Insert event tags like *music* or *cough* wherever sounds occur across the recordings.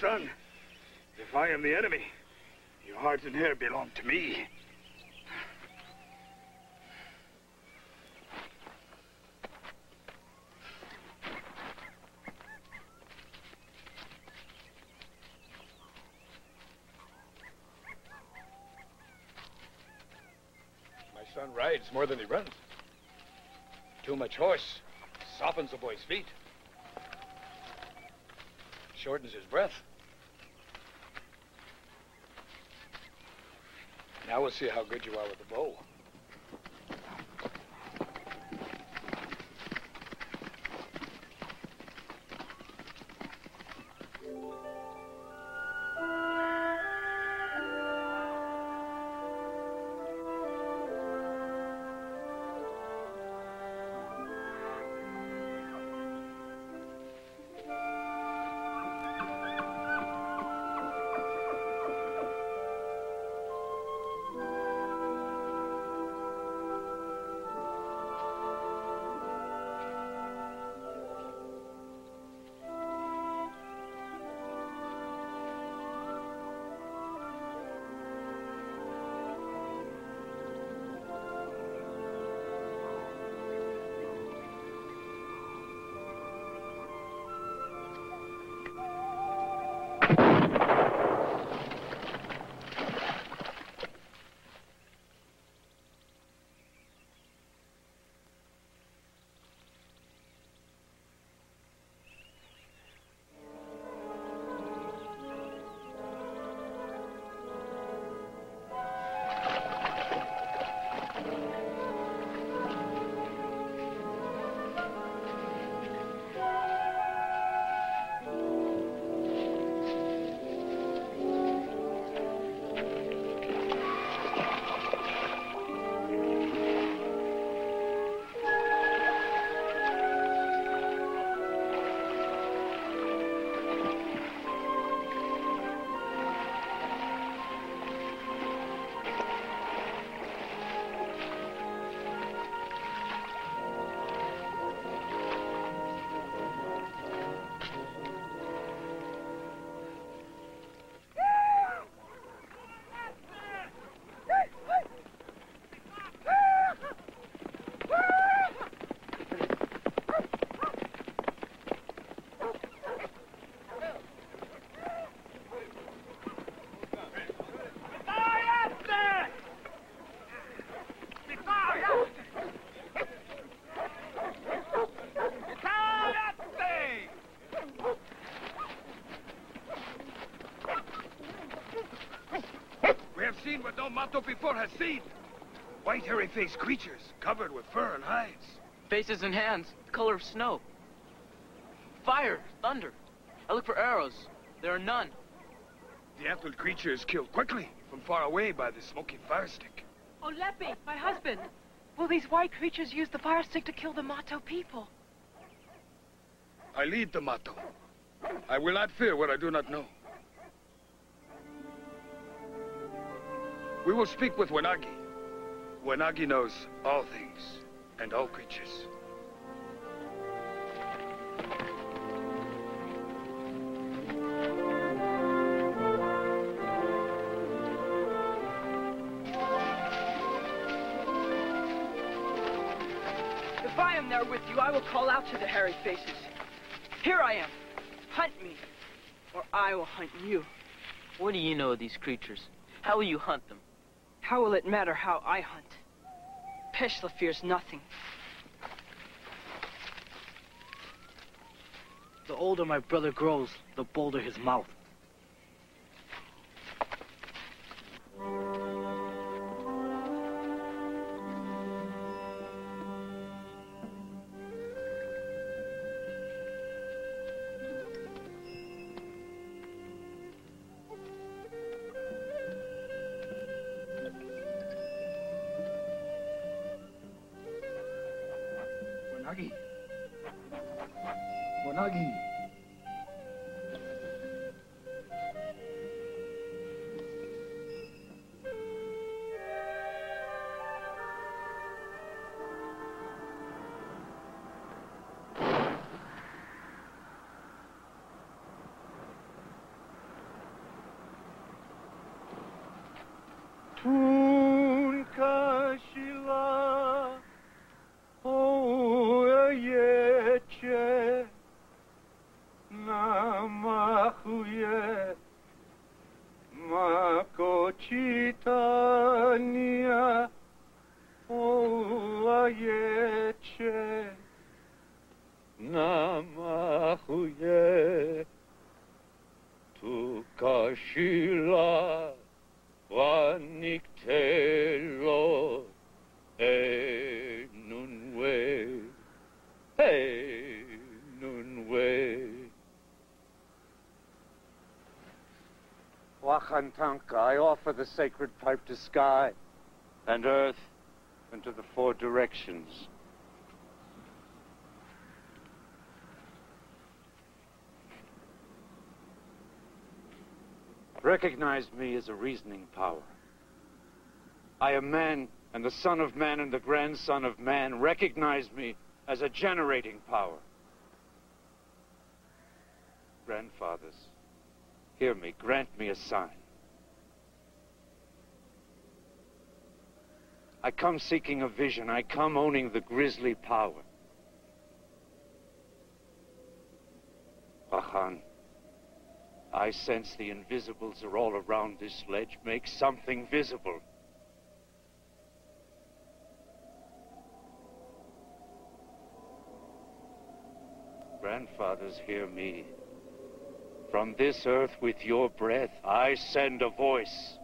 son, if I am the enemy, your heart and hair belong to me. My son rides more than he runs. Too much horse softens a boy's feet. Shortens his breath. Now we'll see how good you are with the bow. Seen what no Mato before has seen. White hairy-faced creatures covered with fur and hides. Faces and hands, the color of snow. Fire, thunder. I look for arrows. There are none. The antlered creature is killed quickly from far away by the smoking fire stick. Olepi, my husband. Will these white creatures use the fire stick to kill the Mato people? I lead the Mato. I will not fear what I do not know. We will speak with Wanagi. Wanagi knows all things and all creatures. If I am there with you, I will call out to the hairy faces. Here I am. Hunt me, or I will hunt you. What do you know of these creatures? How will you hunt them? How will it matter how I hunt? Peshla fears nothing. The older my brother grows, the bolder his mouth. Wakan Tanka, I offer the sacred pipe to sky and earth and to the four directions. Recognize me as a reasoning power. I am man and the son of man and the grandson of man. Recognize me as a generating power. Grandfathers, hear me, grant me a sign. I come seeking a vision. I come owning the grizzly power. Ahan, I sense the invisibles are all around this ledge. Make something visible. Grandfathers, hear me. From this earth, with your breath, I send a voice.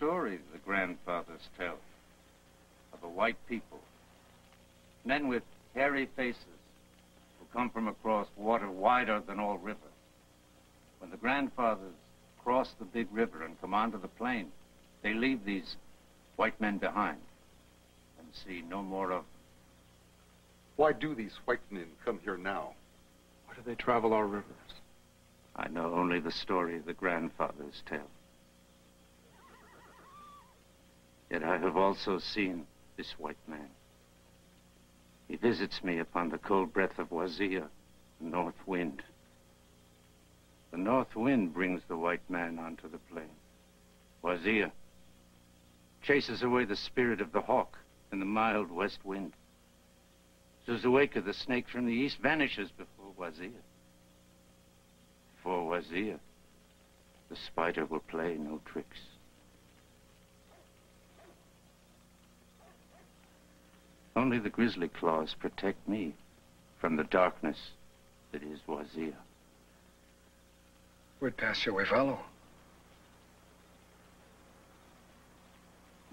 There is a story the grandfathers tell of a white people. Men with hairy faces who come from across water wider than all rivers. When the grandfathers cross the big river and come onto the plain, they leave these white men behind and see no more of them. Why do these white men come here now? Why do they travel our rivers? I know only the story the grandfathers tell. Yet I have also seen this white man. He visits me upon the cold breath of Waziya, the north wind. The north wind brings the white man onto the plain. Waziya chases away the spirit of the hawk and the mild west wind. Zuzueka, the snake from the east, vanishes before Waziya. Before Waziya, the spider will play no tricks. Only the grizzly claws protect me from the darkness that is Waziya. What path shall we follow?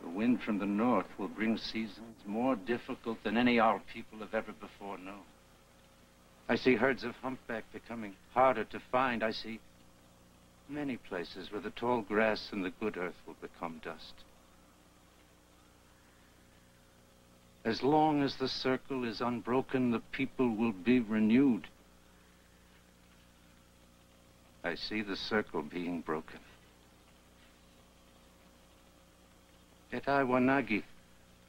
The wind from the north will bring seasons more difficult than any our people have ever before known. I see herds of humpback becoming harder to find. I see many places where the tall grass and the good earth will become dust. As long as the circle is unbroken, the people will be renewed. I see the circle being broken. Yet I, Wanagi,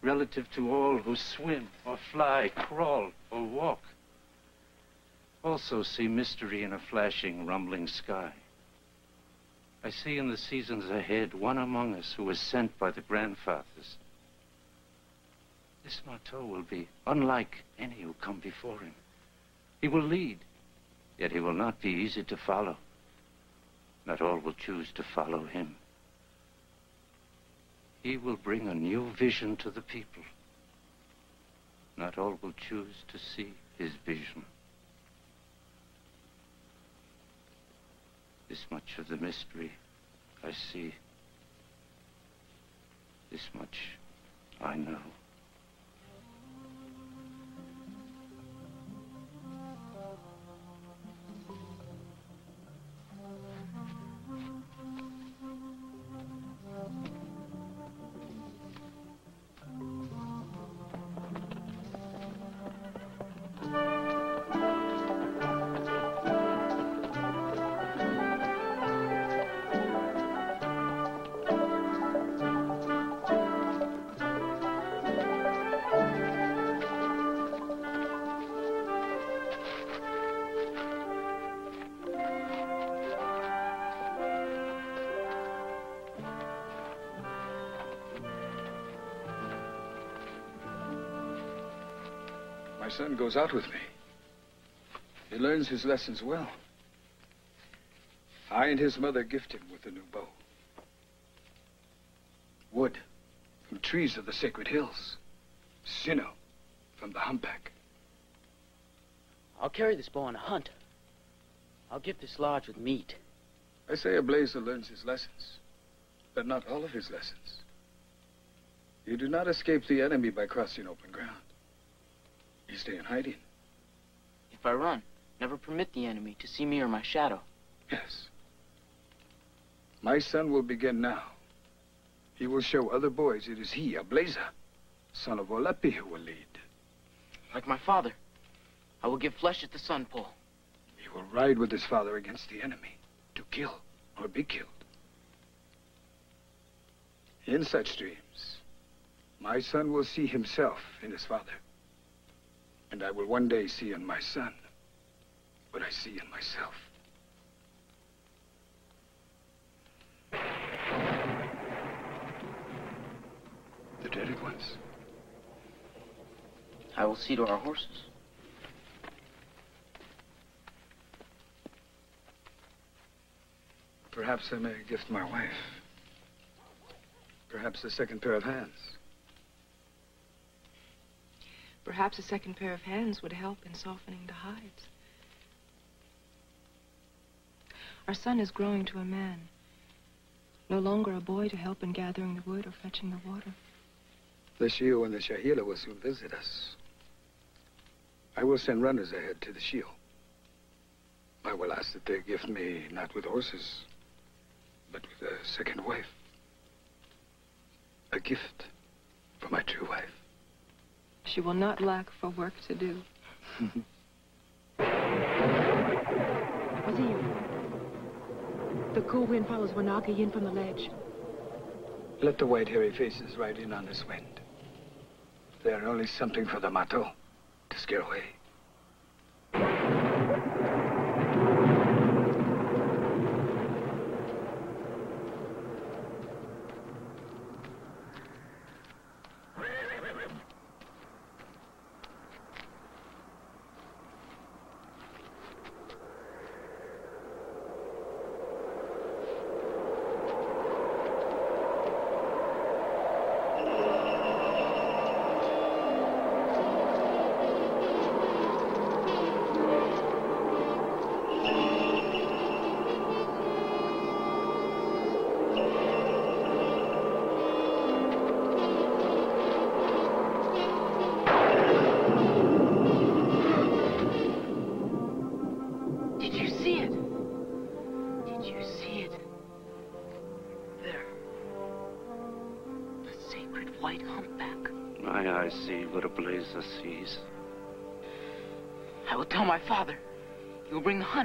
relative to all who swim or fly, crawl or walk, also see mystery in a flashing, rumbling sky. I see in the seasons ahead one among us who was sent by the grandfathers. This Mato will be unlike any who come before him. He will lead, yet he will not be easy to follow. Not all will choose to follow him. He will bring a new vision to the people. Not all will choose to see his vision. This much of the mystery I see. This much I know. Son goes out with me. He learns his lessons well. I and his mother gift him with a new bow. Wood from trees of the sacred hills. Sino from the humpback. I'll carry this bow on a hunt. I'll gift this lodge with meat. I say Ahbleza learns his lessons, but not all of his lessons. You do not escape the enemy by crossing open ground. You stay in hiding. If I run, never permit the enemy to see me or my shadow. Yes. My son will begin now. He will show other boys it is he, Ahbleza, son of Olepi, who will lead. Like my father, I will give flesh at the sun pole. He will ride with his father against the enemy to kill or be killed. In such dreams, my son will see himself in his father. And I will one day see in my son what I see in myself. The dreaded ones. I will see to our horses. Perhaps I may gift my wife. Perhaps a second pair of hands. Perhaps a second pair of hands would help in softening the hides. Our son is growing to a man. No longer a boy to help in gathering the wood or fetching the water. The Shio and the Shahila will soon visit us. I will send runners ahead to the Shio. I will ask that they gift me not with horses, but with a second wife. A gift for my true wife. She will not lack for work to do. *laughs* Waziya. The cool wind follows Wanagi in from the ledge. Let the white hairy faces ride in on this wind. They are only something for the Mato to scare away.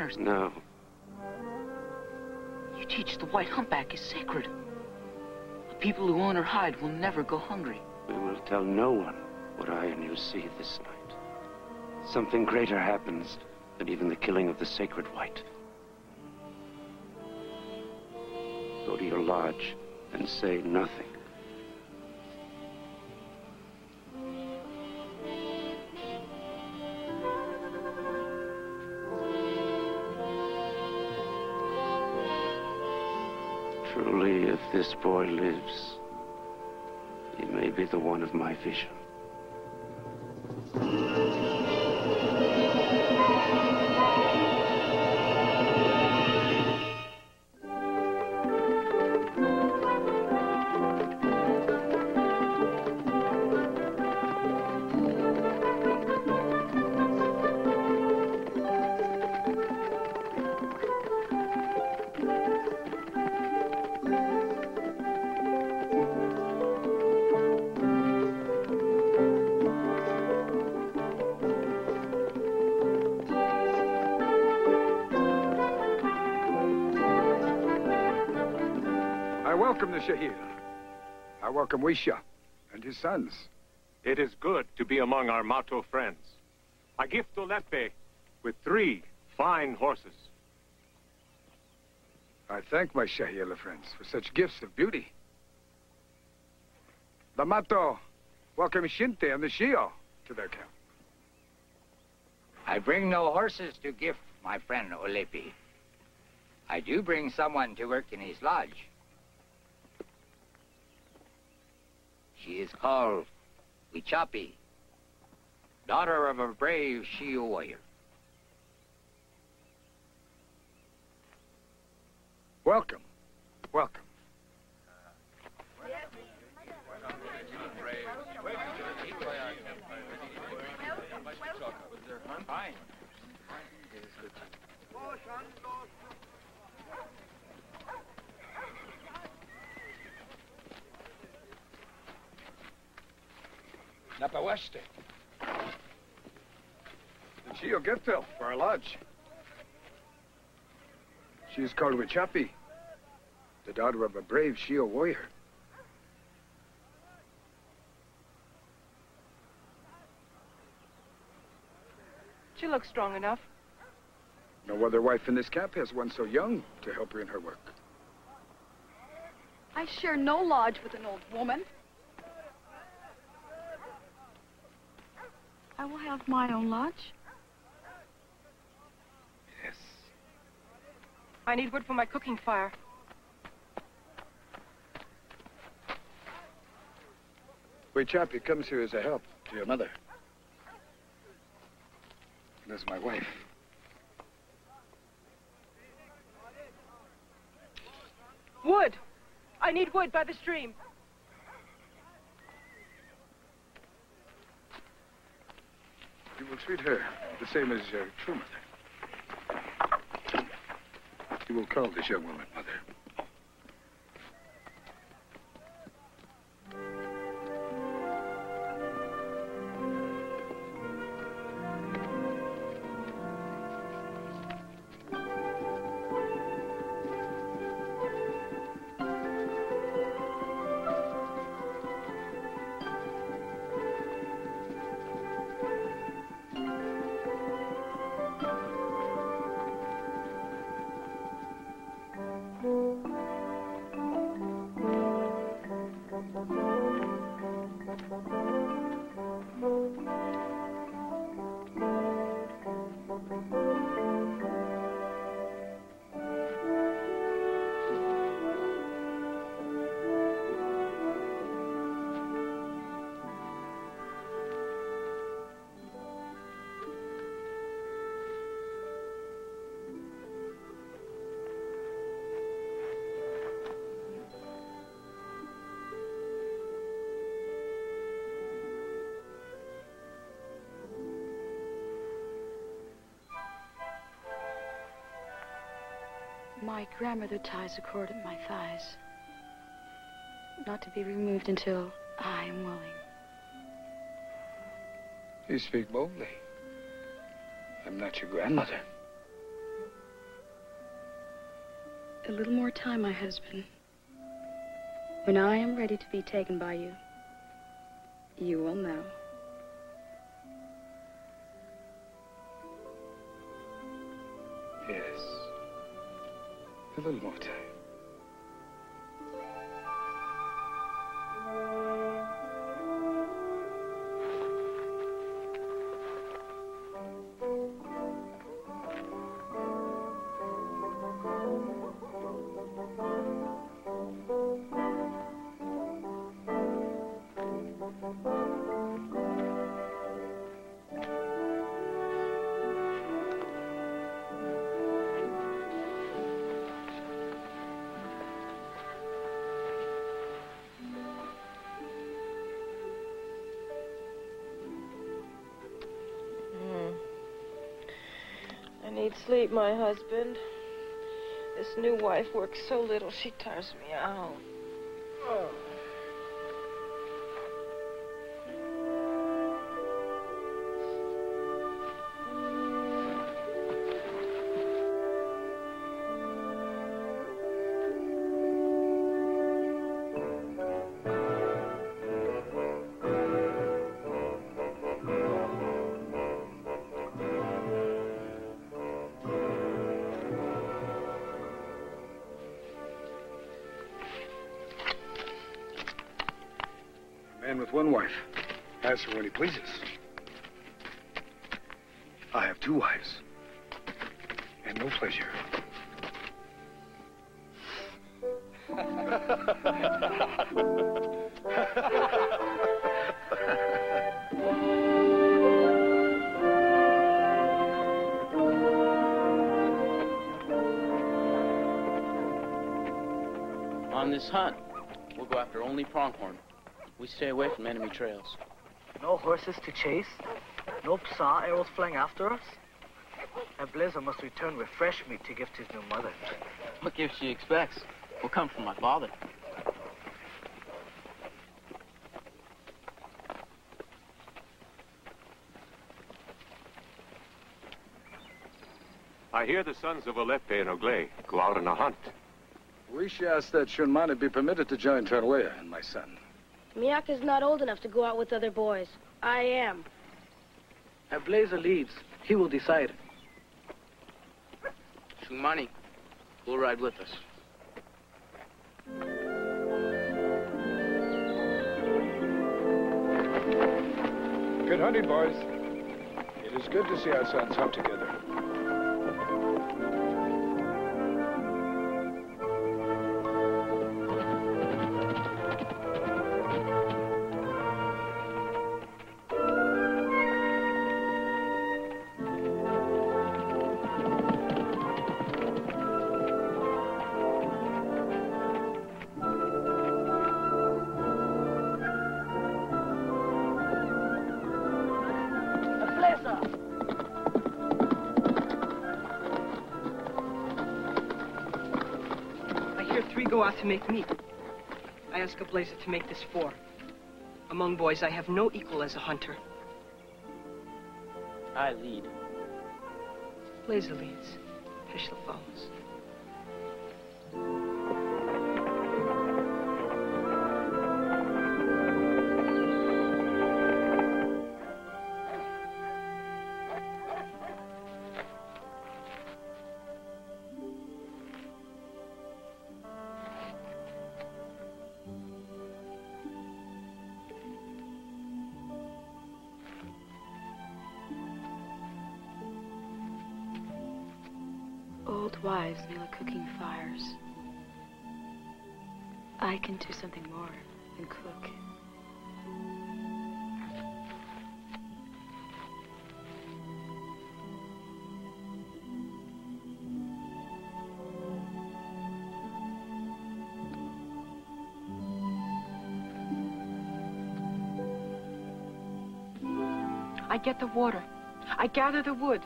Will bring the hunters. No, You teach the white humpback is sacred. The people who own her hide will never go hungry. we will tell no one what I and you see this night. Something greater happens than even the killing of the sacred white. Go to your lodge and say nothing. This boy lives, he may be the one of my vision. I welcome Wisha and his sons. It is good to be among our Mato friends. I gift Olepi with three fine horses. I thank my Shahila friends for such gifts of beauty. The Mato welcome Shinte and the Shio to their camp. I bring no horses to gift my friend Olepi. I do bring someone to work in his lodge. She is called Wichapi, daughter of a brave Shio warrior. Welcome. Welcome. Fine. Napawaste. The get Geftel for our lodge. She is called Wichapi, the daughter of a brave Shio warrior. She looks strong enough. No other wife in this camp has one so young to help her in her work. I share no lodge with an old woman. I will have my own lodge. Yes. I need wood for my cooking fire. Wichapi comes here as a help to your mother. And as my wife. Wood! I need wood by the stream. Will treat her the same as your true mother. You will call this young woman mother. Grandmother ties a cord at my thighs. Not to be removed until I am willing. You speak boldly. I'm not your grandmother. A little more time, my husband. When I am ready to be taken by you, you will know. A little my husband. This new wife works so little, she tires me out. Pleases. I have two wives. And no pleasure. On this hunt, we'll go after only pronghorn. We stay away from enemy trails. No horses to chase? No psa arrows flying after us? And Blazer must return with fresh meat to give to his new mother. What gift she expects will come from my father. I hear the sons of Olepi and Ogle go out on a hunt. We should ask that Shunmani be permitted to join Tarwea and my son. Miak is not old enough to go out with other boys. I am. If Blazer leads, he will decide. Shungmani will ride with us. Good hunting, boys. It is good to see our sons hunt together. To make meat. I ask Ahbleza to make this four. Among boys, I have no equal as a hunter. I lead. Blazer leads. Cooking fires. I can do something more than cook. I get the water. I gather the wood.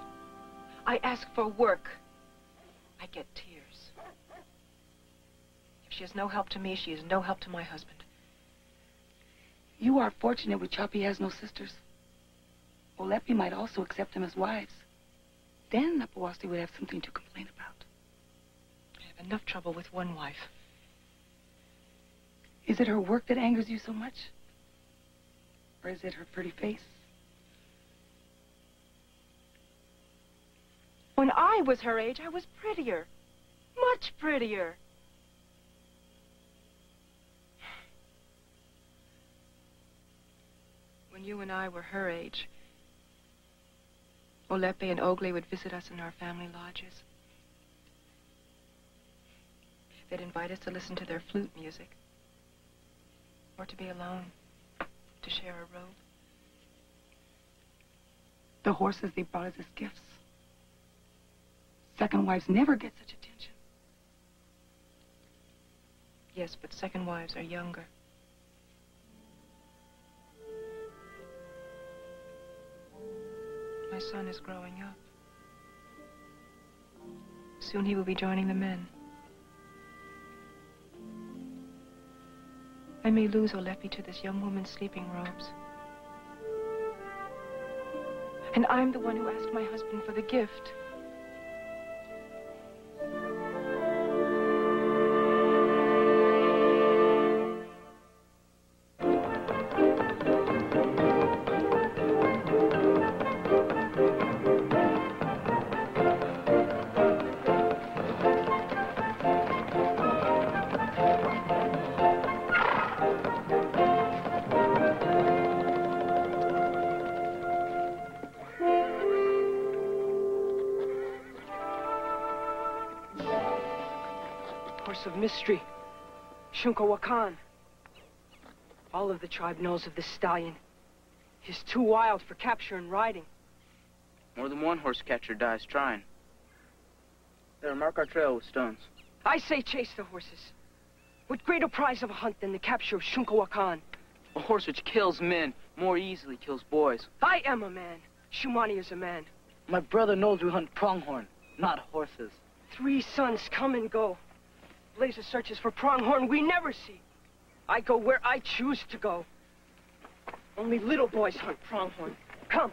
I ask for work. I get tears. If she is no help to me, she is no help to my husband. You are fortunate Wachapi has no sisters. Olepi might also accept them as wives. Then Napewaste would have something to complain about. I have enough trouble with one wife. Is it her work that angers you so much? Or is it her pretty face? When I was her age, I was prettier. Much prettier. When you and I were her age, Olepi and Ogle would visit us in our family lodges. They'd invite us to listen to their flute music. Or to be alone. To share a robe. The horses they brought us as gifts. Second wives never get such attention. Yes, but second wives are younger. My son is growing up. Soon he will be joining the men. I may lose Olepi to this young woman's sleeping robes. And I'm the one who asked my husband for the gift. Mystery. Shunkawakan. All of the tribe knows of this stallion. He's too wild for capture and riding. More than one horse catcher dies trying. There, mark our trail with stones. I say chase the horses. What greater prize of a hunt than the capture of Shunkawakan? A horse which kills men more easily kills boys. I am a man. Shumani is a man. My brother knows we hunt pronghorn, not horses. Three sons come and go. Ahbleza searches for pronghorn we never see. I go where I choose to go. Only little boys hunt pronghorn. Come.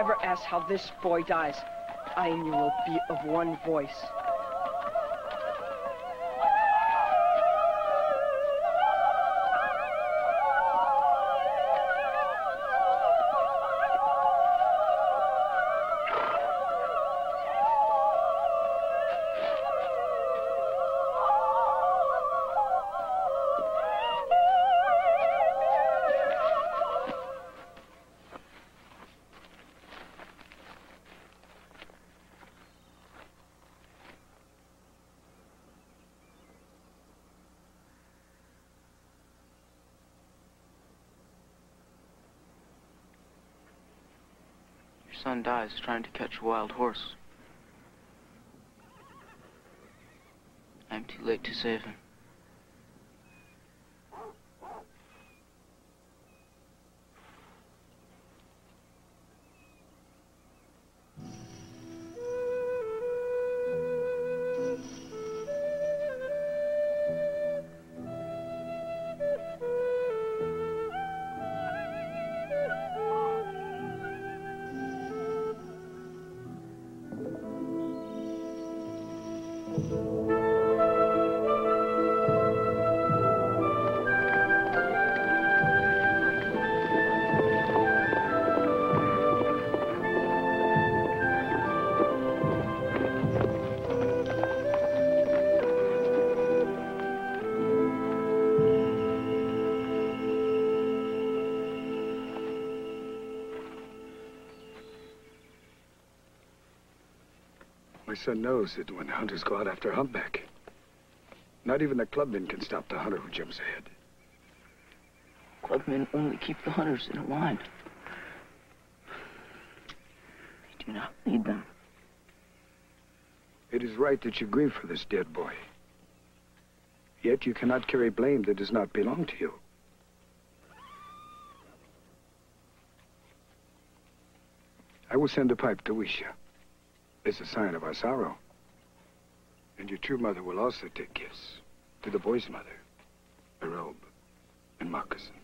Whoever ask how this boy dies, I and you will be of one voice. Son dies trying to catch a wild horse. I'm too late to save him. Son knows that when hunters go out after humpback, not even the clubmen can stop the hunter who jumps ahead. Clubmen only keep the hunters in a line. We do not lead them. It is right that you grieve for this dead boy. Yet you cannot carry blame that does not belong to you. I will send a pipe to Wisha. It's a sign of our sorrow. And your true mother will also take gifts to the boy's mother. A robe and moccasins.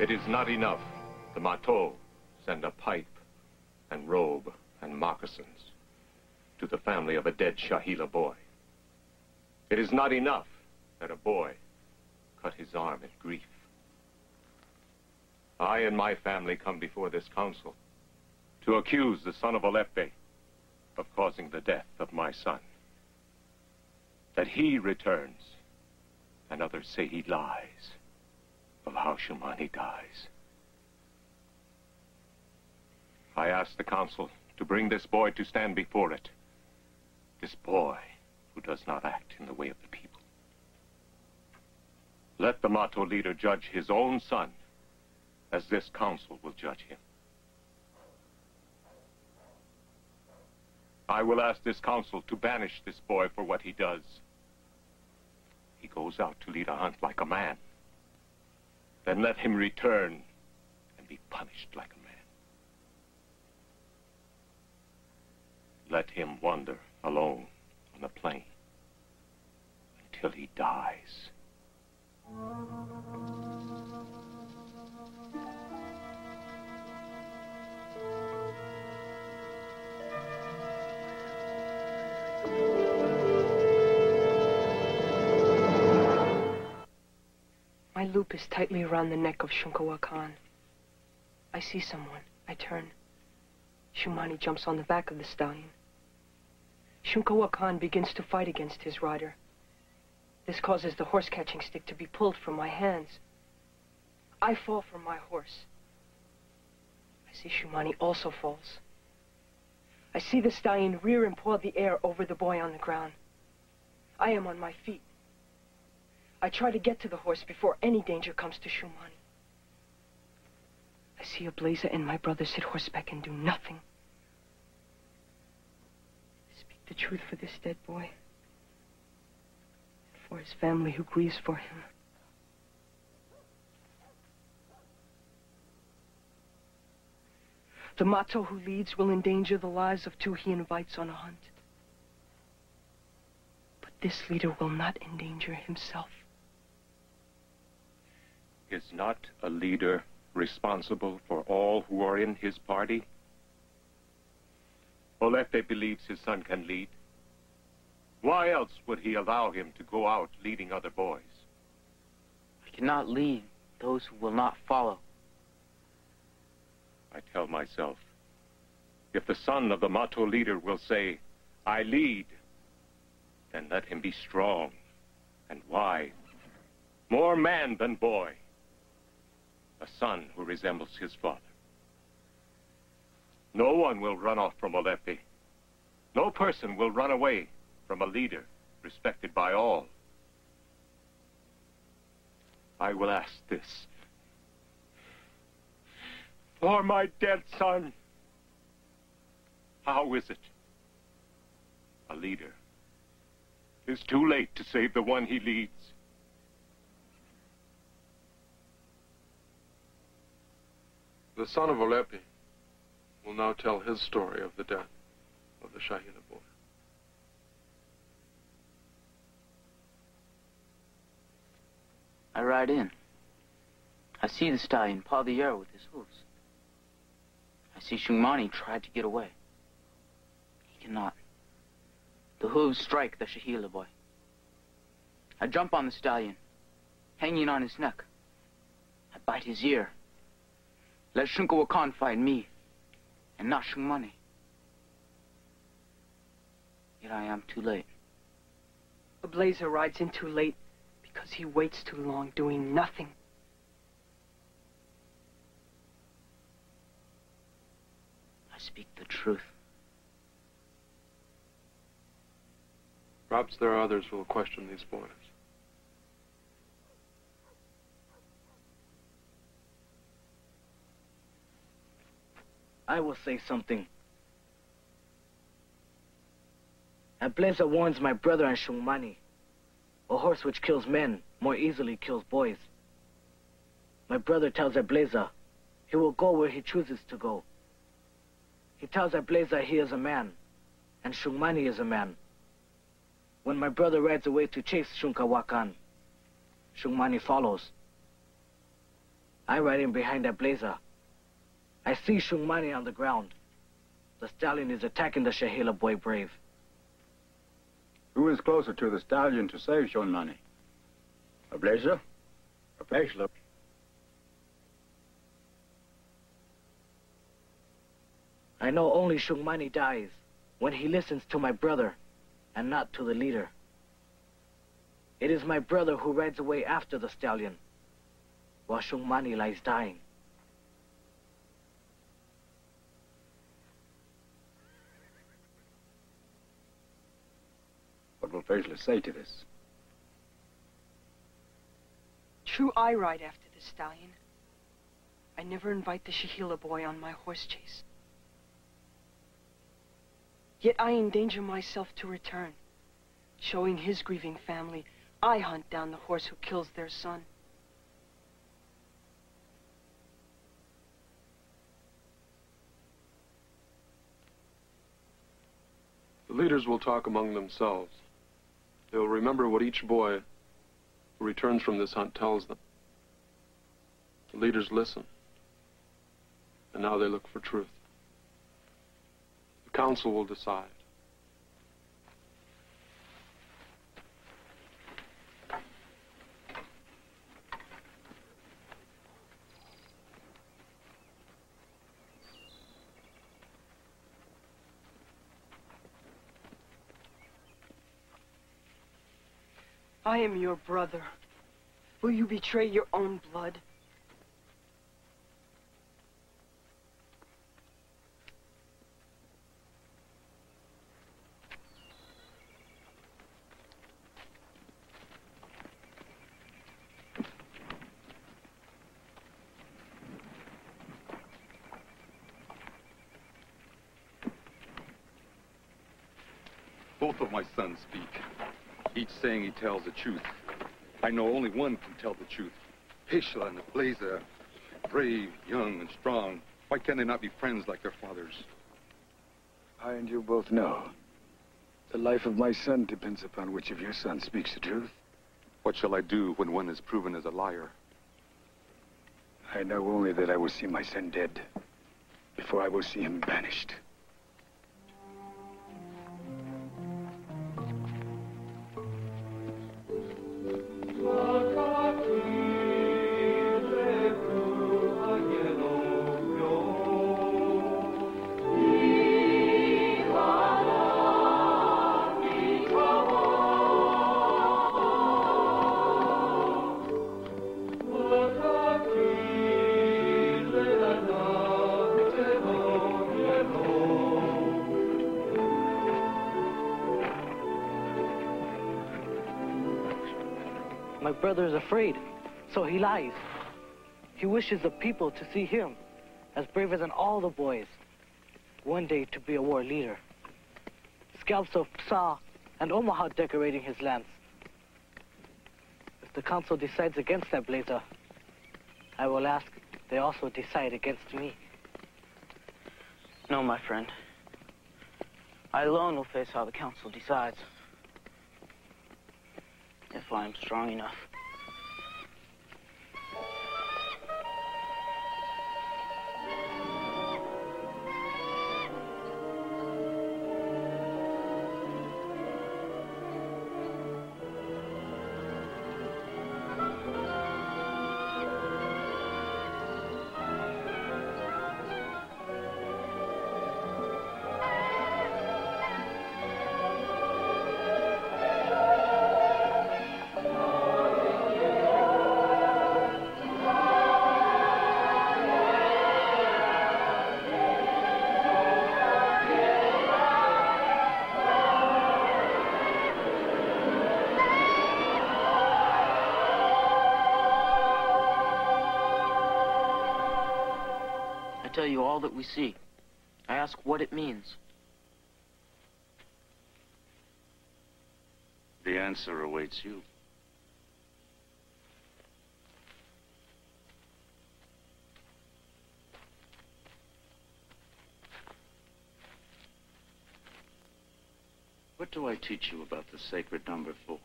It is not enough. The Mato send a pipe and robe and moccasins to the family of a dead Shahila boy. It is not enough that a boy cut his arm in grief. I and my family come before this council to accuse the son of Olepi of causing the death of my son. That he returns, and others say he lies of how Shumani dies. I ask the council to bring this boy to stand before it. This boy who does not act in the way of the people. Let the Mato leader judge his own son as this council will judge him. I will ask this council to banish this boy for what he does. He goes out to lead a hunt like a man. Then let him return and be punished like a man. Let him wander alone on the plain until he dies. My loop is tightly around the neck of Shunkawakan. I see someone. I turn. Shumani jumps on the back of the stallion. Shunkawakan begins to fight against his rider. This causes the horse catching stick to be pulled from my hands. I fall from my horse. I see Shumani also falls. I see the stallion rear and paw the air over the boy on the ground. I am on my feet. I try to get to the horse before any danger comes to Shumani. I see Ahbleza and my brother sit horseback and do nothing. The truth for this dead boy. For his family who grieves for him. The Mato who leads will endanger the lives of two he invites on a hunt. But this leader will not endanger himself. Is not a leader responsible for all who are in his party? Olepi believes his son can lead. Why else would he allow him to go out leading other boys? I cannot lead those who will not follow. I tell myself, if the son of the Mato leader will say, I lead, then let him be strong and wise, more man than boy, a son who resembles his father. No one will run off from Olepi. No person will run away from a leader respected by all. I will ask this for my dead son. How is it? A leader is too late to save the one he leads. The son of Olepi will now tell his story of the death of the Shahila boy. I ride in. I see the stallion paw the air with his hooves. I see Shumani try to get away. He cannot. The hooves strike the Shahila boy. I jump on the stallion, hanging on his neck. I bite his ear. Let Shunkawakan find me, and not money. Yet I am too late. Ahbleza rides in too late because he waits too long doing nothing. I speak the truth. Perhaps there are others who will question these boys. I will say something. Ahbleza warns my brother and Shungmani. A horse which kills men more easily kills boys. My brother tells Ahbleza he will go where he chooses to go. He tells Ahbleza he is a man, and Shungmani is a man. When my brother rides away to chase Shunkawakan, Shungmani follows. I ride in behind Ablaza. I see Shungmani on the ground. The stallion is attacking the Shahila boy brave. Who is closer to the stallion to save Shunmani? Ahbleza? A Peshla? I know only Shungmani dies when he listens to my brother and not to the leader. It is my brother who rides away after the stallion, while Shungmani lies dying. What will say to this? True, I ride after the stallion. I never invite the Shahila boy on my horse chase. Yet I endanger myself to return. Showing his grieving family, I hunt down the horse who kills their son. The leaders will talk among themselves. They will remember what each boy who returns from this hunt tells them. The leaders listen. And now they look for truth. The council will decide. I am your brother. Will you betray your own blood? Both of my sons speak. Each saying he tells the truth. I know only one can tell the truth. Peshla and the Blazer, brave, young, and strong, Why can they not be friends like their fathers? I and you both know. The life of my son depends upon which of your sons speaks the truth. What shall I do when one is proven as a liar? I know only that I will see my son dead before I will see him banished. My brother is afraid, so he lies. He wishes the people to see him as braver than all the boys, one day to be a war leader. Scalps of Psa and Omaha decorating his lance. If the council decides against that blazer, I will ask they also decide against me. No, my friend. I alone will face how the council decides. If I am strong enough. All that we see. I ask what it means. The answer awaits you. What do I teach you about the sacred number four?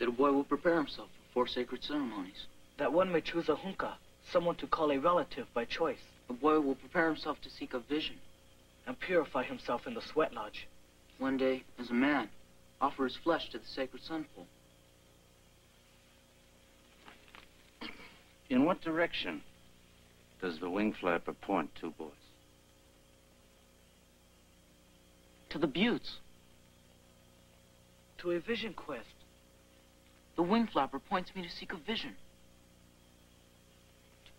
That a boy will prepare himself for four sacred ceremonies. That one may choose a hunka, someone to call a relative by choice. A boy will prepare himself to seek a vision. And purify himself in the sweat lodge. One day, as a man, offer his flesh to the sacred sun pool. In what direction does the wing flapper point to, boys? To the buttes. To a vision quest. The wing flapper points me to seek a vision.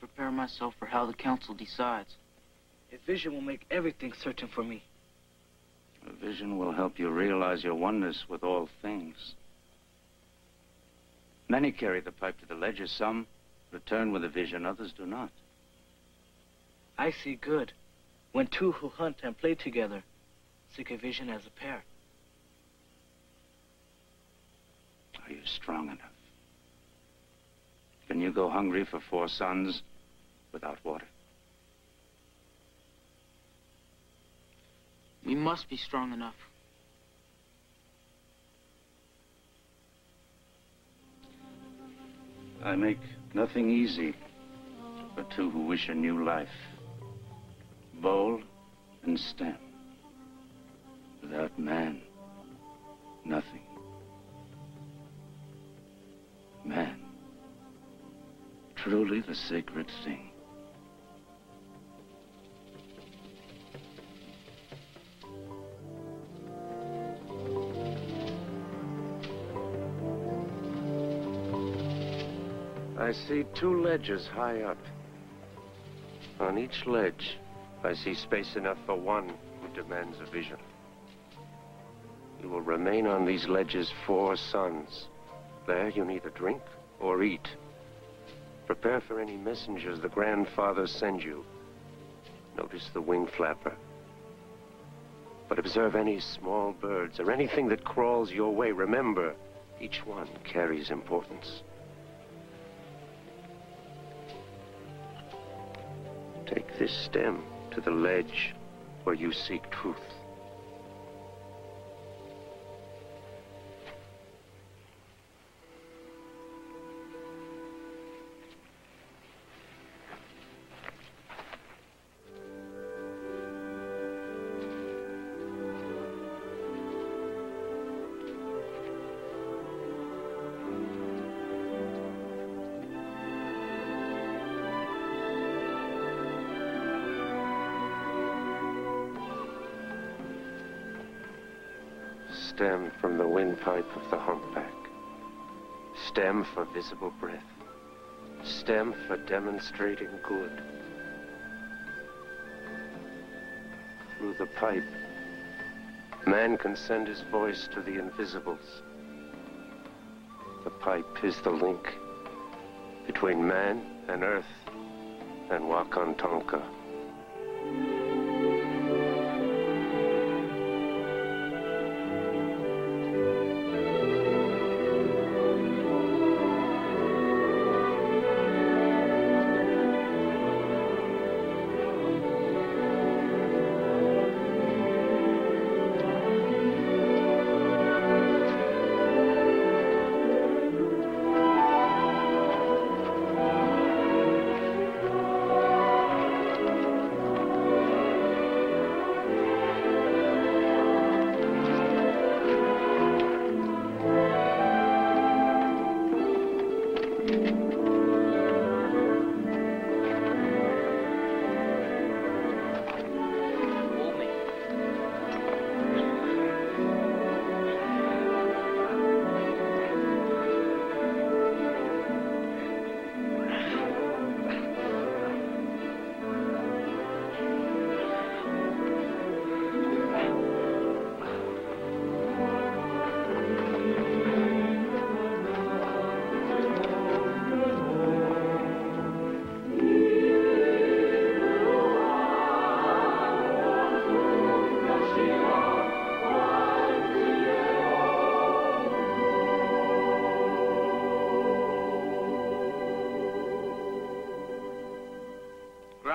To prepare myself for how the council decides. A vision will make everything certain for me. A vision will help you realize your oneness with all things. Many carry the pipe to the ledger. Some return with a vision, others do not. I see good when two who hunt and play together seek a vision as a pair. Are you strong enough? Can you go hungry for four suns without water? We must be strong enough. I make nothing easy for two who wish a new life. Bowl and stem. Without man, nothing. Man. Truly the sacred thing. I see two ledges high up. On each ledge, I see space enough for one who demands a vision. You will remain on these ledges four suns. There you neither drink or eat. Prepare for any messengers the grandfather sends you. Notice the wing flapper. But observe any small birds or anything that crawls your way. Remember, each one carries importance. This stem to the ledge where you seek truth. Stem from the windpipe of the humpback. Stem for visible breath. Stem for demonstrating good. Through the pipe, man can send his voice to the invisibles. The pipe is the link between man and earth and Wakan Tanka.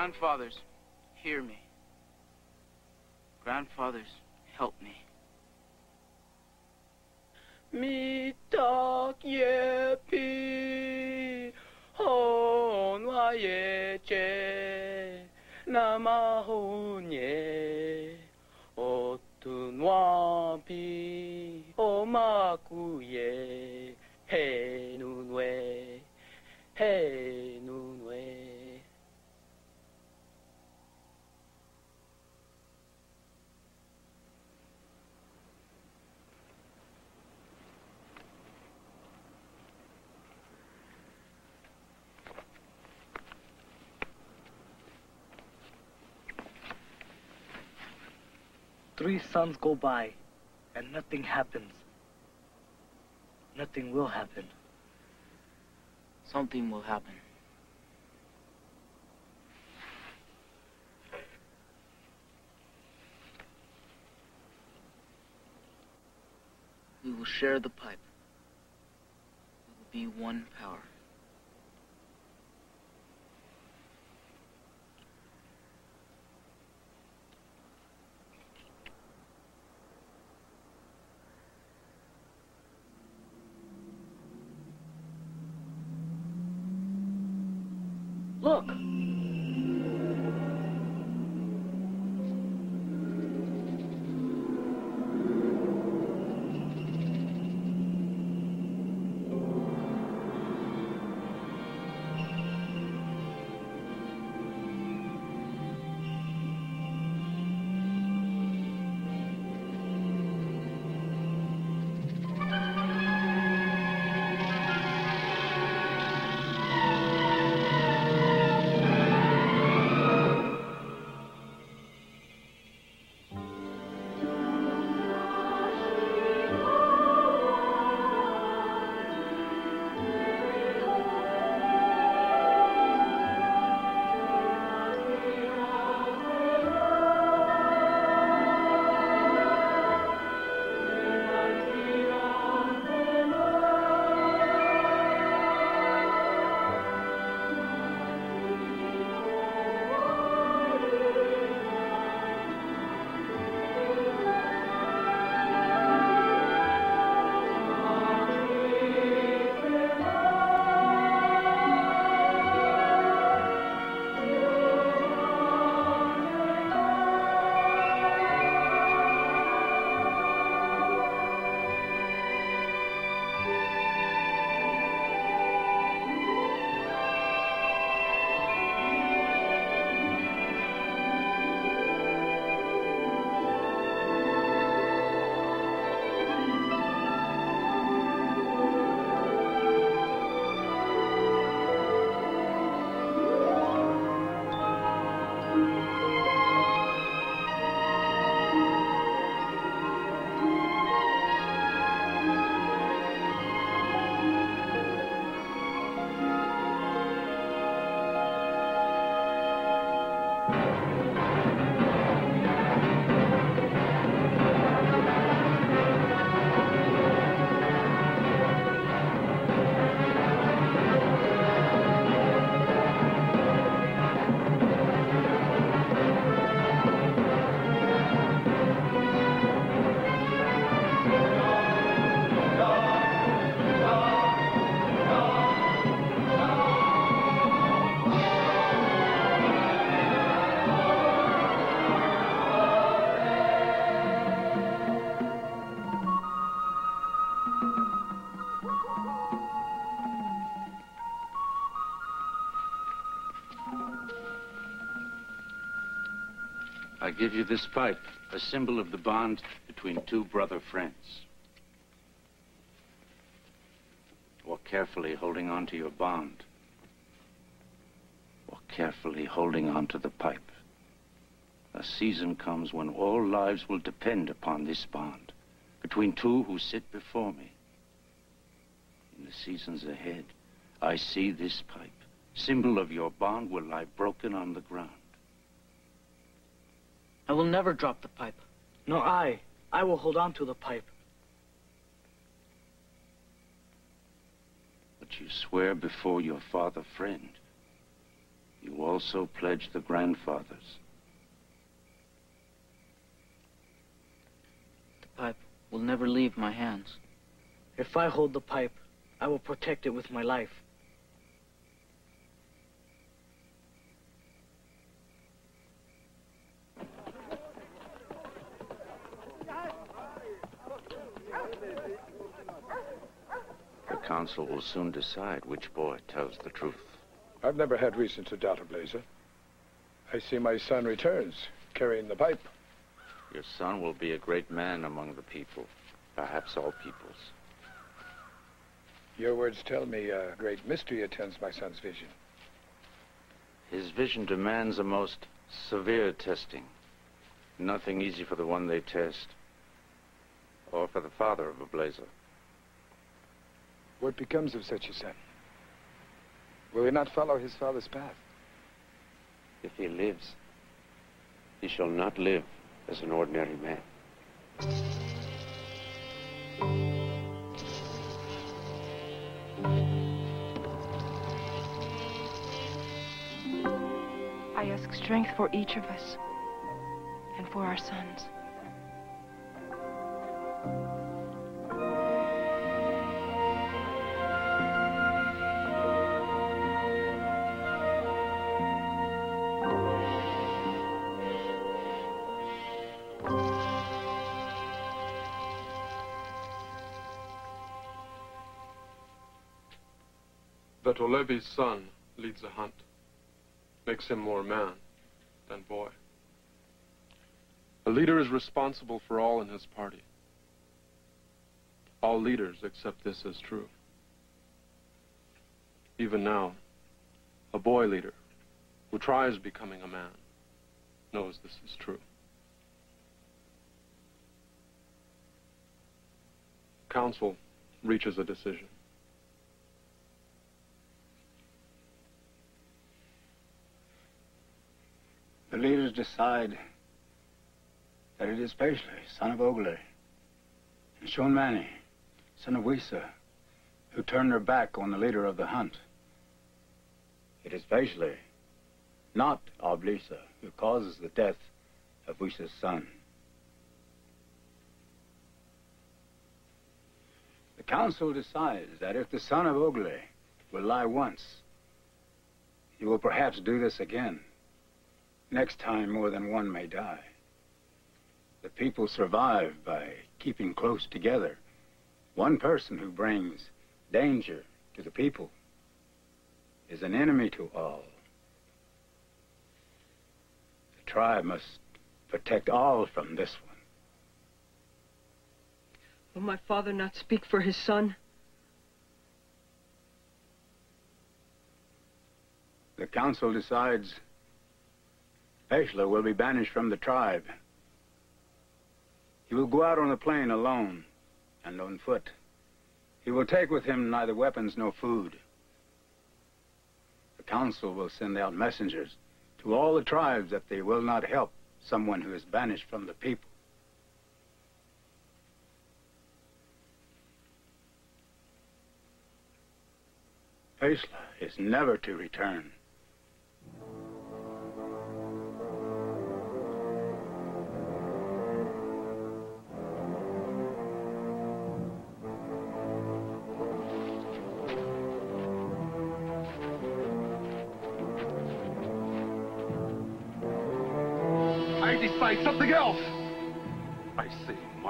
Grandfathers, hear me. Grandfathers, Three suns go by, and nothing happens. Nothing will happen. Something will happen. We will share the pipe. We will be one power. Give you this pipe, a symbol of the bond between two brother friends. Walk carefully holding on to your bond. Walk carefully holding on to the pipe. A season comes when all lives will depend upon this bond between two who sit before me. In the seasons ahead, I see this pipe, symbol of your bond, will lie broken on the ground. I will never drop the pipe. Nor I. I will hold on to the pipe. But you swear before your father friend. You also pledge the grandfathers. The pipe will never leave my hands. If I hold the pipe, I will protect it with my life. Council will soon decide which boy tells the truth. I've never had reason to doubt Ahbleza. I see my son returns, carrying the pipe. Your son will be a great man among the people, perhaps all peoples. Your words tell me a great mystery attends my son's vision. His vision demands a most severe testing. Nothing easy for the one they test, or for the father of Ahbleza. What becomes of such a son? Will he not follow his father's path? If he lives, he shall not live as an ordinary man. I ask strength for each of us and for our sons. That Olepi's son leads a hunt makes him more man than boy. A leader is responsible for all in his party. All leaders accept this as true. Even now, a boy leader who tries becoming a man knows this is true. Council reaches a decision. The leaders decide that it is Peshla, son of Ogley, and Sean Manny, son of Wisa, who turned their back on the leader of the hunt. It is Peshla, not Ahbleza, who causes the death of Wisa's son. The council decides that if the son of Ogley will lie once, he will perhaps do this again. Next time, more than one may die. The people survive by keeping close together. One person who brings danger to the people is an enemy to all. The tribe must protect all from this one. Will my father not speak for his son? The council decides Peshla will be banished from the tribe. He will go out on the plain alone and on foot. He will take with him neither weapons nor food. The council will send out messengers to all the tribes that they will not help someone who is banished from the people. Peshla is never to return.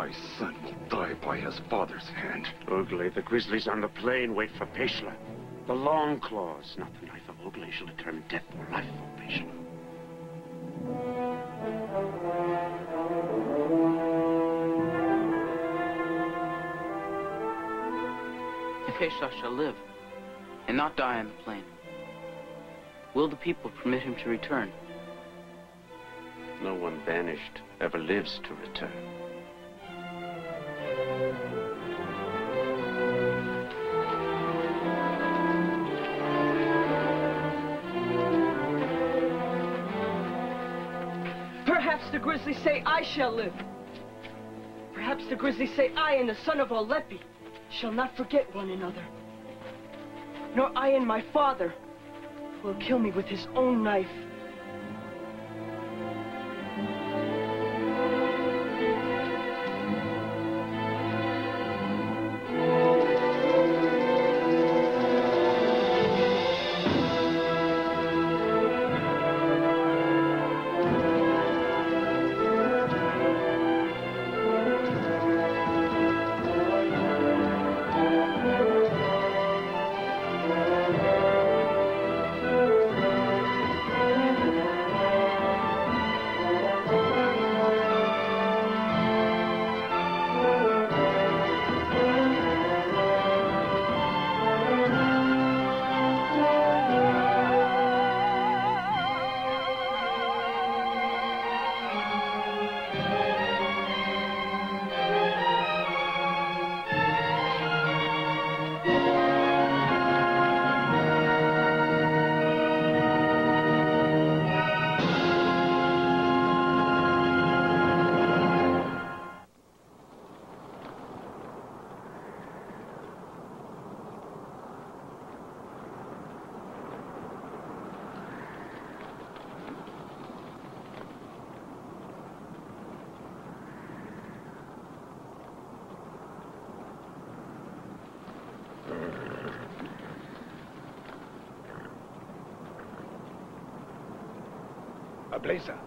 My son will die by his father's hand. Ugly, the grizzlies on the plain wait for Peshla. The long claws, not the knife of Ugly, shall determine death or life for Peshla. If Hesha shall live and not die on the plain, will the people permit him to return? No one banished ever lives to return. Grizzlies say I shall live. Perhaps the grizzlies say I and the son of Olepi shall not forget one another. Nor I and my father will kill me with his own knife. Ahbleza.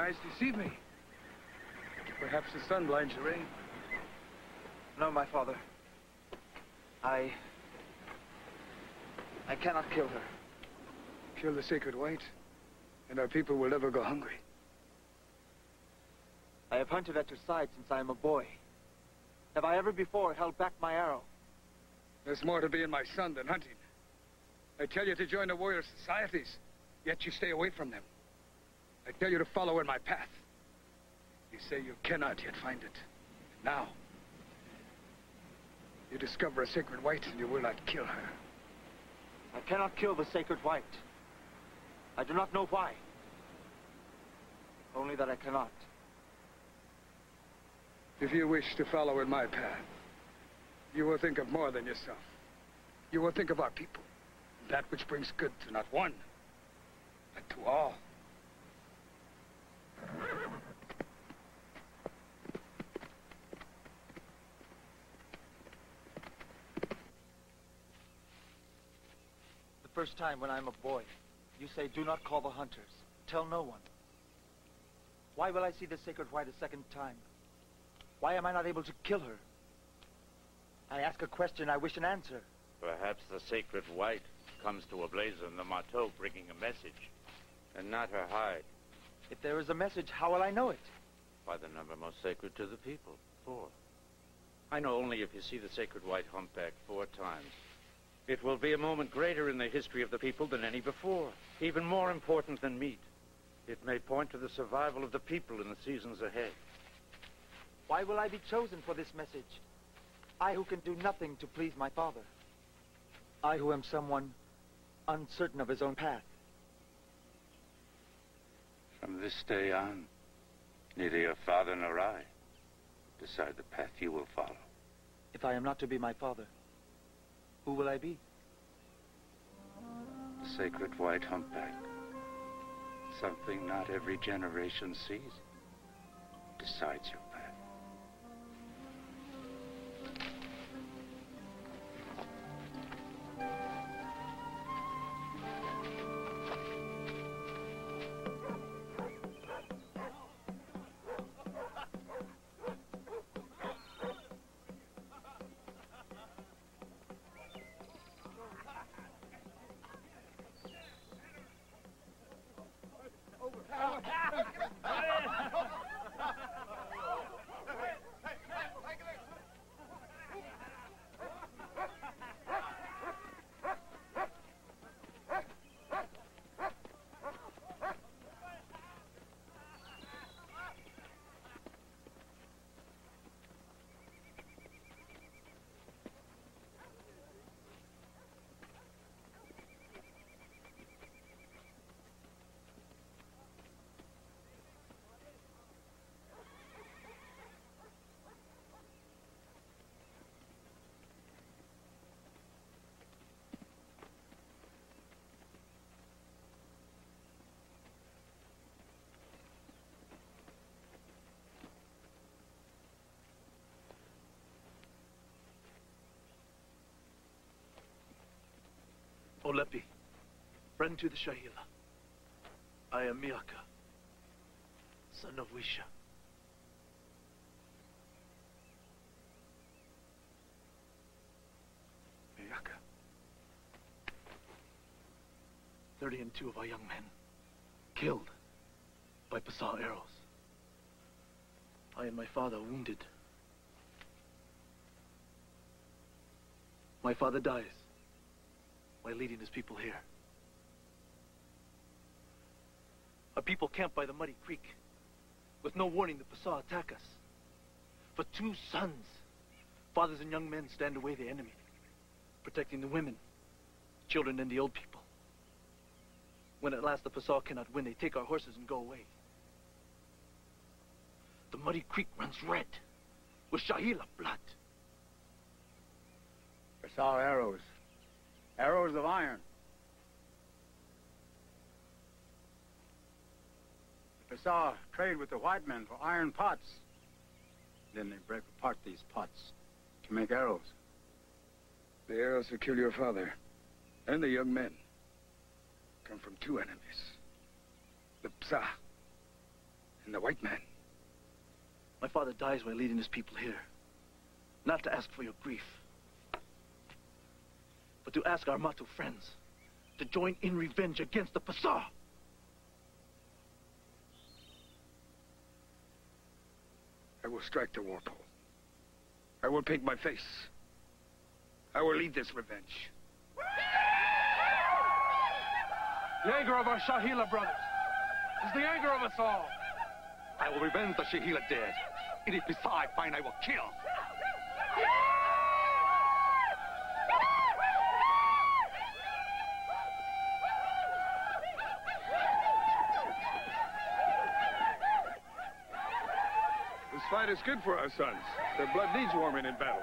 Eyes deceive me. Perhaps the sun blinds the rain. No, my father. I... I cannot kill her. Kill the sacred white, and our people will never go hungry. I have hunted at your side since I am a boy. Have I ever before held back my arrow? There's more to being my son than hunting. I tell you to join the warrior societies, yet you stay away from them. Tell you to follow in my path. You say you cannot yet find it. Now, you discover a sacred white and you will not kill her. I cannot kill the sacred white. I do not know why. Only that I cannot. If you wish to follow in my path, you will think of more than yourself. You will think of our people. That which brings good to not one, but to all. First time when I'm a boy, you say, do not call the hunters. Tell no one. Why will I see the sacred white a second time? Why am I not able to kill her? I ask a question, I wish an answer. Perhaps the sacred white comes to Ahbleza in the Marteau bringing a message, and not her hide. If there is a message, how will I know it? By the number most sacred to the people, four. I know only if you see the sacred white humpback four times. It will be a moment greater in the history of the people than any before, even more important than meat. It may point to the survival of the people in the seasons ahead. Why will I be chosen for this message? I who can do nothing to please my father. I who am someone uncertain of his own path. From this day on, neither your father nor I decide the path you will follow. If I am not to be my father, who will I be? The sacred white humpback. Something not every generation sees. Decides your Olepi, friend to the Shahila. I am Miyaka, son of Wisha. Miyaka. Thirty and two of our young men killed by Pasal arrows. I and my father wounded. My father dies by leading his people here. Our people camp by the muddy creek. With no warning, the Pasa attack us. For two sons, fathers and young men stand away the enemy, protecting the women, children, and the old people. When at last the Pasa cannot win, they take our horses and go away. The muddy creek runs red with Shahila blood. Pasa arrows. Arrows of iron. The Pasa trade with the white men for iron pots. Then they break apart these pots to make arrows. The arrows that kill your father and the young men come from two enemies. The Psa and the white man. My father dies while leading his people here. Not to ask for your grief, but to ask our Matu friends to join in revenge against the Pasa. I will strike the war pole. I will paint my face. I will lead this revenge. The anger of our Shahila brothers is the anger of us all. I will revenge the Shahila dead. Any Pisa I find I will kill. This fight is good for our sons. Their blood needs warming in battle.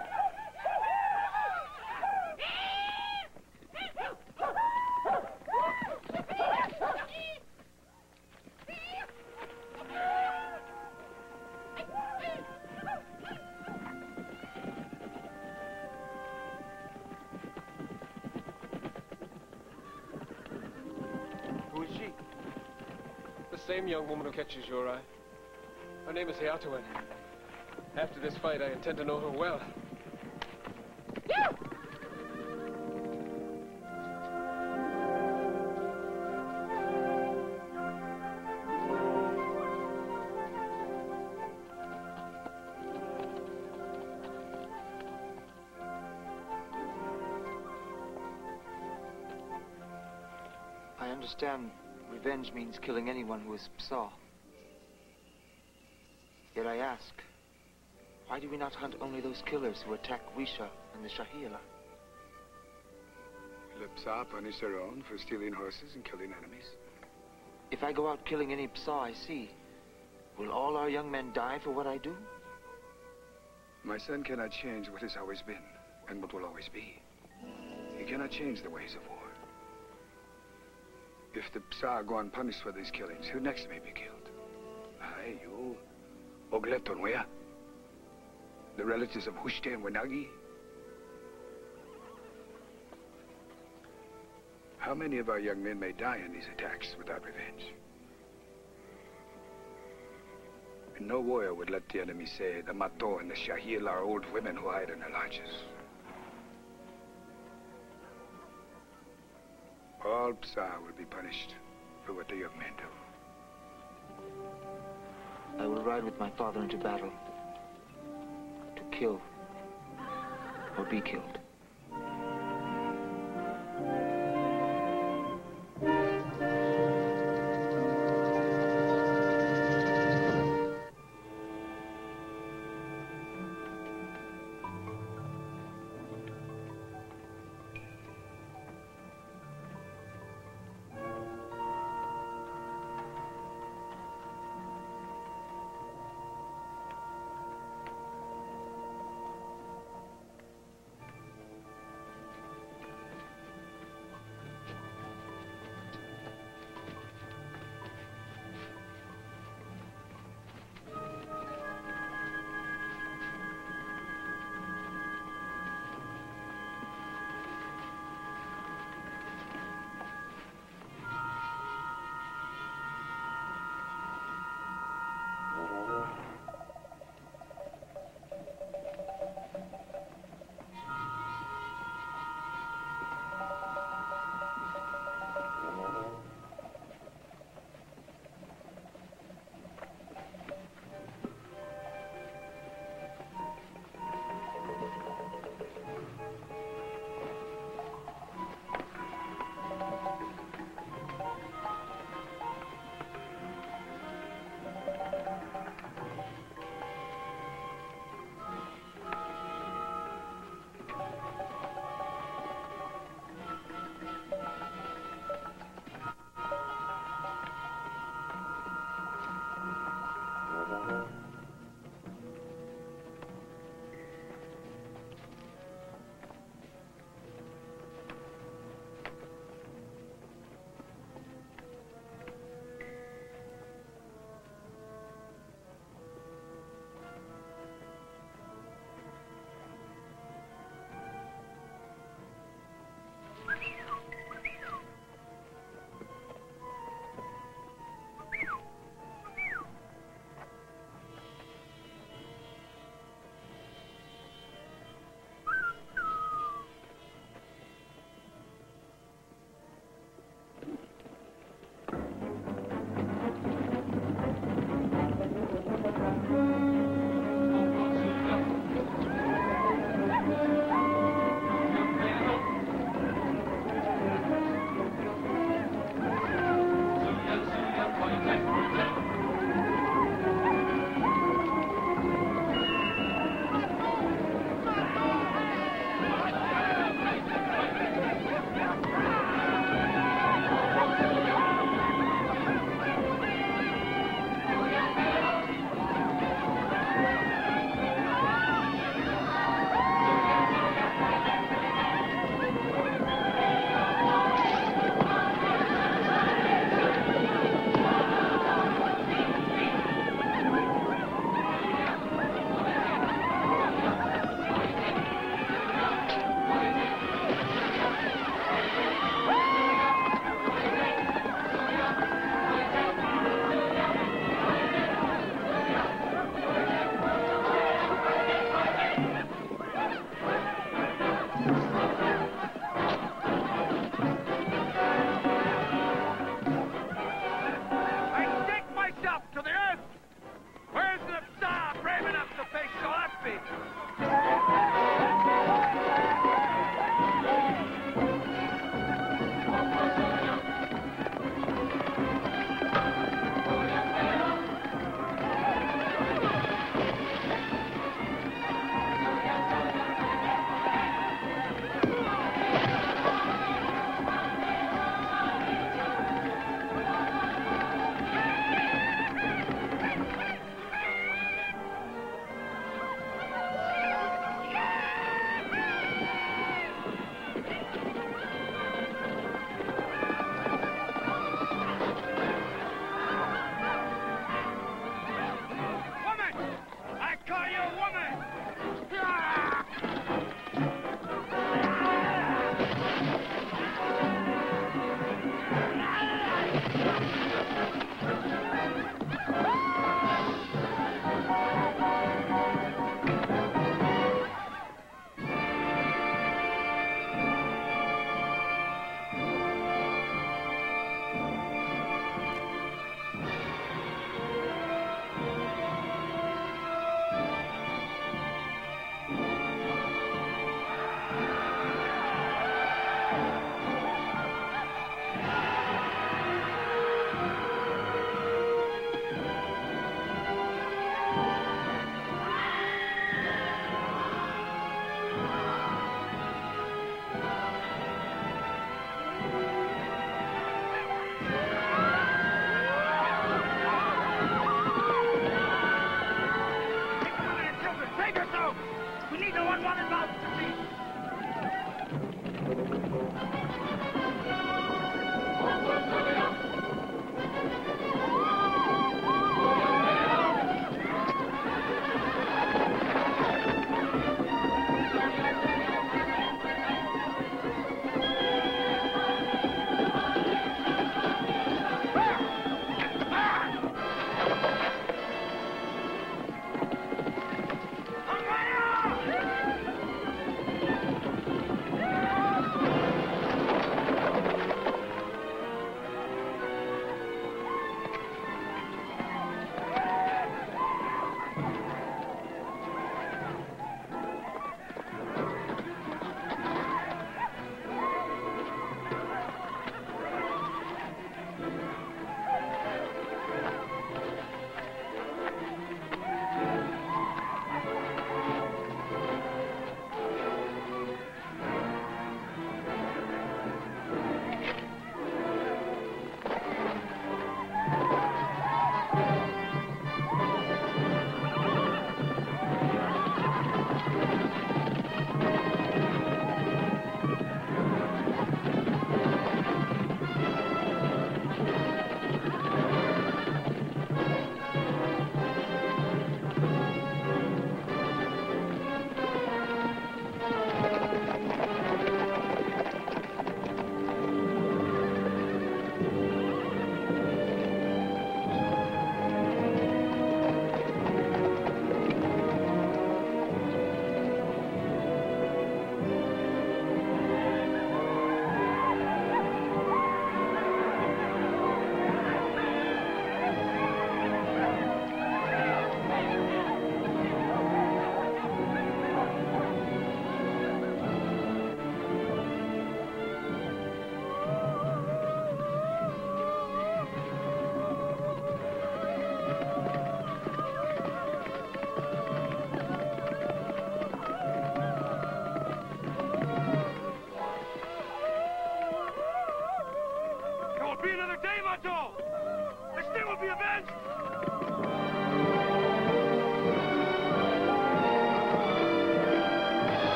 Same young woman who catches your eye. Her name is Heatuan. After this fight, I intend to know her well. Yeah! I understand revenge means killing anyone who is Psa. Yet I ask, why do we not hunt only those killers who attack Wisha and the Shahila? Let Psa punish their own for stealing horses and killing enemies. If I go out killing any Psa I see, will all our young men die for what I do? My son cannot change what has always been and what will always be. He cannot change the ways of war. If the Psa go unpunished for these killings, who next may be killed? I, you, Oglet Onwea, the relatives of Hushte and Wenagi? How many of our young men may die in these attacks without revenge? And no warrior would let the enemy say the Mato and the Shahil are old women who hide in their lodges. All Psa will be punished for what the young men do. I will ride with my father into battle. Kill or be killed.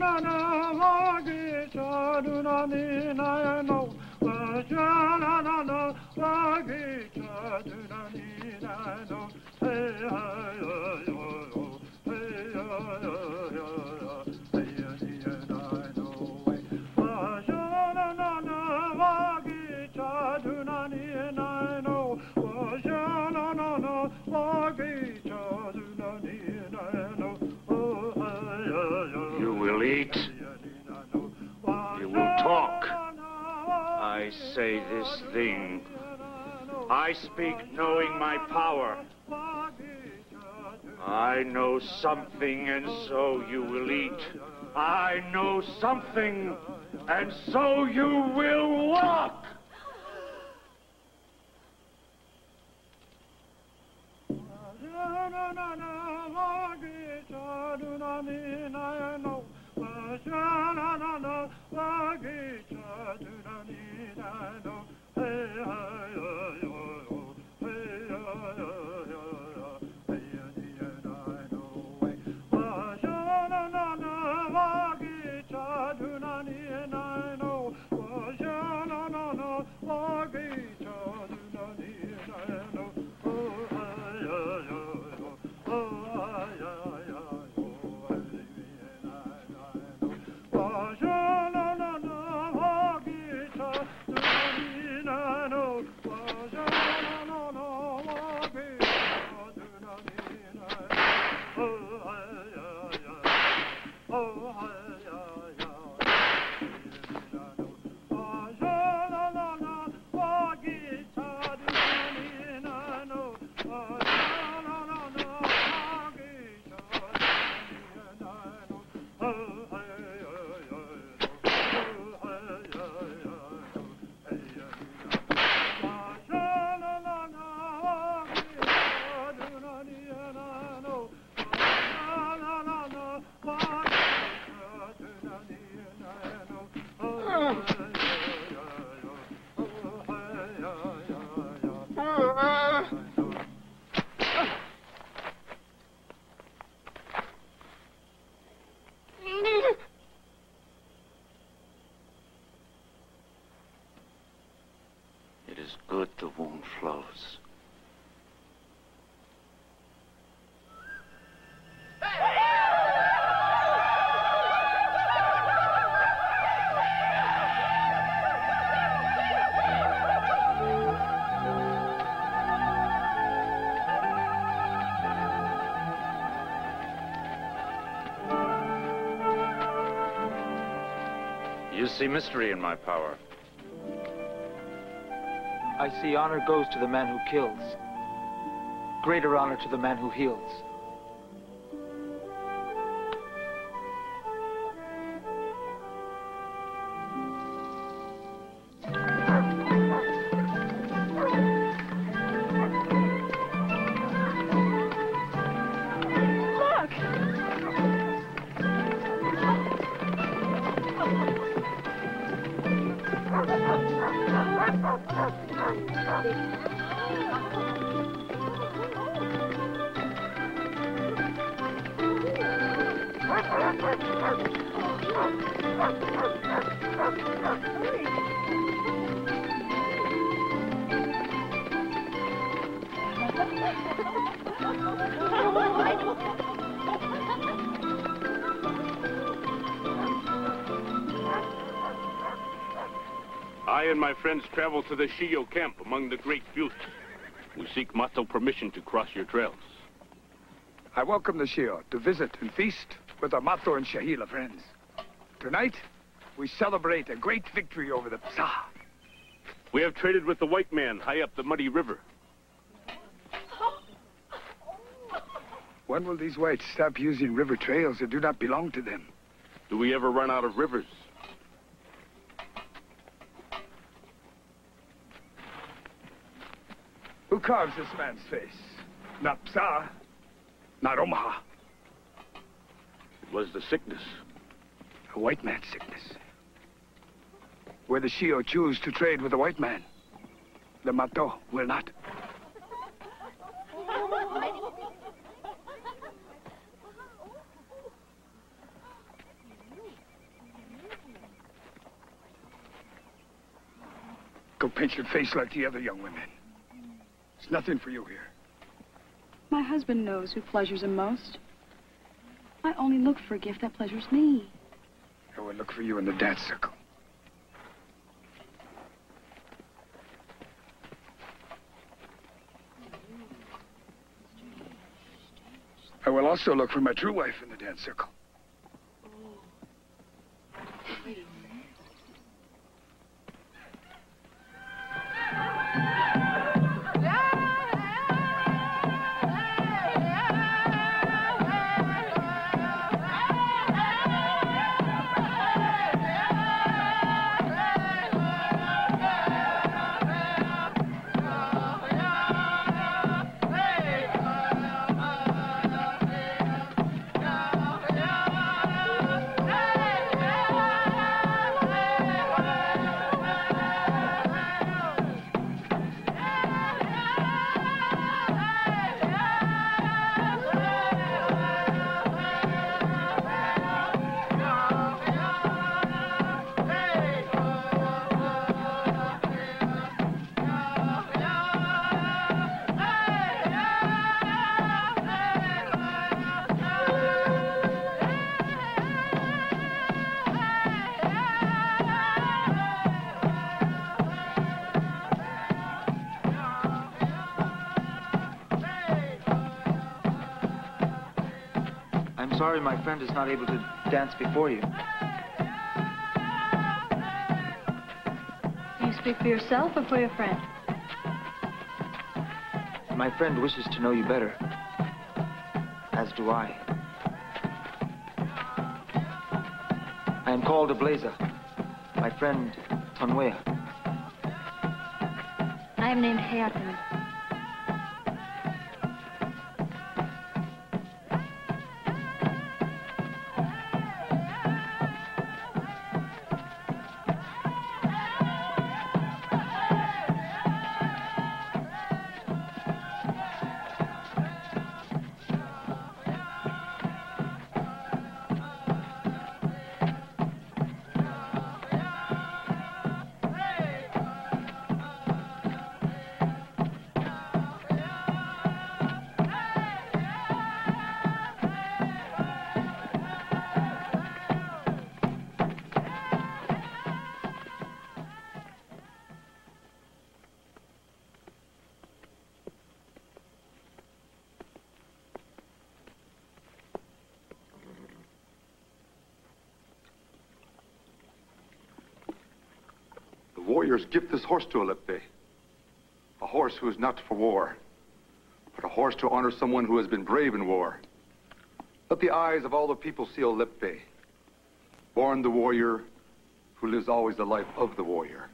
You something, and so you will eat. I know something, and so you will walk. *laughs* see mystery in my power. I see honor goes to the man who kills. Greater honor to the man who heals. Travel to the Shio camp among the Great Buttes. We seek Mato permission to cross your trails. I welcome the Shio to visit and feast with our Mato and Shahila friends. Tonight, we celebrate a great victory over the Psa. We have traded with the white man high up the muddy river. When will these whites stop using river trails that do not belong to them? Do we ever run out of rivers? Who carves this man's face? Not Psa, not Omaha. It was the sickness. A white man's sickness. Where the Shio choose to trade with the white man, the Mato will not. Go paint your face like the other young women. Nothing for you here. My husband knows who pleasures him most. I only look for a gift that pleasures me. I will look for you in the dance circle. I will also look for my true wife in the dance circle. Sorry my friend is not able to dance before you. Do you speak for yourself or for your friend? My friend wishes to know you better. As do I. I am called Ahbleza. My friend, Tonweya. I am named Hayatawin. Horse to Olepi. A horse who is not for war, but a horse to honor someone who has been brave in war. Let the eyes of all the people see Olepi, born the warrior who lives always the life of the warrior.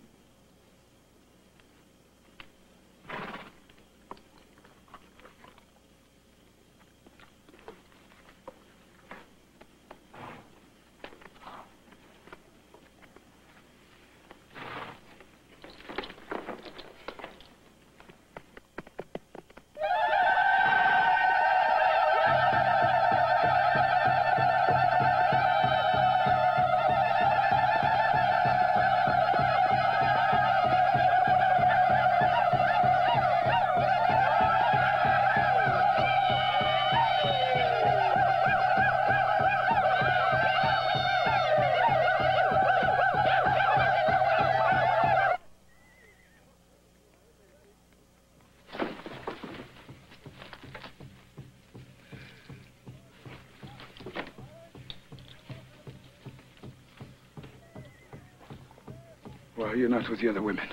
Why are you not with the other women?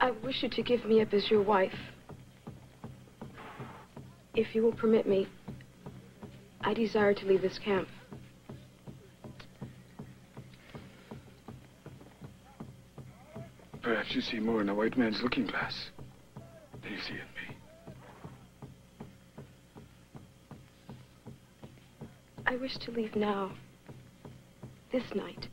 I wish you to give me up as your wife. If you will permit me, I desire to leave this camp. Perhaps you see more in a white man's looking glass than you see in me. I wish to leave now. This night.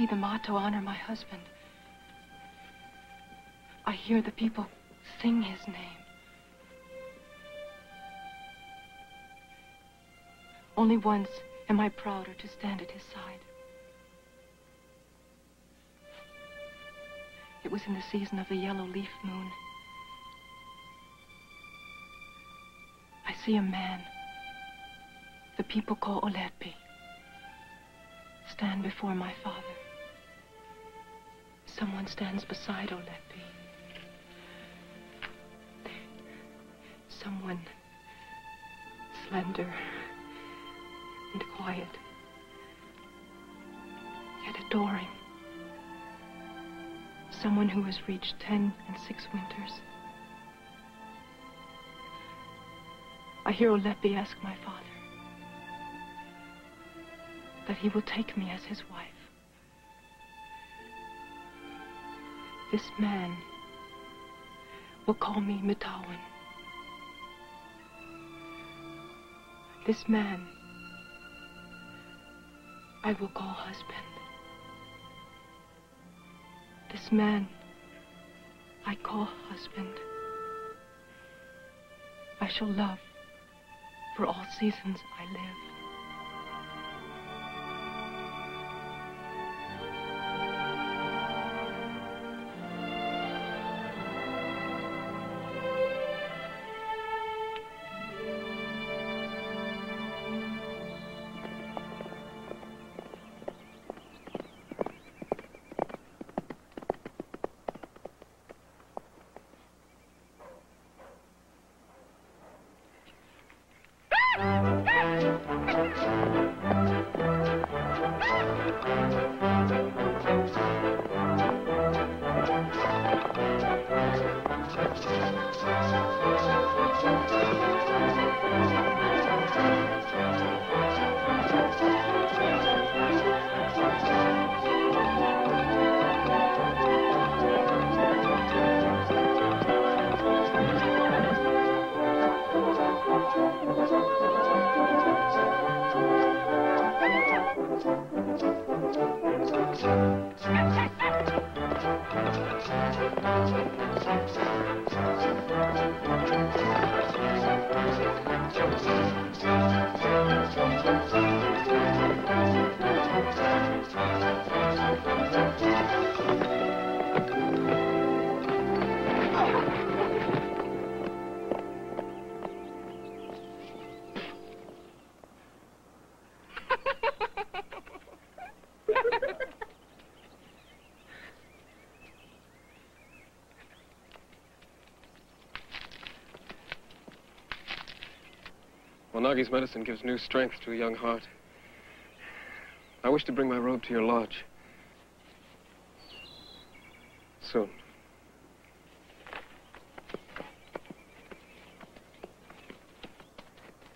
See the Mato honor my husband. I hear the people sing his name. Only once am I prouder to stand at his side. It was in the season of the yellow leaf moon. I see a man the people call Olepi stand before my father. Someone stands beside Olepi. Someone slender and quiet, yet adoring. Someone who has reached ten and six winters. I hear Olepi ask my father that he will take me as his wife. This man will call me Mitawan. This man I will call husband. This man I call husband. I shall love for all seasons I live. Wanagi's medicine gives new strength to a young heart. I wish to bring my robe to your lodge. Soon.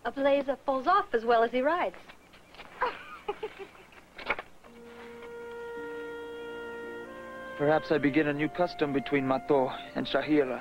Ahbleza falls off as well as he rides. *laughs* Perhaps I begin a new custom between Mato and Shahira.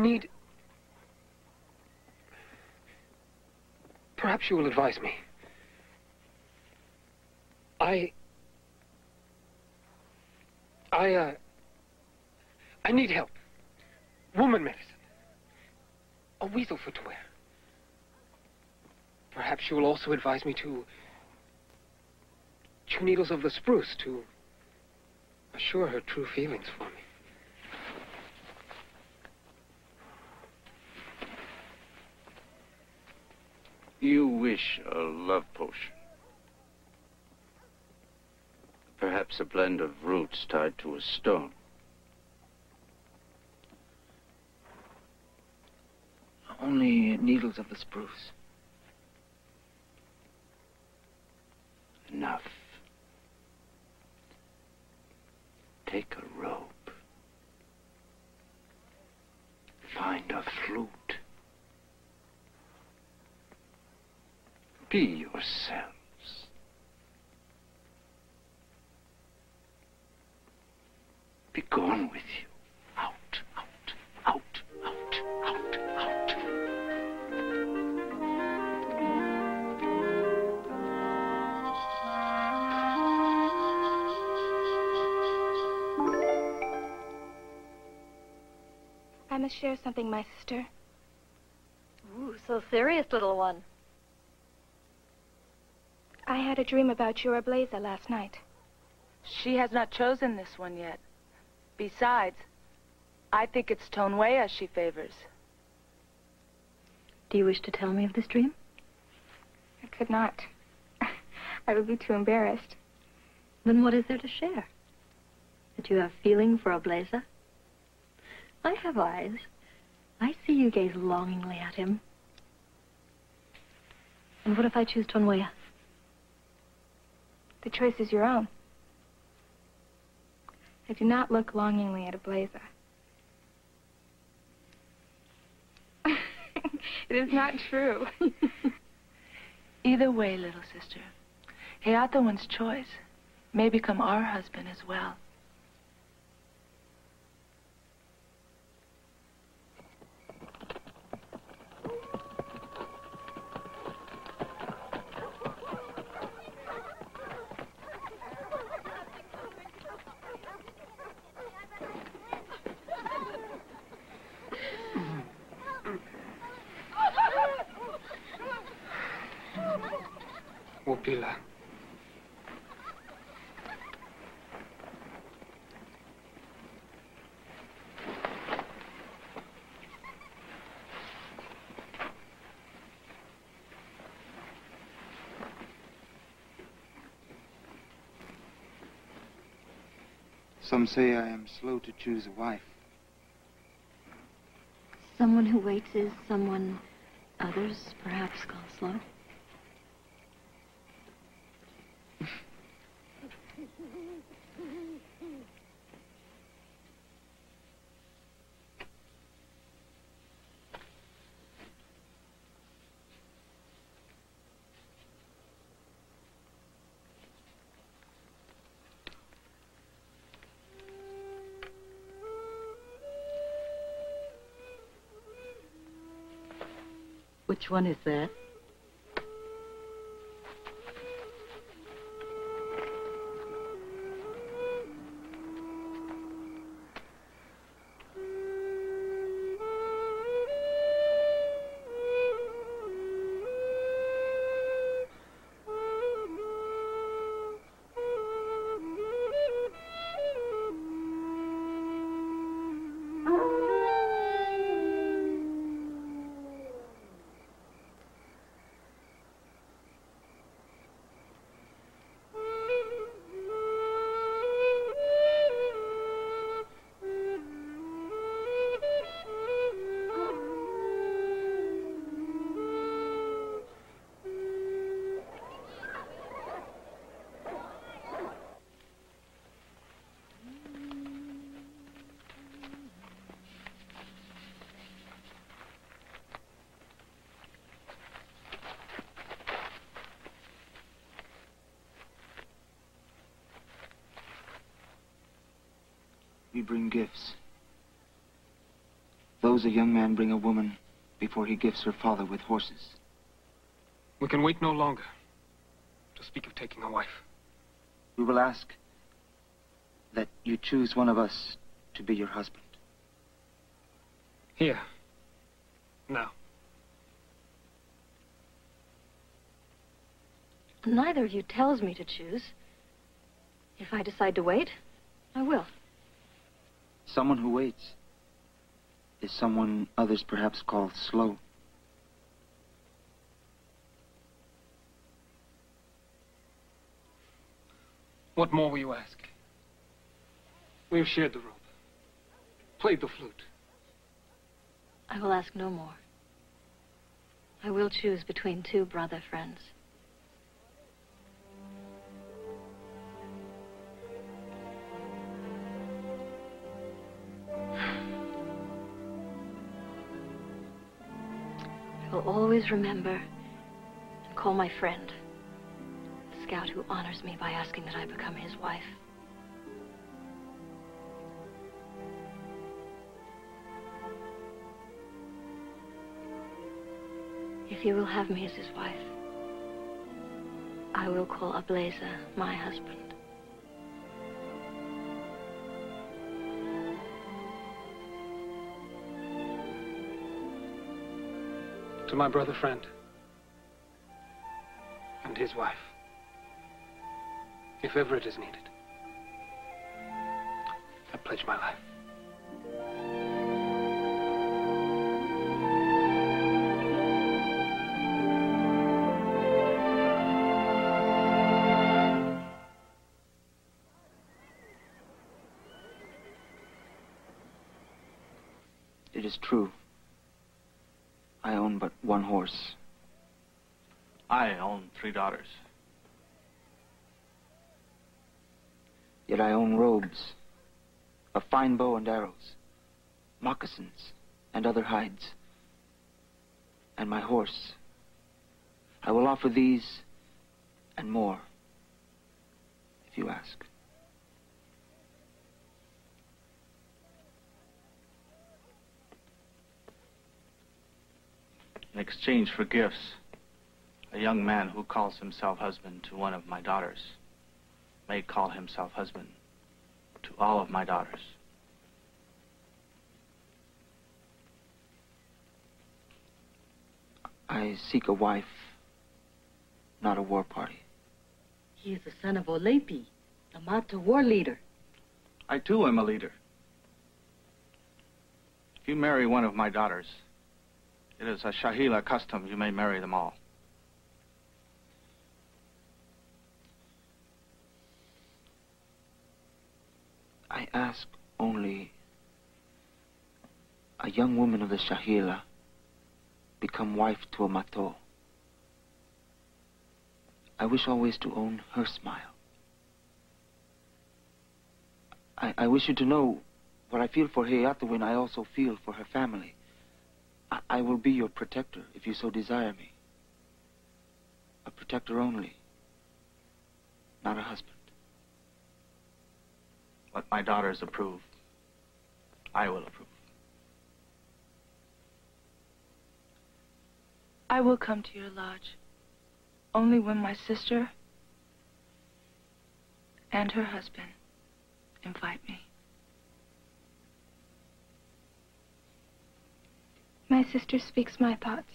Need... Perhaps you will advise me. I... I, uh... I need help. Woman medicine. A weasel for to wear. Perhaps you will also advise me to... chew needles of the spruce to assure her true feelings for me. You wish a love potion. Perhaps a blend of roots tied to a stone. Only needles of the spruce. Something, my sister. Ooh, so serious, little one. I had a dream about your Ahbleza last night. She has not chosen this one yet. Besides, I think it's Tonweya she favors. Do you wish to tell me of this dream? I could not. *laughs* I would be too embarrassed. Then what is there to share? That you have feeling for Ahbleza? I have eyes. I see you gaze longingly at him. And what if I choose Tonweya? The choice is your own. I do not look longingly at Ahbleza. *laughs* it is not true. *laughs* Either way, little sister, Hayatawin's choice may become our husband as well. Upila. Some say I am slow to choose a wife. Someone who waits is someone others perhaps call slow. One is that? Those a young man bring a woman before he gifts her father with horses. We can wait no longer to speak of taking a wife. We will ask that you choose one of us to be your husband. Here. Now. Neither of you tells me to choose. If I decide to wait, I will. Someone who waits is someone others perhaps call slow. What more will you ask? We have shared the rope, played the flute. I will ask no more. I will choose between two brother friends. Will always remember and call my friend, the scout who honors me by asking that I become his wife. If you will have me as his wife, I will call Ahbleza my husband. To my brother friend. And his wife. If ever it is needed. I pledge my life. One horse. I own three daughters. Yet I own robes, a fine bow and arrows, moccasins, and other hides, and my horse. I will offer these and more, if you ask. In exchange for gifts, a young man who calls himself husband to one of my daughters may call himself husband to all of my daughters. I seek a wife, not a war party. He is the son of Olepi, the Mato war leader. I too am a leader. If you marry one of my daughters, it is a Shahila custom you may marry them all. I ask only a young woman of the Shahila become wife to a Mato. I wish always to own her smile. I, I wish you to know what I feel for Hayatawin, I also feel for her family. I, will be your protector if you so desire me. A protector only, not a husband. Let my daughters approve. I will approve. I will come to your lodge only when my sister and her husband invite me. My sister speaks my thoughts.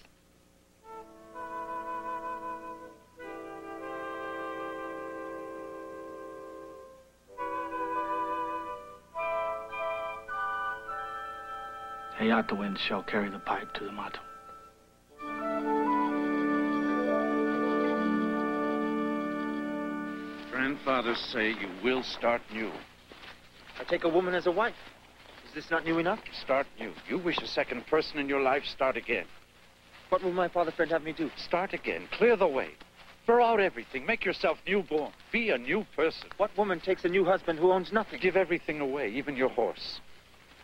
Hayatawin shall carry the pipe to the Mato. Grandfathers say you will start new. I take a woman as a wife. Is this not new enough? Start new. You wish a second person in your life, start again. What will my father friend have me do? Start again. Clear the way. Throw out everything. Make yourself newborn. Be a new person. What woman takes a new husband who owns nothing? Give everything away, even your horse.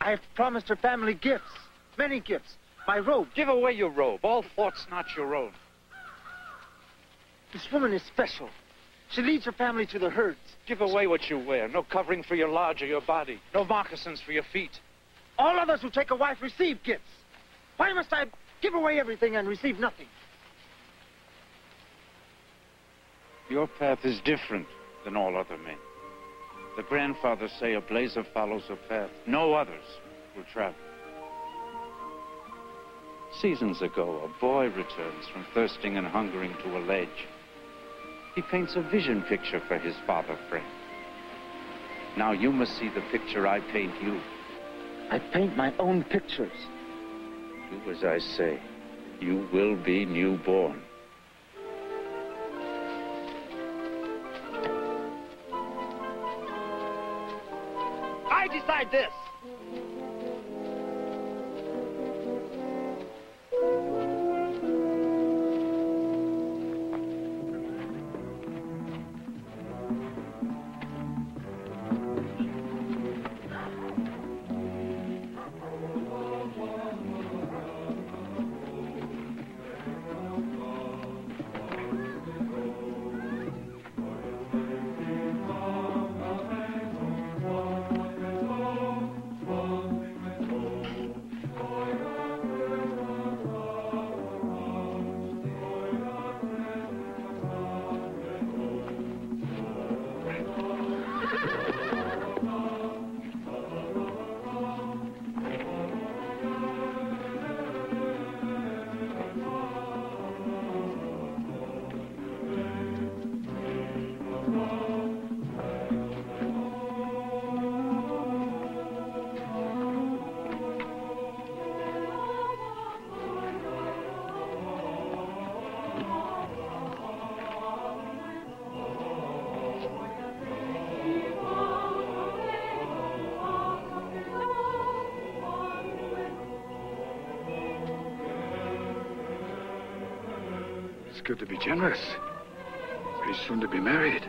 I have promised her family gifts. Many gifts. My robe. Give away your robe. All thoughts not your own. This woman is special. She leads her family to the herds. Give away what you wear. No covering for your lodge or your body. No moccasins for your feet. All others who take a wife receive gifts. Why must I give away everything and receive nothing? Your path is different than all other men. The grandfathers say Ahbleza follows a path no others will travel. Seasons ago, a boy returns from thirsting and hungering to a ledge. He paints a vision picture for his father friend. Now you must see the picture I paint you. I paint my own pictures. Do as I say. You will be newborn. I decide this. Good to be. Pretty soon to be married.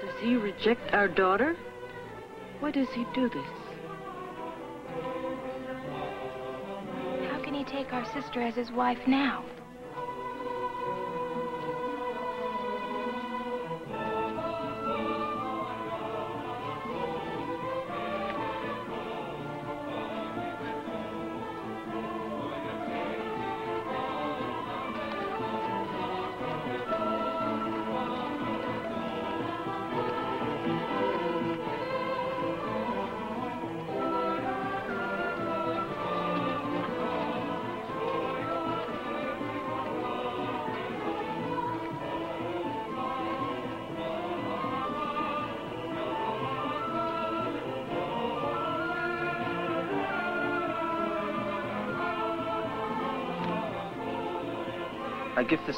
Does he reject our daughter? Why does he do this? How can he take our sister as his wife now?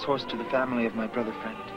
Horse to the family of my brother friend.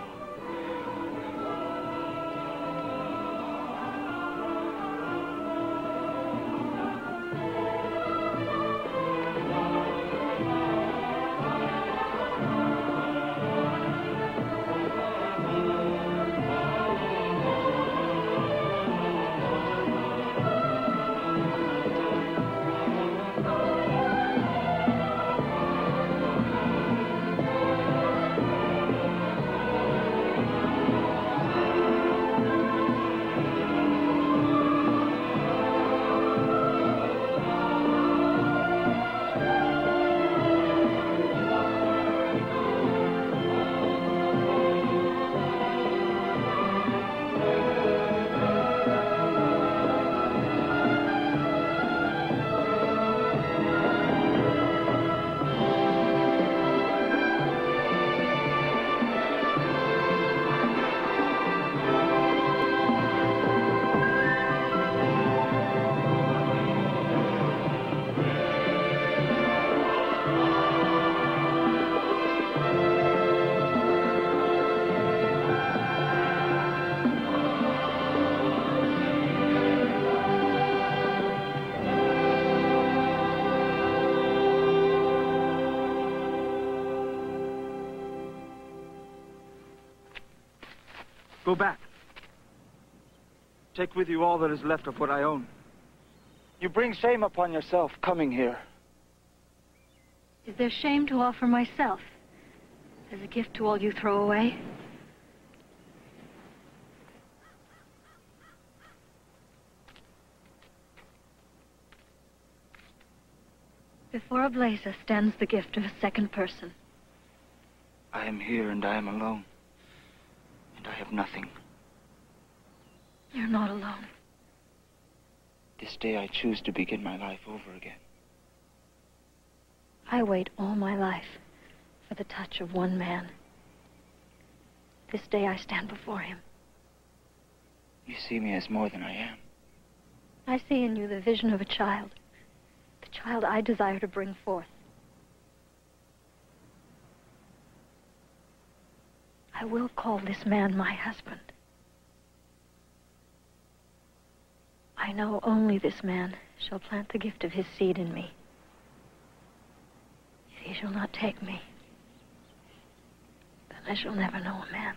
Take with you all that is left of what I own. You bring shame upon yourself coming here. Is there shame to offer myself as a gift to all you throw away? Before Ahbleza stands the gift of a second person. I am here and I am alone. And I have nothing. You're not alone. This day I choose to begin my life over again. I wait all my life for the touch of one man. This day I stand before him. You see me as more than I am. I see in you the vision of a child. The child I desire to bring forth. I will call this man my husband. I know only this man shall plant the gift of his seed in me. If he shall not take me, then I shall never know a man.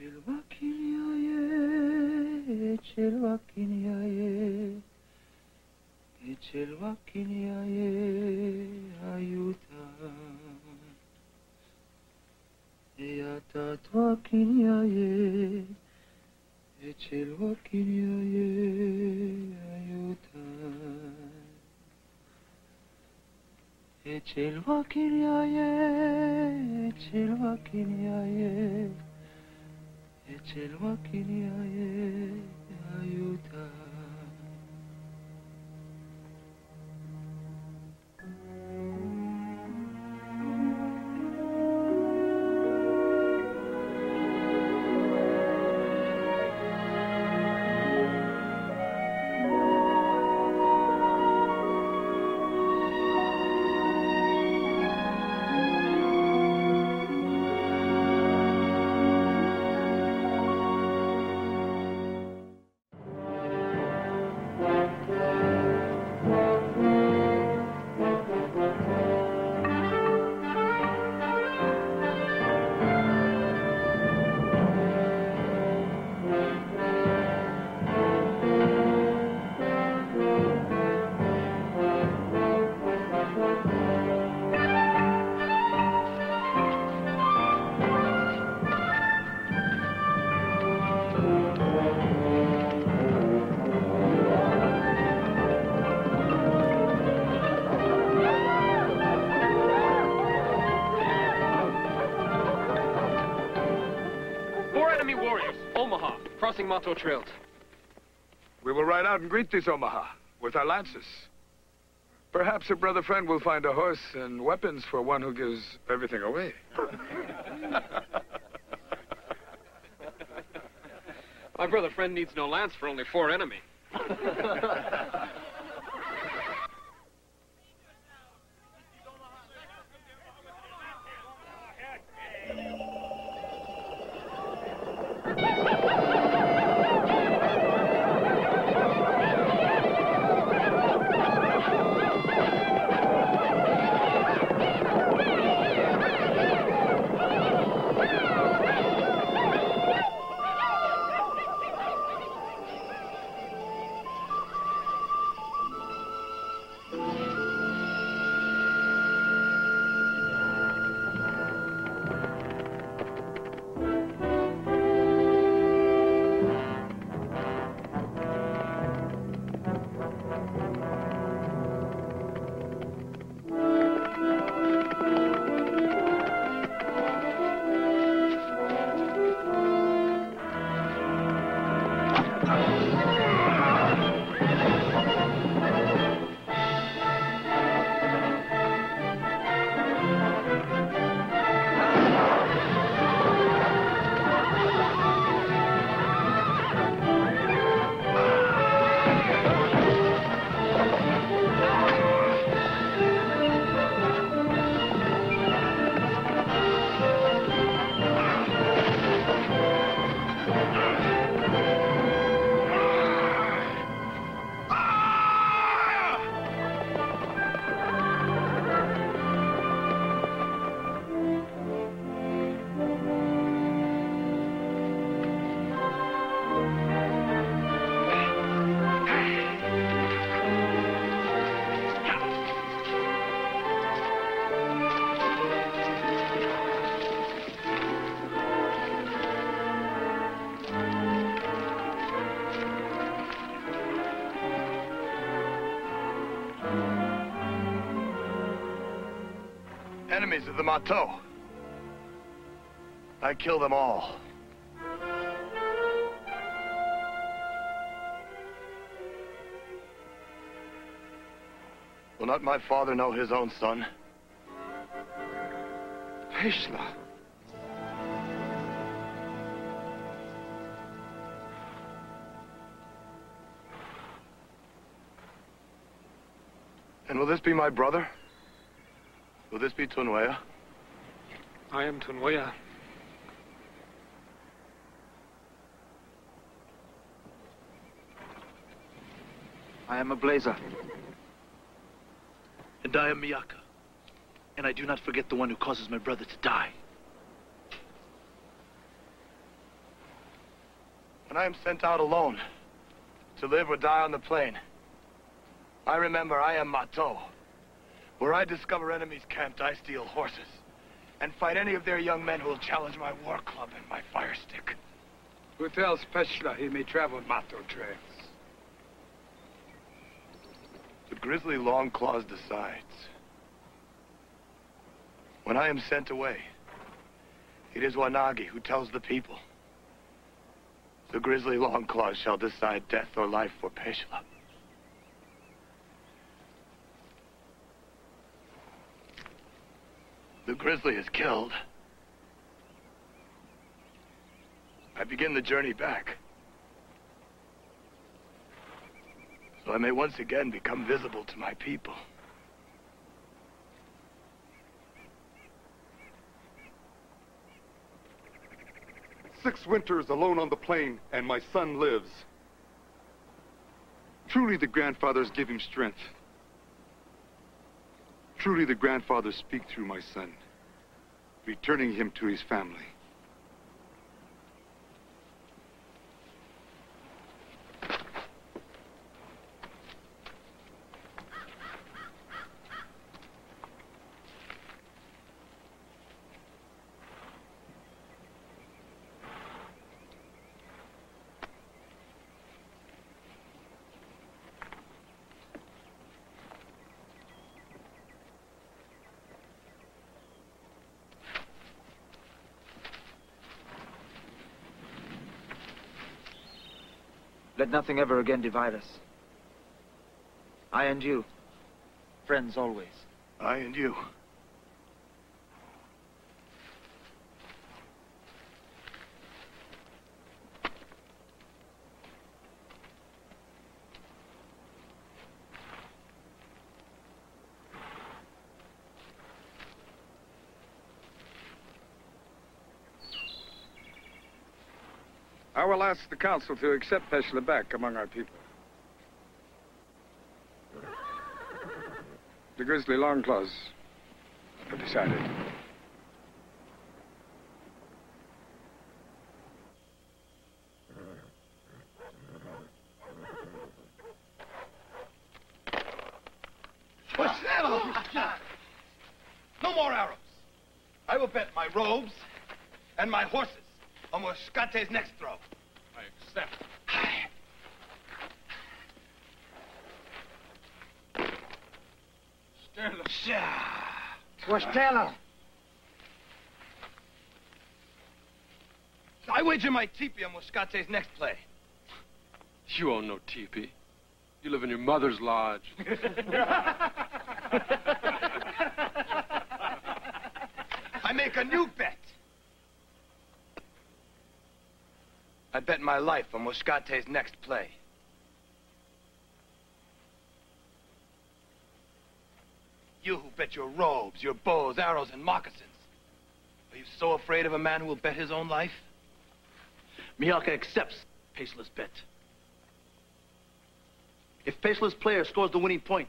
Çilvak kinyaye, çilvak kinyaye, çilvak kinyaye ayutan. Ya e tatva kinyaye, çilvak kinyaye ayutan. Çilvak kinyaye, çilvak kinyaye el maquinae crossing Mato trails. We will ride out and greet these Omaha with our lances. Perhaps a brother friend will find a horse and weapons for one who gives everything away. *laughs* My brother friend needs no lance for only four enemy. *laughs* the Mato. I kill them all. Will not my father know his own son? Peshla. And will this be my brother? Will this be Tonweya? I am Tonweya. I am Ahbleza. And I am Miyaka. And I do not forget the one who causes my brother to die. When I am sent out alone, to live or die on the plain, I remember I am Mato. Where I discover enemies camped, I steal horses. And fight any of their young men who will challenge my war club and my fire stick. Who tells Peshla he may travel Mato trails? The grizzly Longclaws decides. When I am sent away, it is Wanagi who tells the people. The grizzly Longclaws shall decide death or life for Peshla. The grizzly is killed. I begin the journey back. So I may once again become visible to my people. Six winters alone on the plain, and my son lives. Truly the grandfathers give him strength. Truly the grandfathers speak through my son, returning him to his family. Nothing ever again divide us. I and you, friends always. I and you. Will ask the council to accept Peshla back among our people. The Grizzly Longclaws have decided. No more arrows. I will bet my robes and my horses on Moscate's next throw. Stella. I wager my teepee on Moscate's next play. You own no teepee. You live in your mother's lodge. *laughs* I make a new bet. I bet my life on Moscate's next play. You your robes, your bows, arrows, and moccasins. Are you so afraid of a man who will bet his own life? Miyaka accepts Peshla's bet. If Peshla's player scores the winning point,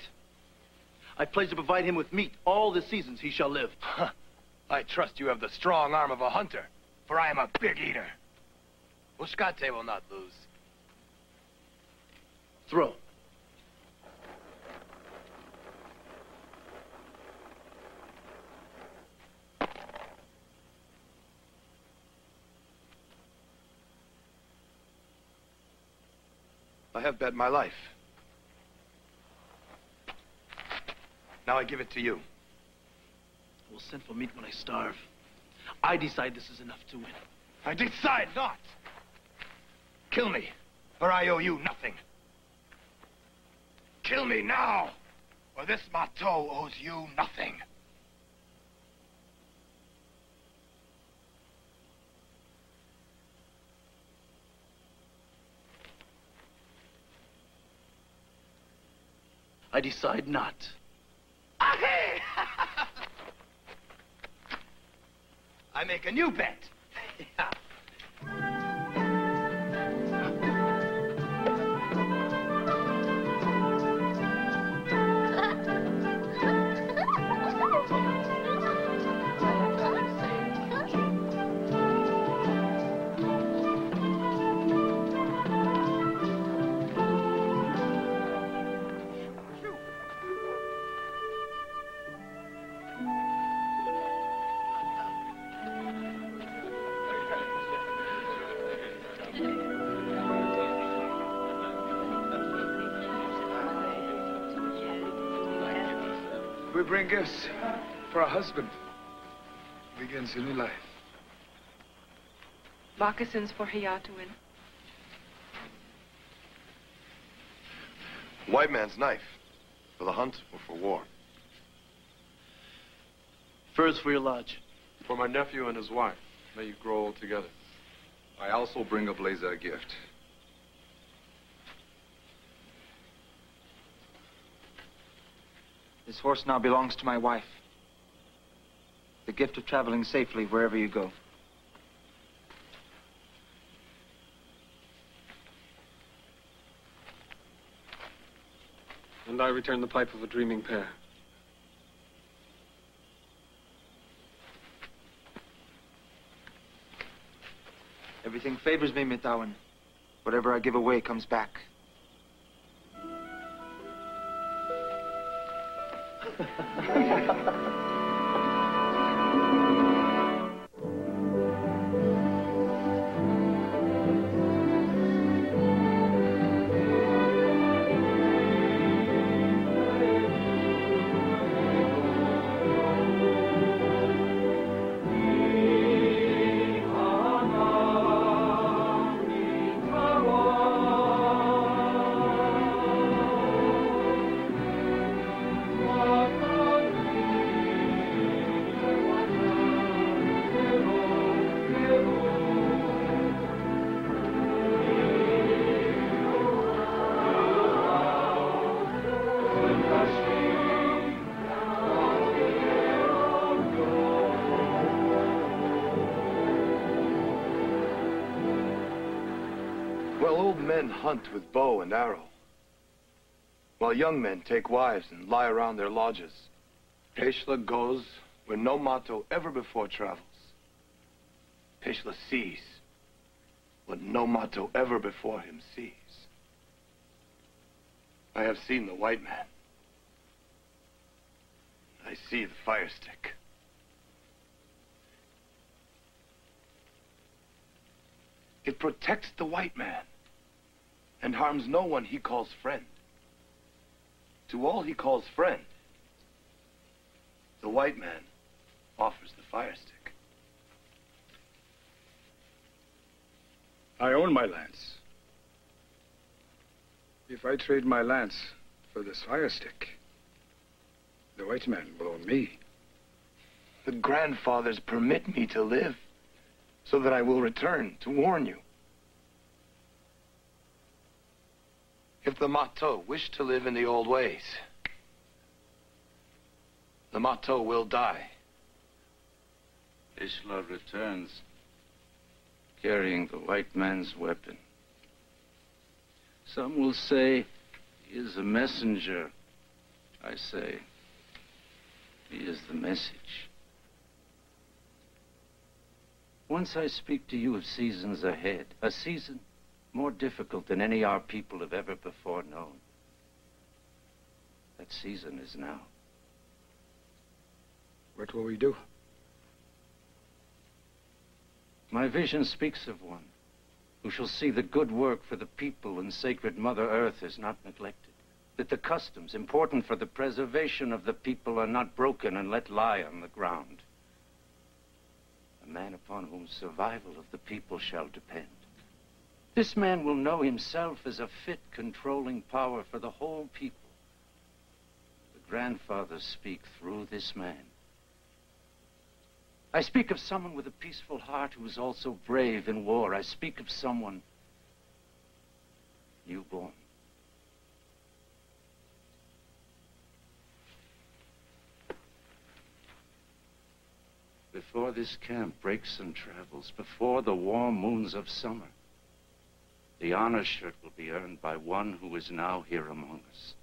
I pledge to provide him with meat all the seasons he shall live. I trust you have the strong arm of a hunter, for I am a big eater. Muscate will not lose. Throw. I have bet my life. Now I give it to you. I will send for meat when I starve. I decide this is enough to win. I decide not. Kill me, or I owe you nothing. Kill me now, or this Mato owes you nothing. I decide not. *laughs* I make a new bet. *laughs* We husband. Begins a new life. Moccasins for Hayatawin. White man's knife. For the hunt or for war? Furs for your lodge. For my nephew and his wife. May you grow old together. I also bring Ahbleza a gift. This horse now belongs to my wife. The gift of traveling safely wherever you go. And I return the pipe of a dreaming pair. Everything favors me, Mitawan. Whatever I give away comes back. *laughs* hunt with bow and arrow, while young men take wives and lie around their lodges. Peshla goes where no Mato ever before travels. Peshla sees what no Mato ever before him sees. I have seen the white man. I see the fire stick. It protects the white man and harms no one he calls friend. To all he calls friend, the white man offers the fire stick. I own my lance. If I trade my lance for this fire stick, the white man will own me. The grandfathers permit me to live so that I will return to warn you. If the Mato wish to live in the old ways, the Mato will die. Peshla returns, carrying the white man's weapon. Some will say he is a messenger. I say he is the message. Once I speak to you of seasons ahead, a season more difficult than any our people have ever before known. That season is now. What will we do? My vision speaks of one who shall see the good work for the people and sacred Mother Earth is not neglected. That the customs important for the preservation of the people are not broken and let lie on the ground. A man upon whom survival of the people shall depend. This man will know himself as a fit controlling power for the whole people. The grandfathers speak through this man. I speak of someone with a peaceful heart who is also brave in war. I speak of someone newborn. Before this camp breaks and travels, before the warm moons of summer, the honor shirt will be earned by one who is now here among us.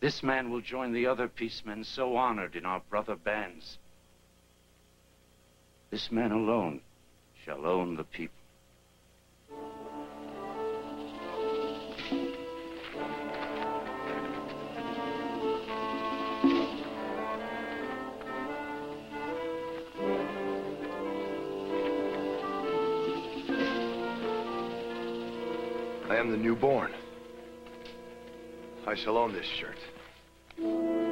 This man will join the other peacemen so honored in our brother bands. This man alone shall own the people. The newborn. I shall own this shirt.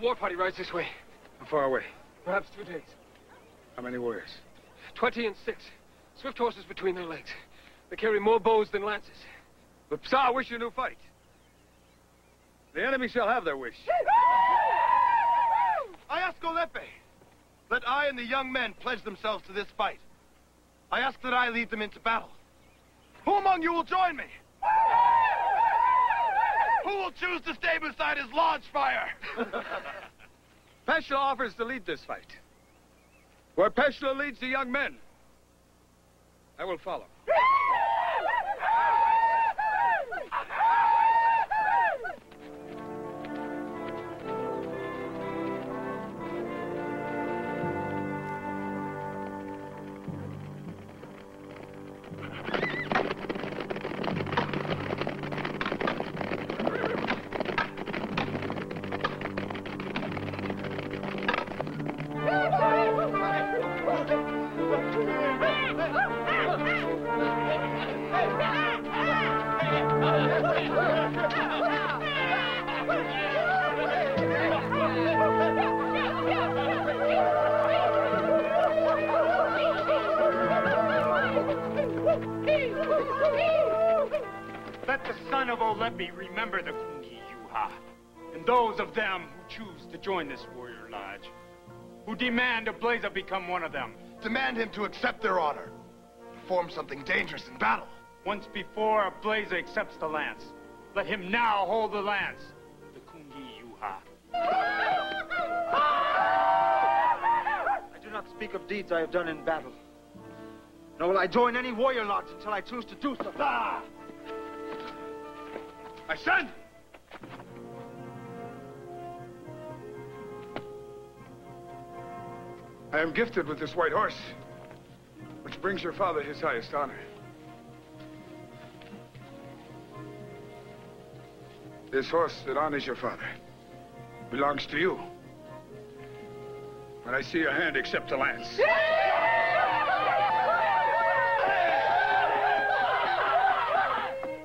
War party rides this way. How far away? Perhaps two days. How many warriors? Twenty and six. Swift horses between their legs. They carry more bows than lances. The Psa wish a new fight. The enemy shall have their wish. I ask Olepi let I and the young men pledge themselves to this fight. I ask that I lead them into battle. Who among you will join me? Who will choose to stay beside his launch fire? *laughs* Peshla offers to lead this fight. Where Peshla leads the young men, I will follow. *laughs* join this warrior lodge, who demand Ahbleza become one of them. Demand him to accept their honor, perform something dangerous in battle. Once before a Blazer accepts the lance, let him now hold the lance, the Kangi Yuha. I do not speak of deeds I have done in battle. Nor will I join any warrior lodge until I choose to do so. Ah! My son! I am gifted with this white horse, which brings your father his highest honor. This horse that honors your father belongs to you. When I see your hand, accept the lance.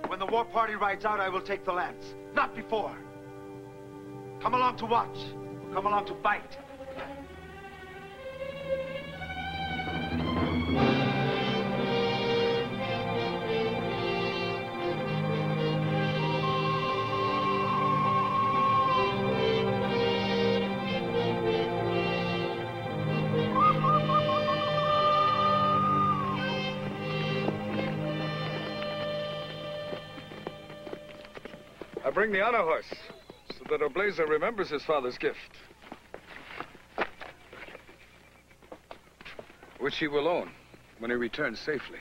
When the war party rides out, I will take the lance. Not before. Come along to watch. Come along to fight. Bring the honor horse, so that Ahbleza remembers his father's gift. Which he will own when he returns safely.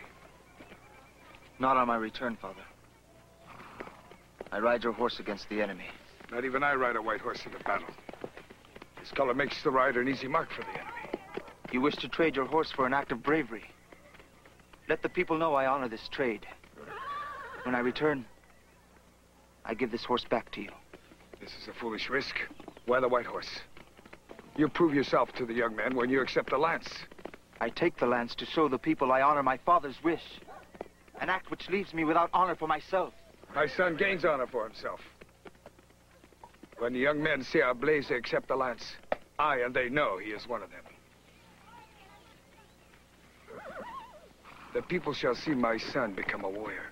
Not on my return, Father. I ride your horse against the enemy. Not even I ride a white horse in a battle. His color makes the rider an easy mark for the enemy. You wish to trade your horse for an act of bravery. Let the people know I honor this trade. When I return, I give this horse back to you. This is a foolish risk. Why the white horse? You prove yourself to the young men when you accept the lance. I take the lance to show the people I honor my father's wish. An act which leaves me without honor for myself. My son gains honor for himself. When the young men see Ahbleza accept the lance, I and they know he is one of them. The people shall see my son become a warrior.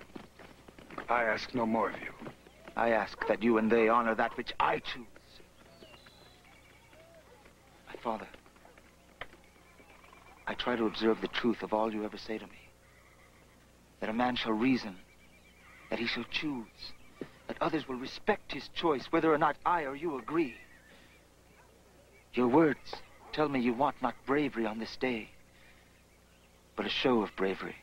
I ask no more of you. I ask that you and they honor that which I choose. My father, I try to observe the truth of all you ever say to me. That a man shall reason, that he shall choose, that others will respect his choice, whether or not I or you agree. Your words tell me you want not bravery on this day, but a show of bravery.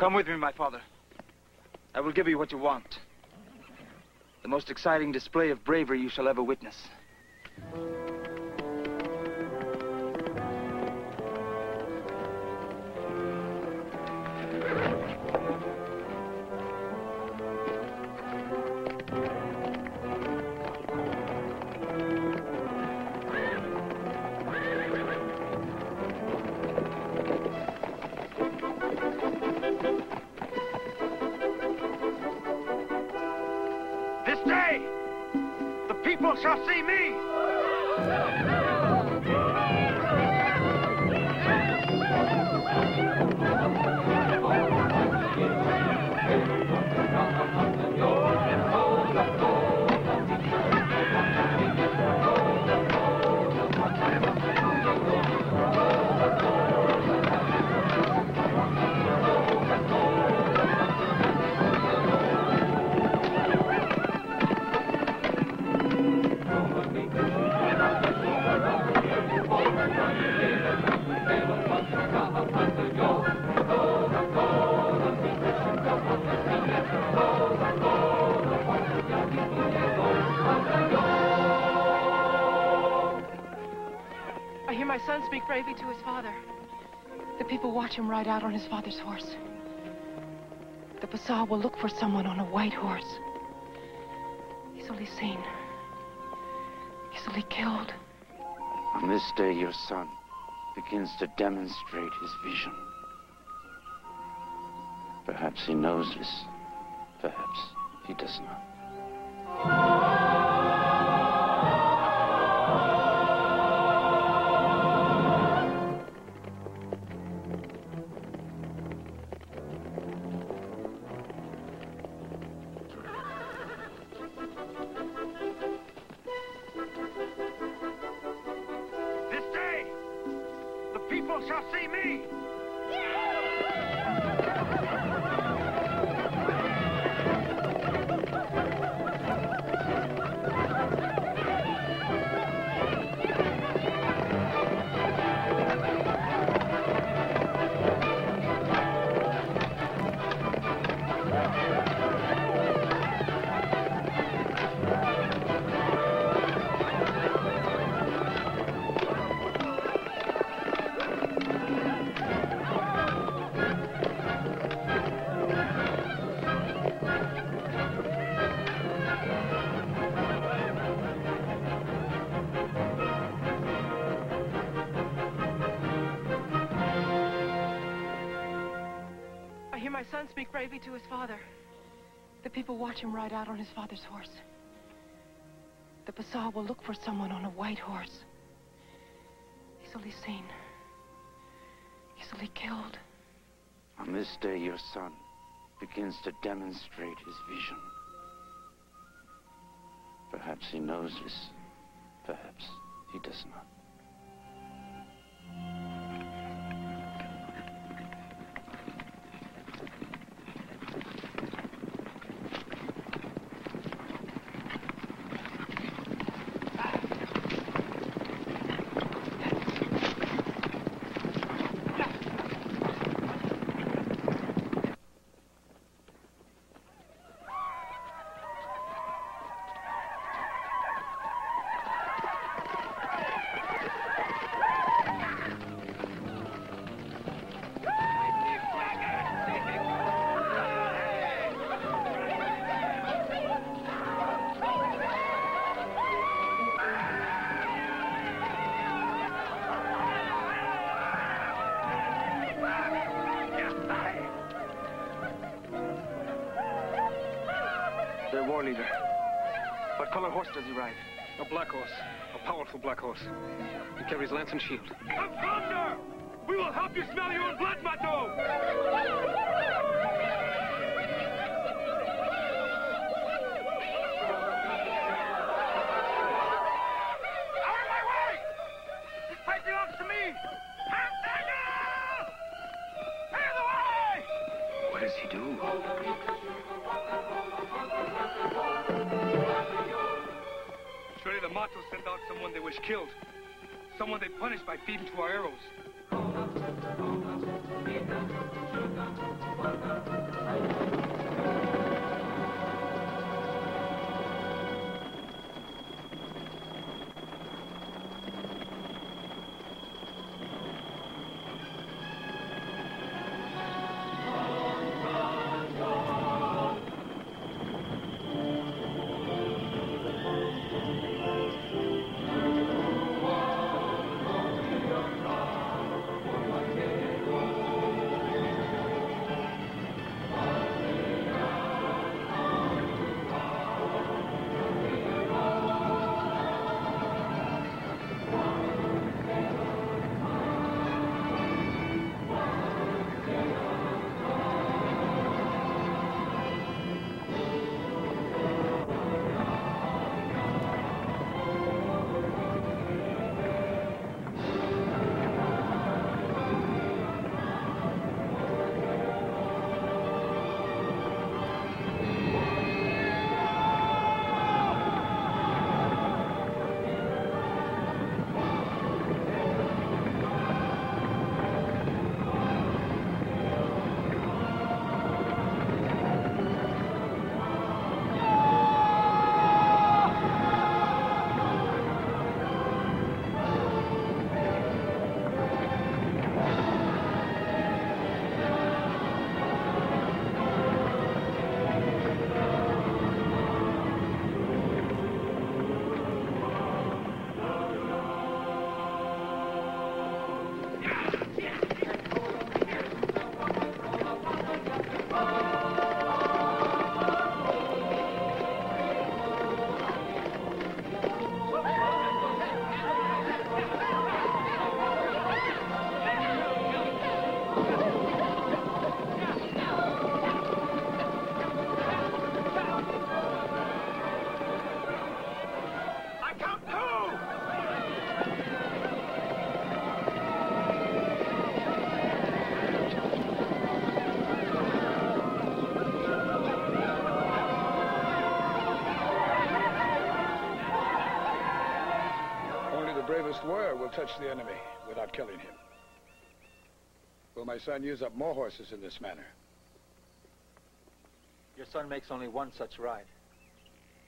Come with me, my father. I will give you what you want. The most exciting display of bravery you shall ever witness. Watch him ride out on his father's horse. The Basar will look for someone on a white horse. Easily seen. Easily killed. On this day, your son begins to demonstrate his vision. Perhaps he knows this. Perhaps he does not. Speak bravely to his father. The people watch him ride out on his father's horse. The Basar will look for someone on a white horse. Easily seen. Easily killed. On this day, your son begins to demonstrate his vision. Perhaps he knows this. Perhaps he does not. Black horse. He carries lance and shield. Touch the enemy without killing him. Will my son use up more horses in this manner? Your son makes only one such ride.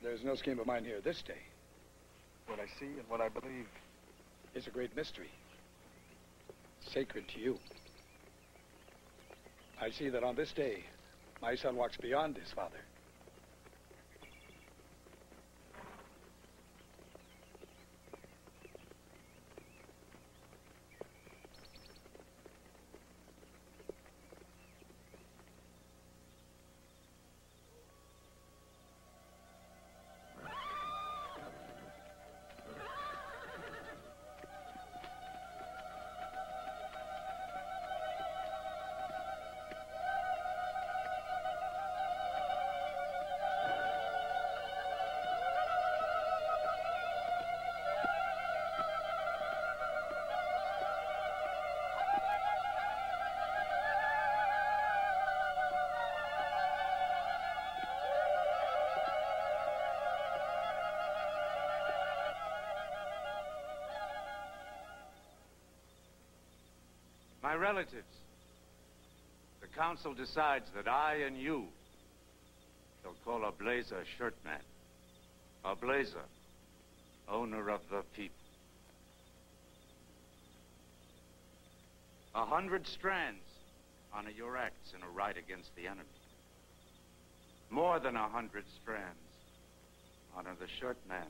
There's no scheme of mine here this day. What I see and what I believe is a great mystery. Sacred to you. I see that on this day, my son walks beyond his father. My relatives, the council decides that I and you shall call Ahbleza Shirtman. Ahbleza, owner of the people. A hundred strands honor your acts in a right against the enemy. More than a hundred strands honor the shirt man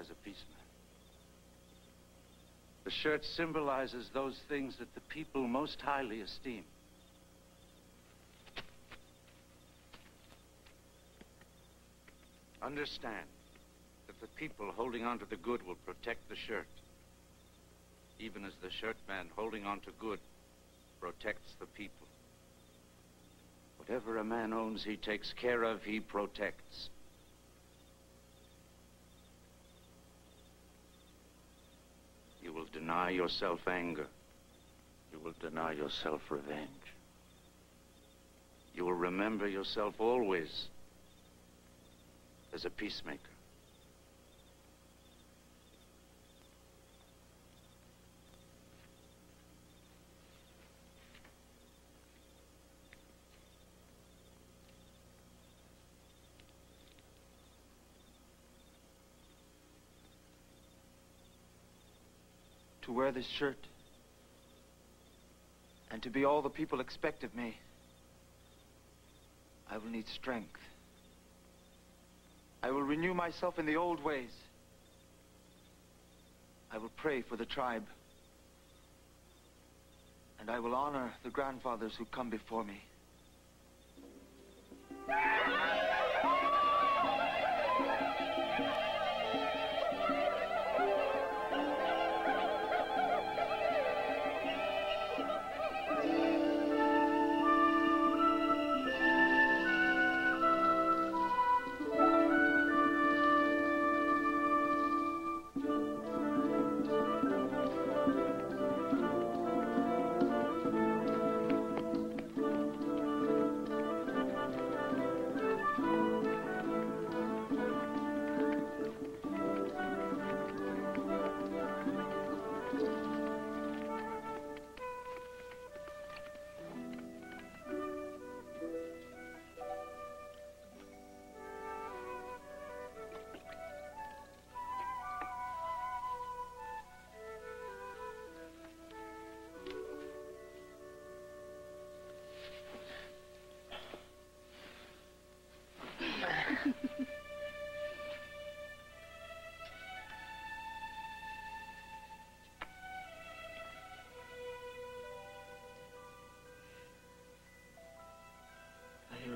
as a peaceman. The shirt symbolizes those things that the people most highly esteem. Understand that the people holding on to the good will protect the shirt, even as the shirt man holding on to good protects the people. Whatever a man owns, he takes care of, he protects. You will deny yourself anger. You will deny yourself revenge. You will remember yourself always as a peacemaker. Wear this shirt. And to be all the people expect of me. I will need strength. I will renew myself in the old ways. I will pray for the tribe. And I will honor the grandfathers who come before me.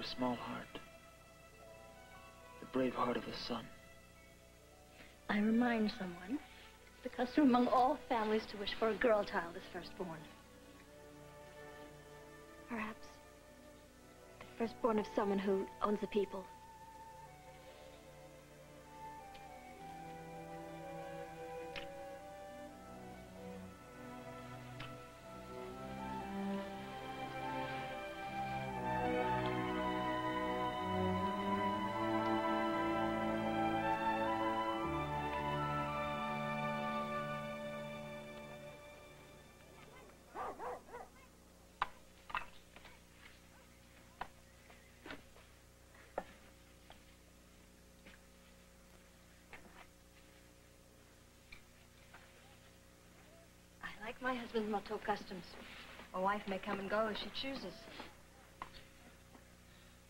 A small heart. The brave heart of a son. I remind someone it's the custom among all families to wish for a girl child as firstborn. Perhaps the firstborn of someone who owns the people. My husband's Mato Customs. My wife may come and go as she chooses.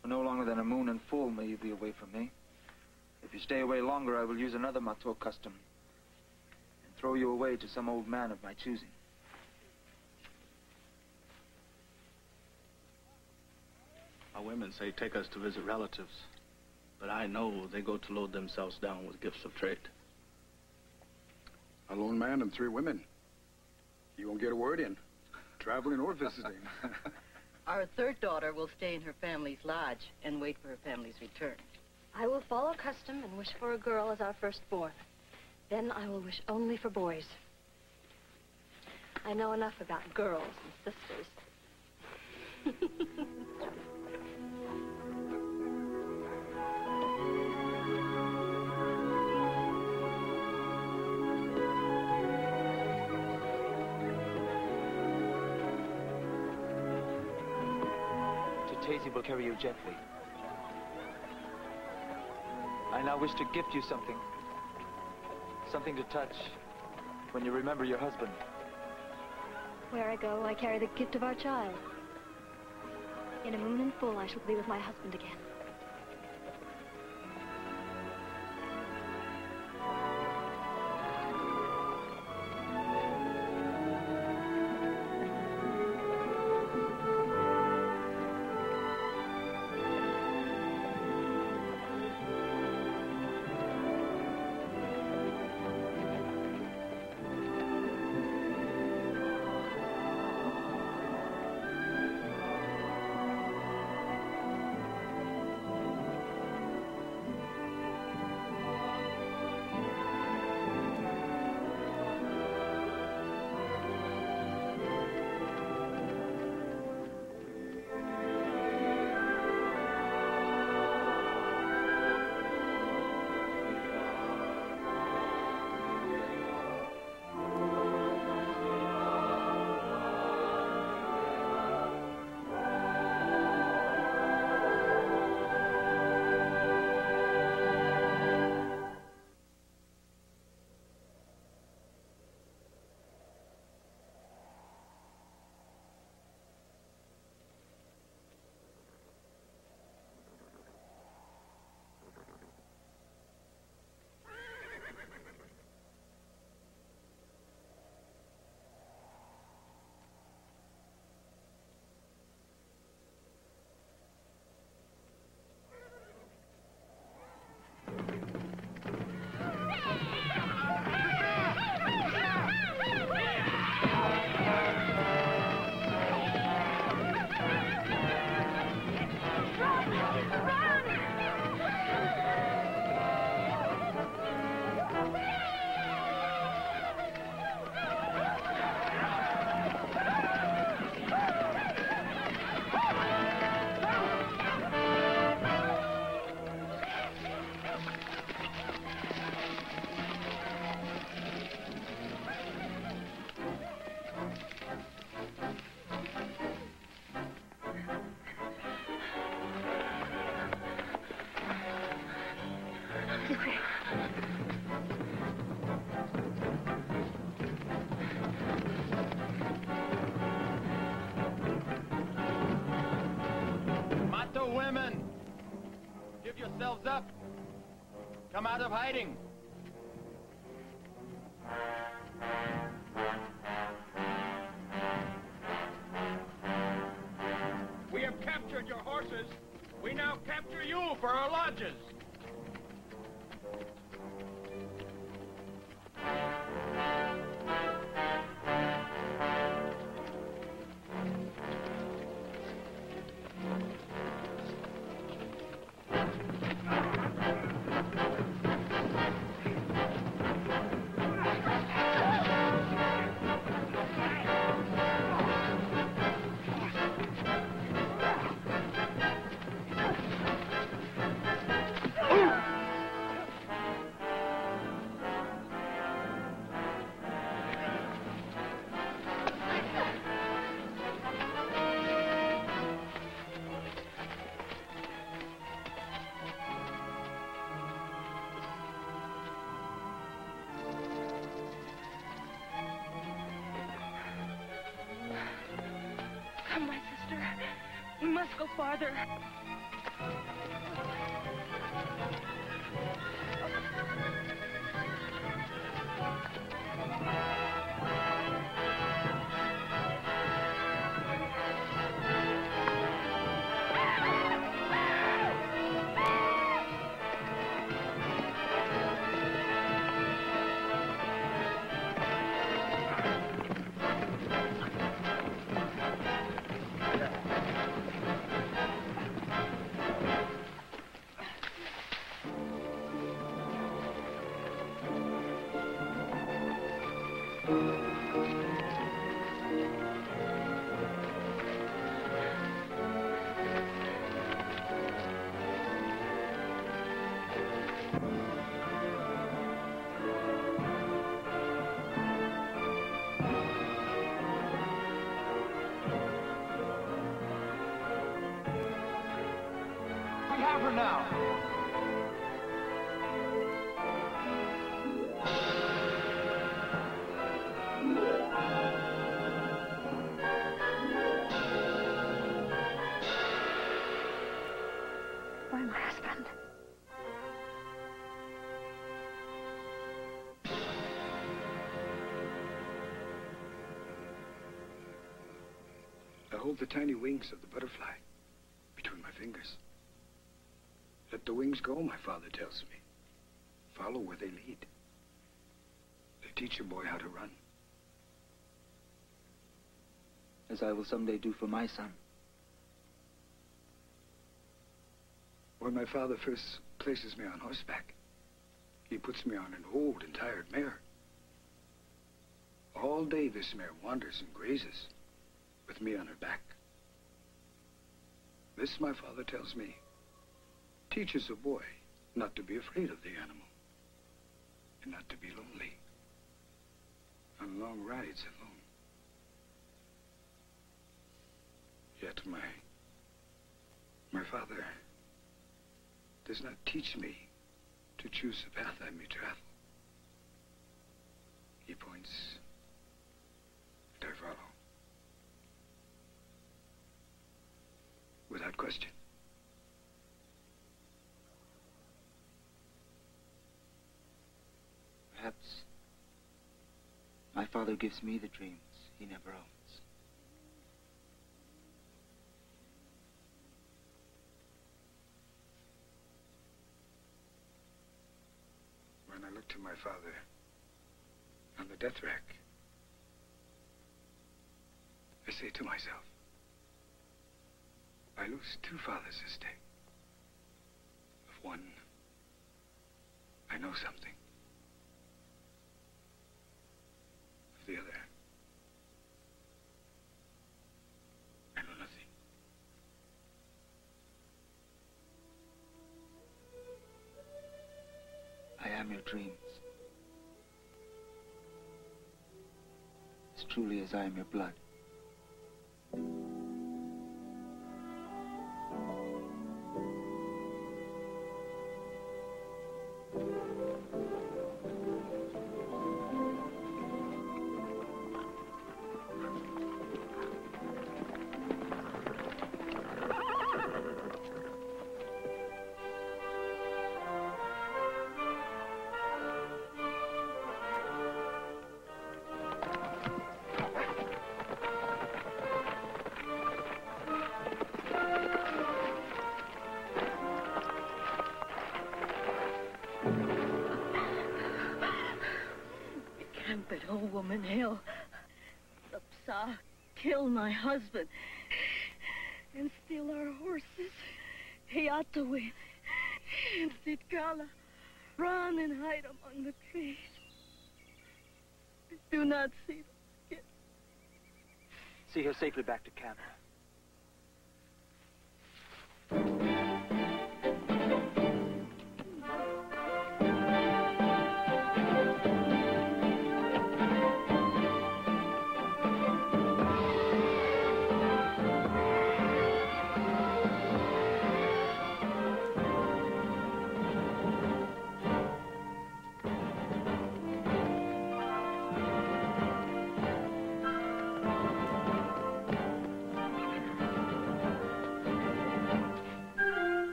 For no longer than a moon and full may you be away from me. If you stay away longer, I will use another Mato custom and throw you away to some old man of my choosing. Our women say take us to visit relatives, but I know they go to load themselves down with gifts of trade. A lone man and three women. You won't get a word in, traveling or visiting. *laughs* Our third daughter will stay in her family's lodge and wait for her family's return. I will follow custom and wish for a girl as our firstborn. Then I will wish only for boys. I know enough about girls and sisters. *laughs* Tatazy will carry you gently. I now wish to gift you something. Something to touch when you remember your husband. Where I go, I carry the gift of our child. In a moon and full, I shall be with my husband again. Hiding! Go farther. Her now. Why, my husband? I hold the tiny wings of the butterfly between my fingers. Let the wings go, my father tells me. Follow where they lead. They teach a boy how to run. As I will someday do for my son. When my father first places me on horseback, he puts me on an old and tired mare. All day this mare wanders and grazes, with me on her back. This, my father tells me, teaches a boy not to be afraid of the animal, and not to be lonely on long rides alone. Yet my, my father does not teach me to choose the path I may travel. He points, and I follow. Without question. Perhaps my father gives me the dreams he never owns. When I look to my father on the death rack, I say to myself, I lose two fathers this day. Of one, I know something. Dreams. As truly as I am your blood. Woman hill. The Psa kill my husband and steal our horses. Hayatawin and Sitkala run and hide among the trees. Do not see them again. See her safely back to camp.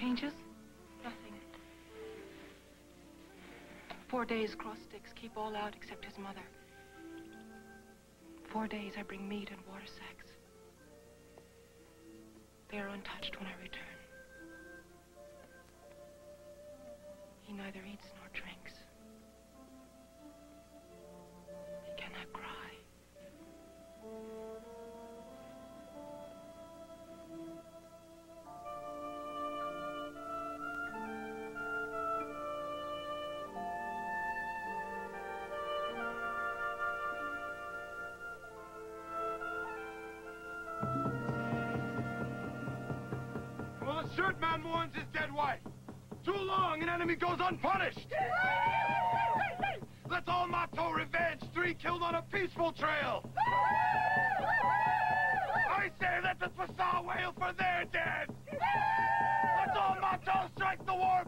Changes? Nothing. Four days cross sticks, keep all out except his mother. Four days I bring meat and water sacks. They are untouched shirt his dead wife. Too long, an enemy goes unpunished. Let's all Mato revenge. Three killed on a peaceful trail. I say let the Pasa wail for their dead. Let's all Mato strike the war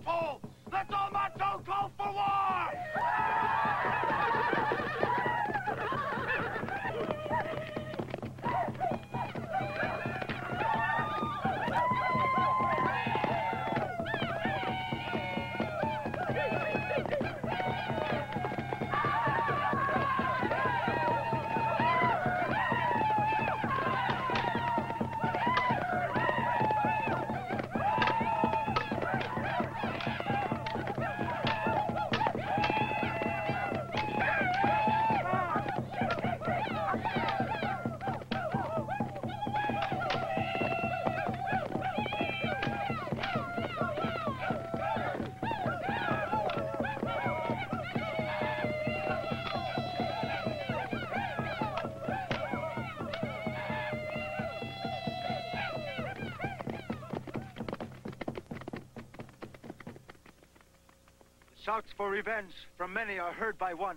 for revenge from many are heard by one.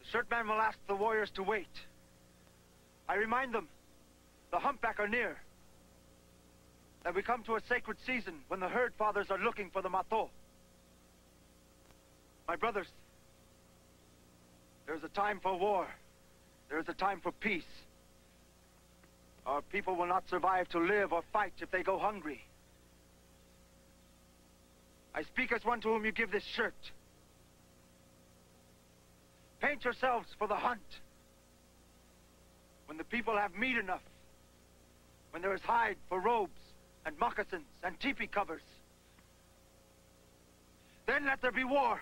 The shirt man will ask the warriors to wait. I remind them, the humpback are near. That we come to a sacred season when the herd fathers are looking for the Mato. My brothers, there is a time for war. There is a time for peace. Our people will not survive to live or fight if they go hungry. I speak as one to whom you give this shirt. Paint yourselves for the hunt. When the people have meat enough. When there is hide for robes and moccasins and teepee covers. Then let there be war.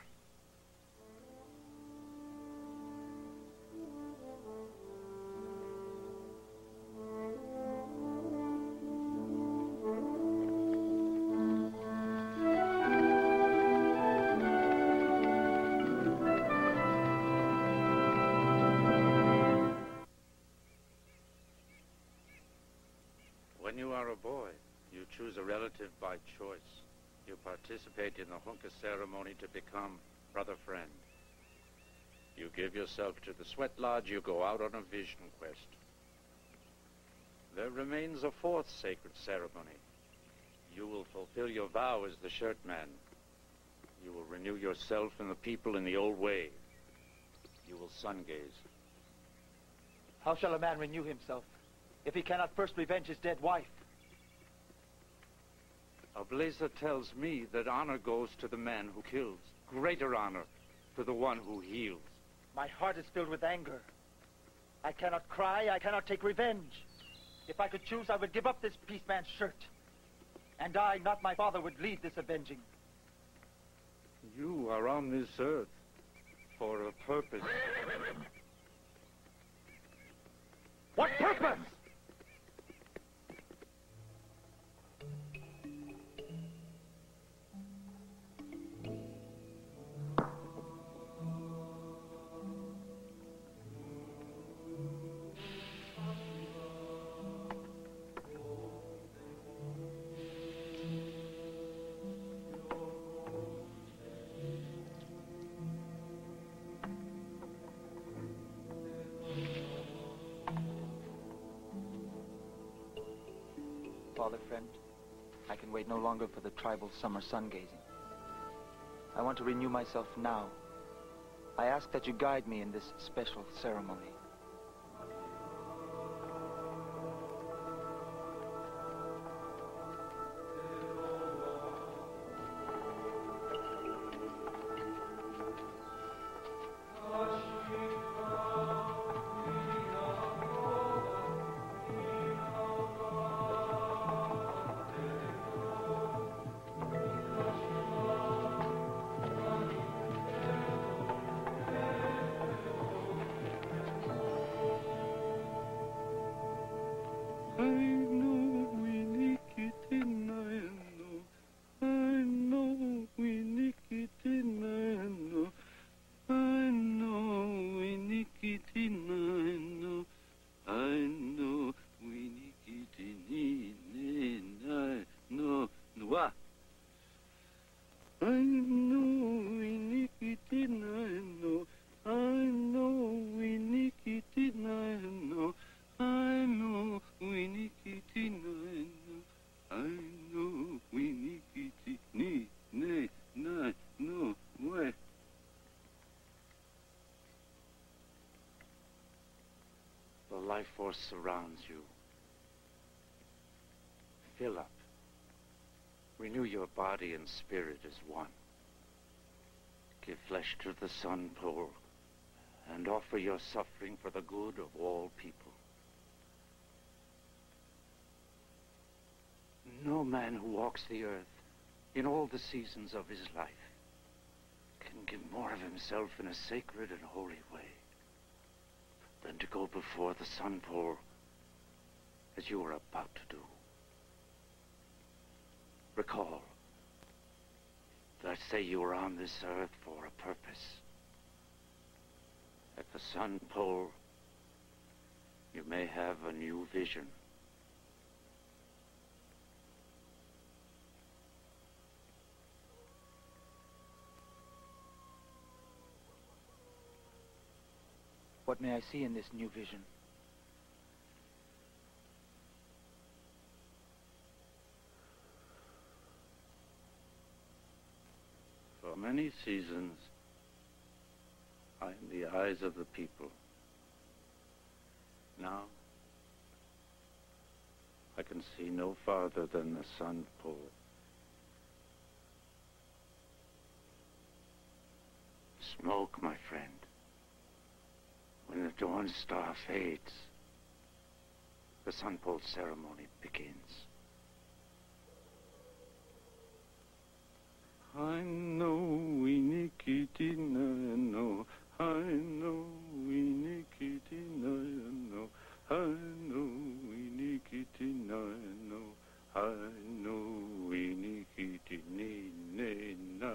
You are a boy, you choose a relative by choice. You participate in the Hunka ceremony to become brother friend. You give yourself to the sweat lodge, you go out on a vision quest. There remains a fourth sacred ceremony. You will fulfill your vow as the shirt man. You will renew yourself and the people in the old way. You will sun gaze. How shall a man renew himself if he cannot first revenge his dead wife? Ahbleza tells me that honor goes to the man who kills. Greater honor to the one who heals. My heart is filled with anger. I cannot cry, I cannot take revenge. If I could choose, I would give up this peace man's shirt. And I, not my father, would lead this avenging. You are on this earth for a purpose. What purpose? Father friend, I can wait no longer for the tribal summer sun gazing. I want to renew myself now. I ask that you guide me in this special ceremony. Life force surrounds you. Fill up. Renew your body and spirit as one. Give flesh to the sun pole and offer your suffering for the good of all people. No man who walks the earth in all the seasons of his life can give more of himself in a sacred and holy way before the sun pole as you are about to do. Recall that say you are on this earth for a purpose. At the sun pole, you may have a new vision. What may I see in this new vision? For many seasons, I am the eyes of the people. Now, I can see no farther than the sun pole. Smoke, my friend. When the dawn star fades, the sun pole ceremony begins. I know iniquity, no. I know iniquity, no. I know iniquity, no. I know iniquity, ne, ne, na,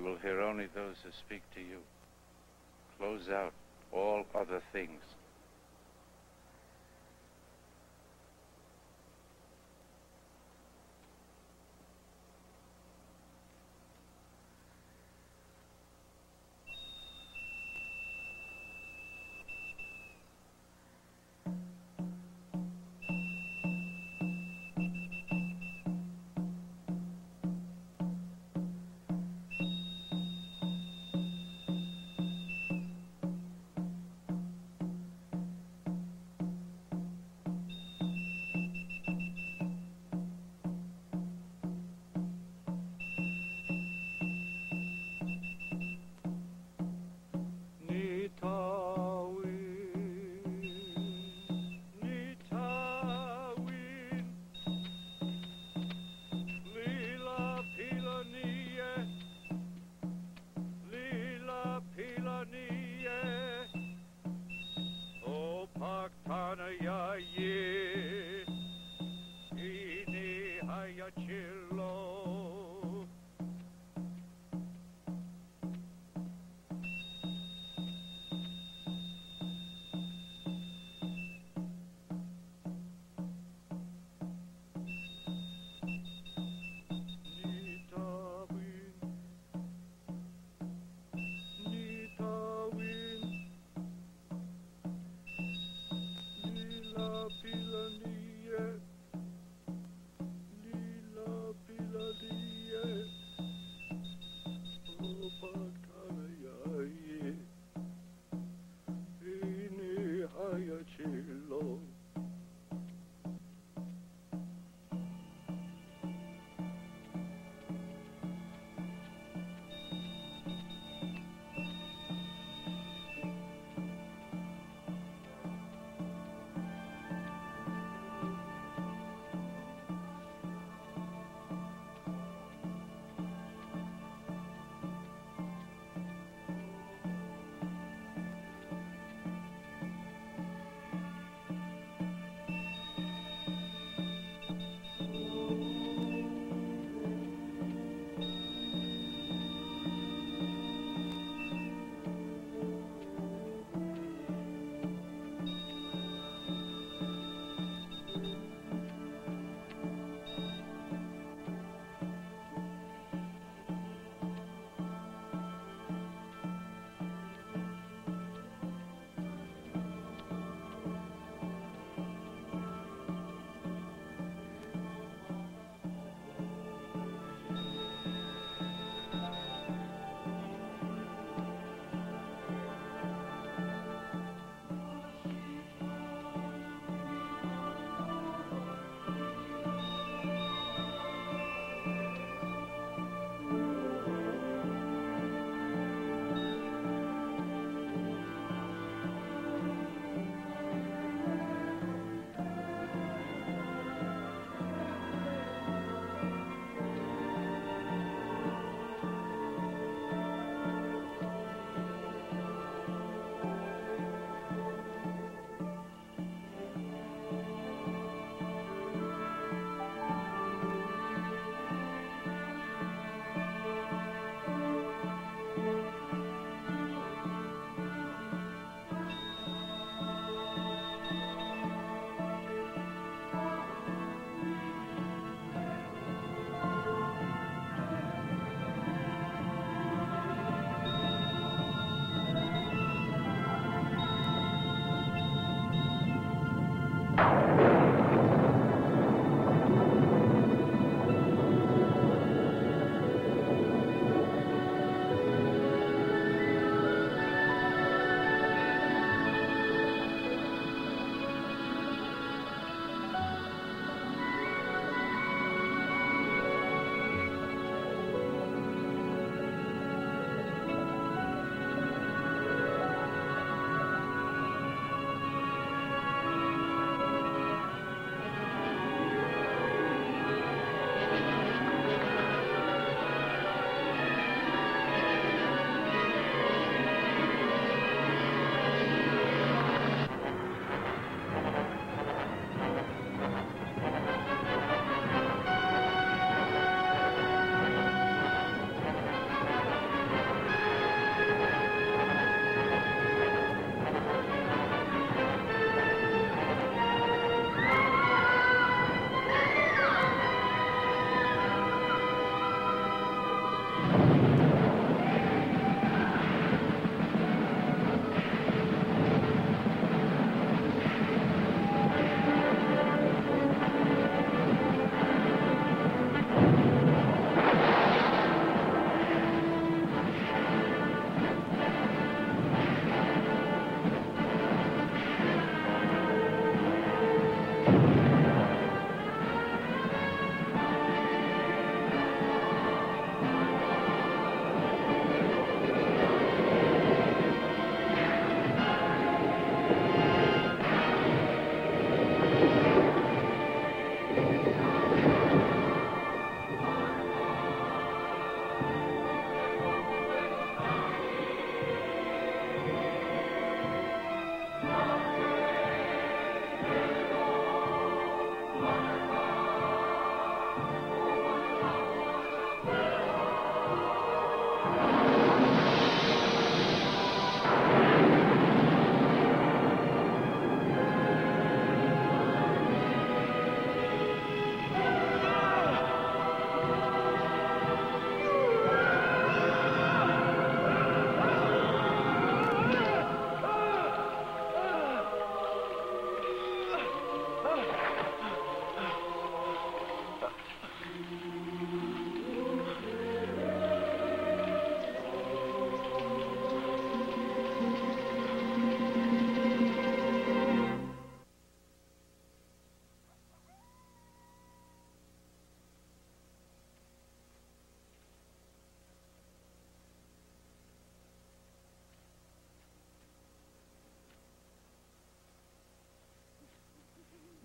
You will hear only those who speak to you. Close out all other things.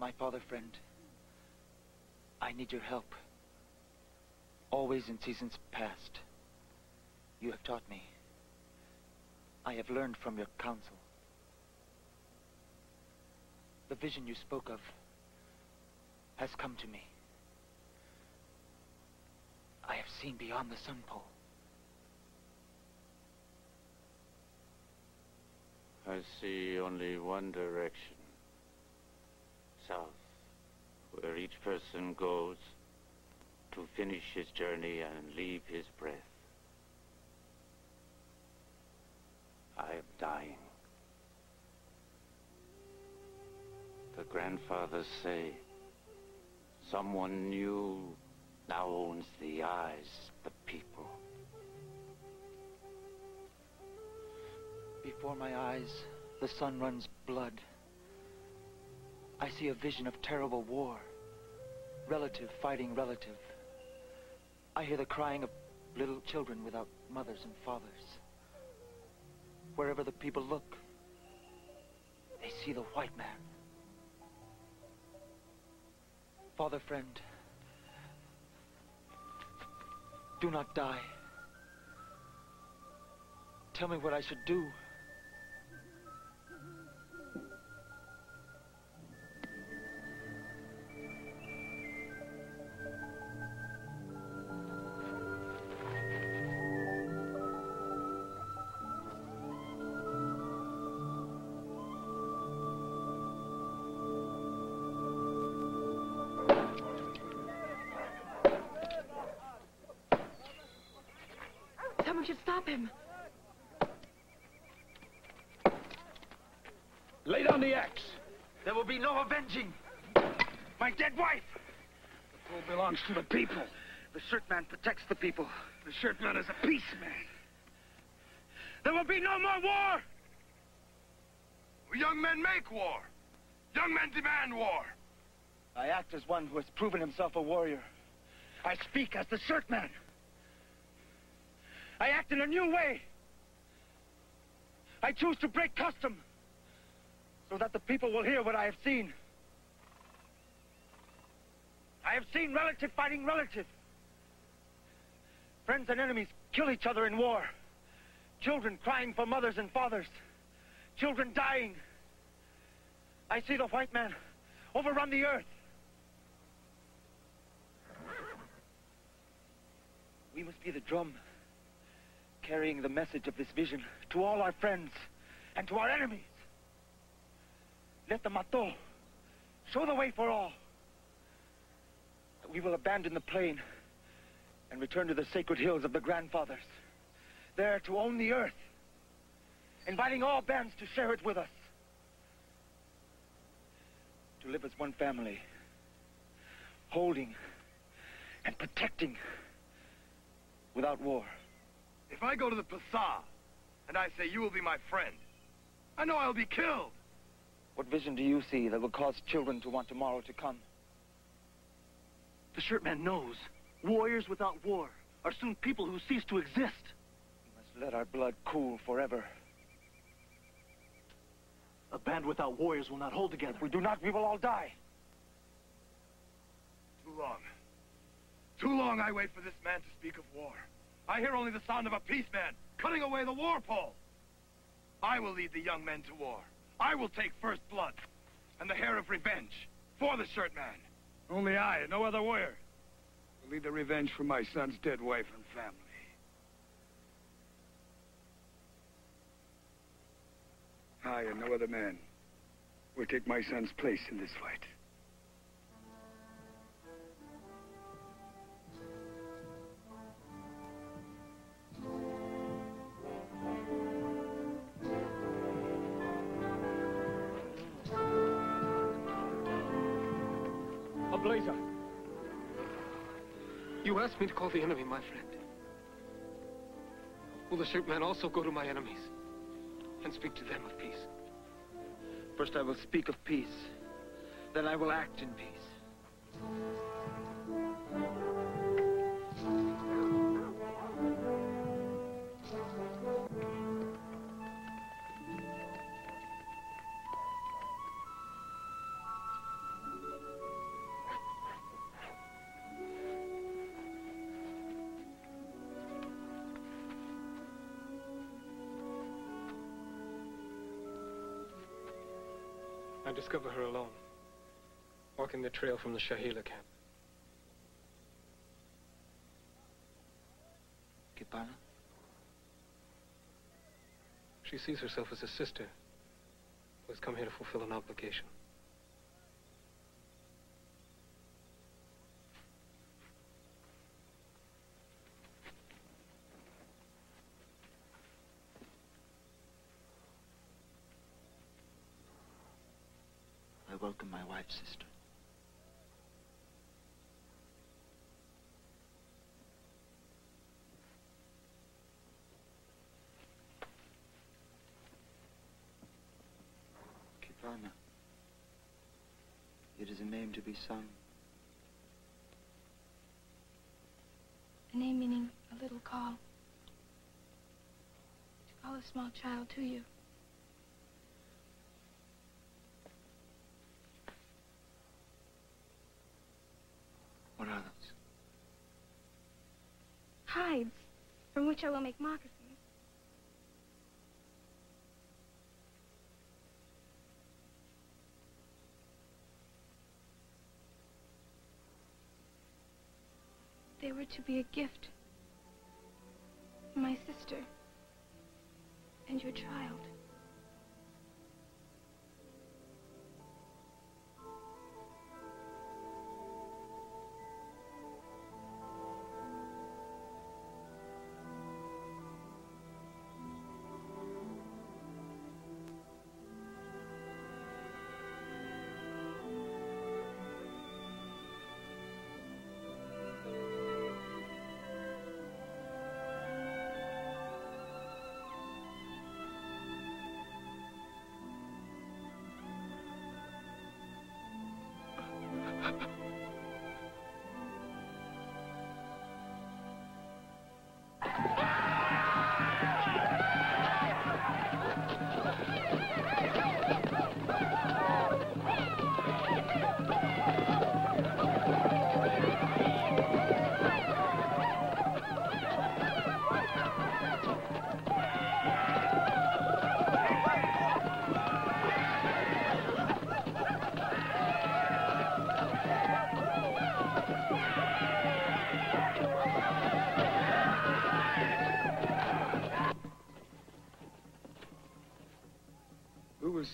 My father friend, I need your help. Always in seasons past, you have taught me. I have learned from your counsel. The vision you spoke of has come to me. I have seen beyond the sun pole. I see only one direction. South, where each goes to finish his journey and leave his breath. I am dying. The grandfathers say someone new now owns the eyes the people. Before my eyes, the sun runs blood. I see a vision of terrible war. Relative fighting relative. I hear the crying of little children without mothers and fathers. Wherever the people look, they see the white man. Father friend, do not die. Tell me what I should do. Stop him. Lay down the axe. There will be no avenging. My dead wife! The pole belongs to the people. The shirt man protects the people. The shirt man is a peace man. There will be no more war! Young men make war. Young men demand war. I act as one who has proven himself a warrior. I speak as the shirt man. I act in a new way. I choose to break custom so that the people will hear what I have seen. I have seen relative fighting relative. Friends and enemies kill each other in war. Children crying for mothers and fathers. Children dying. I see the white man overrun the earth. We must be the drum, carrying the message of this vision to all our friends and to our enemies. Let the Mato show the way for all. We will abandon the plain and return to the sacred hills of the grandfathers, there to own the earth, inviting all bands to share it with us. To live as one family, holding and protecting without war. If I go to the Pasa and I say you will be my friend, I know I'll be killed. What vision do you see that will cause children to want tomorrow to come? The shirt man knows. Warriors without war are soon people who cease to exist. We must let our blood cool forever. A band without warriors will not hold together. If we do not, we will all die. Too long. Too long I wait for this man to speak of war. I hear only the sound of a peace man cutting away the war pole. I will lead the young men to war. I will take first blood and the hair of revenge for the shirt man. Only I, and no other warrior, will lead the revenge for my son's dead wife and family. I and no other man will take my son's place in this fight. Ahbleza. You asked me to call the enemy my friend. Will the shirt man also go to my enemies and speak to them of peace? First I will speak of peace. Then I will act in peace. Walking the trail from the Shahila camp. Kipana? She sees herself as a sister who has come here to fulfill an obligation. I welcome my wife, sister. Kipana. It is a name to be sung. A name meaning a little call. To call a small child to you. What are those? Hides, from which I will make moccasins. To be a gift my sister and your child.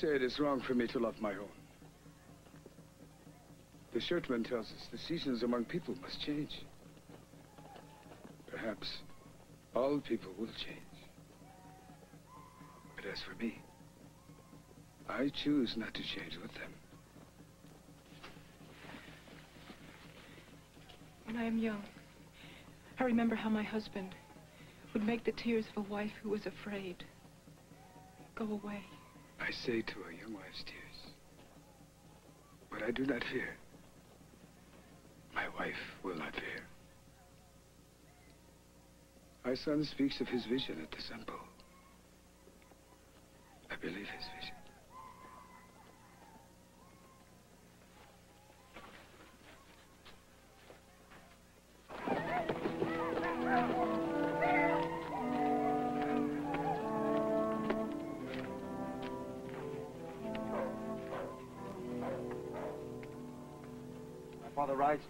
Say it is wrong for me to love my own? The shirtman tells us the seasons among people must change. Perhaps all people will change. But as for me, I choose not to change with them. When I am young, I remember how my husband would make the tears of a wife who was afraid go away. I say to a young wife's tears, but I do not fear. My wife will not fear. My son speaks of his vision at the sun pole. I believe his vision.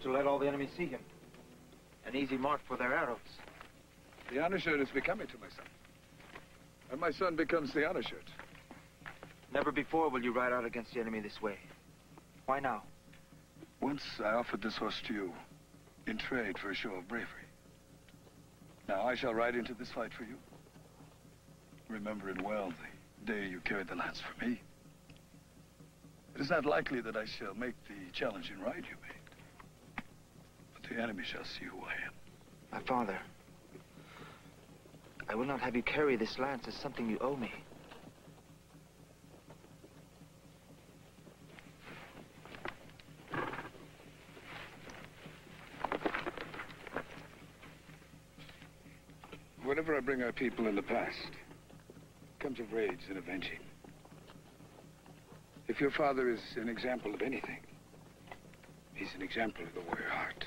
To let all the enemy see him. An easy mark for their arrows. The honor shirt is becoming to my son. And my son becomes the honor shirt. Never before will you ride out against the enemy this way. Why now? Once I offered this horse to you in trade for a show of bravery. Now I shall ride into this fight for you. Remember it well, the day you carried the lance for me. It is not likely that I shall make the challenging ride you made. The enemy shall see who I am. My father. I will not have you carry this lance as something you owe me. Whenever I bring our people in the past, comes of raids and avenging. If your father is an example of anything, he's an example of the warrior heart.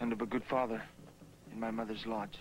And of a good father in my mother's lodge.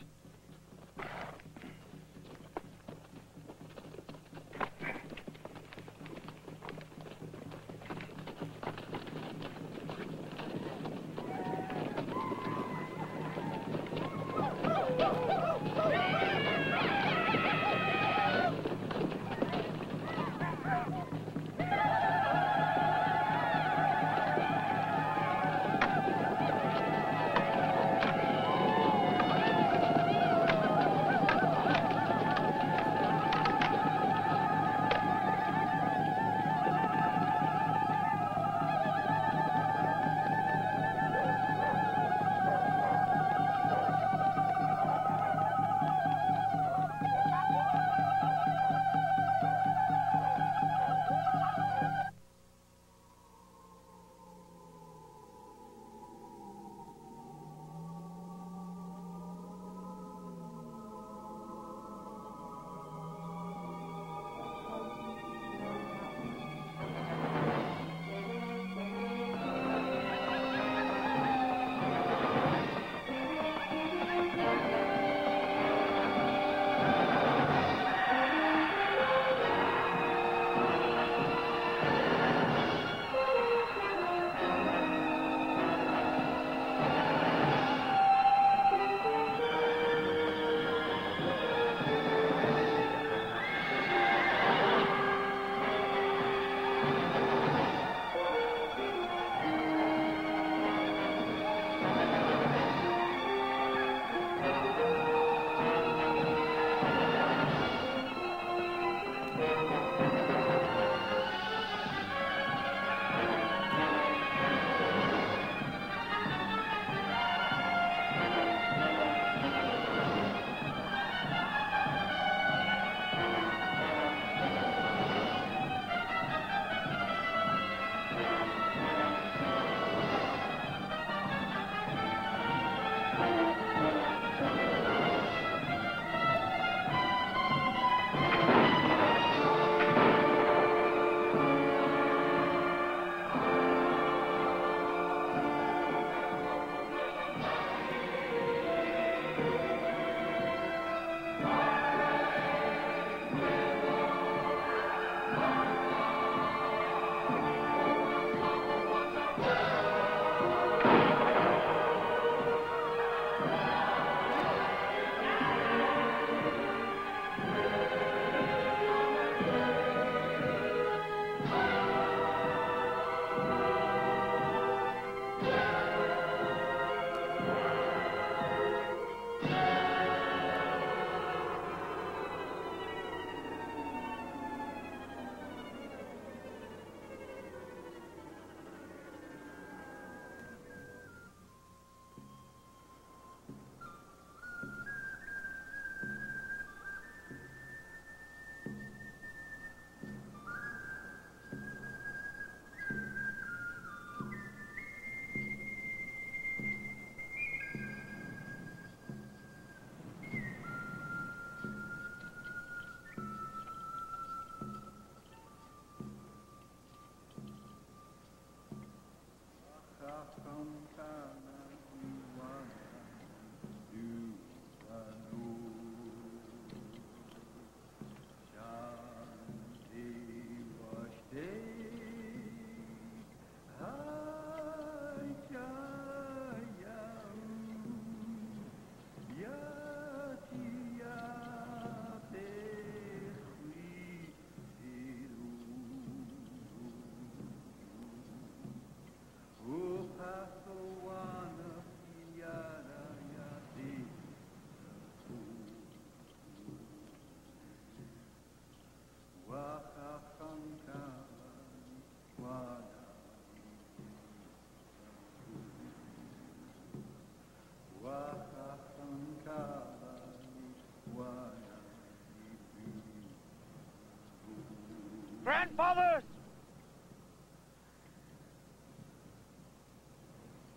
Fathers!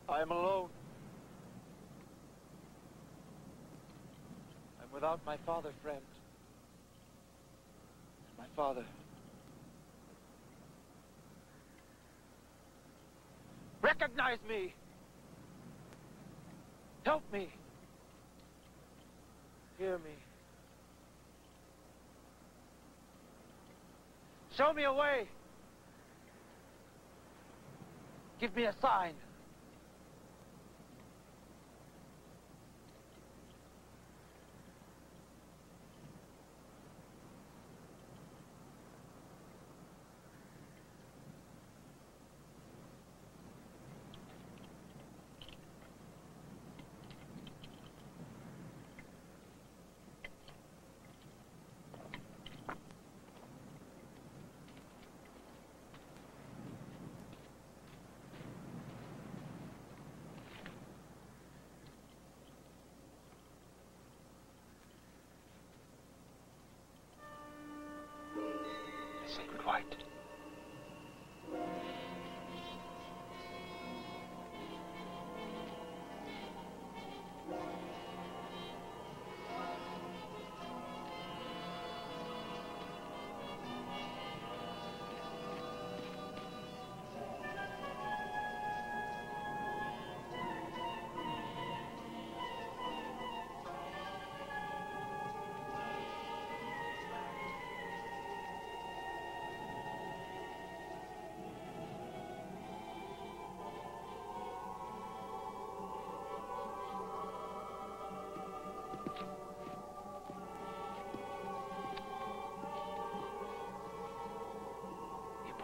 I am alone. I'm without my father, friend. My father. Recognize me! Help me! Hear me. Show me a way. Give me a sign.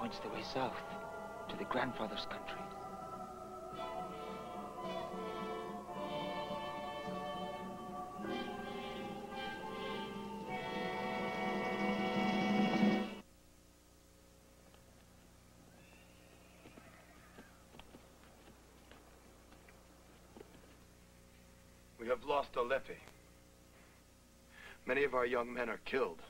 Points the way south to the grandfather's country. We have lost Olepi. Many of our young men are killed.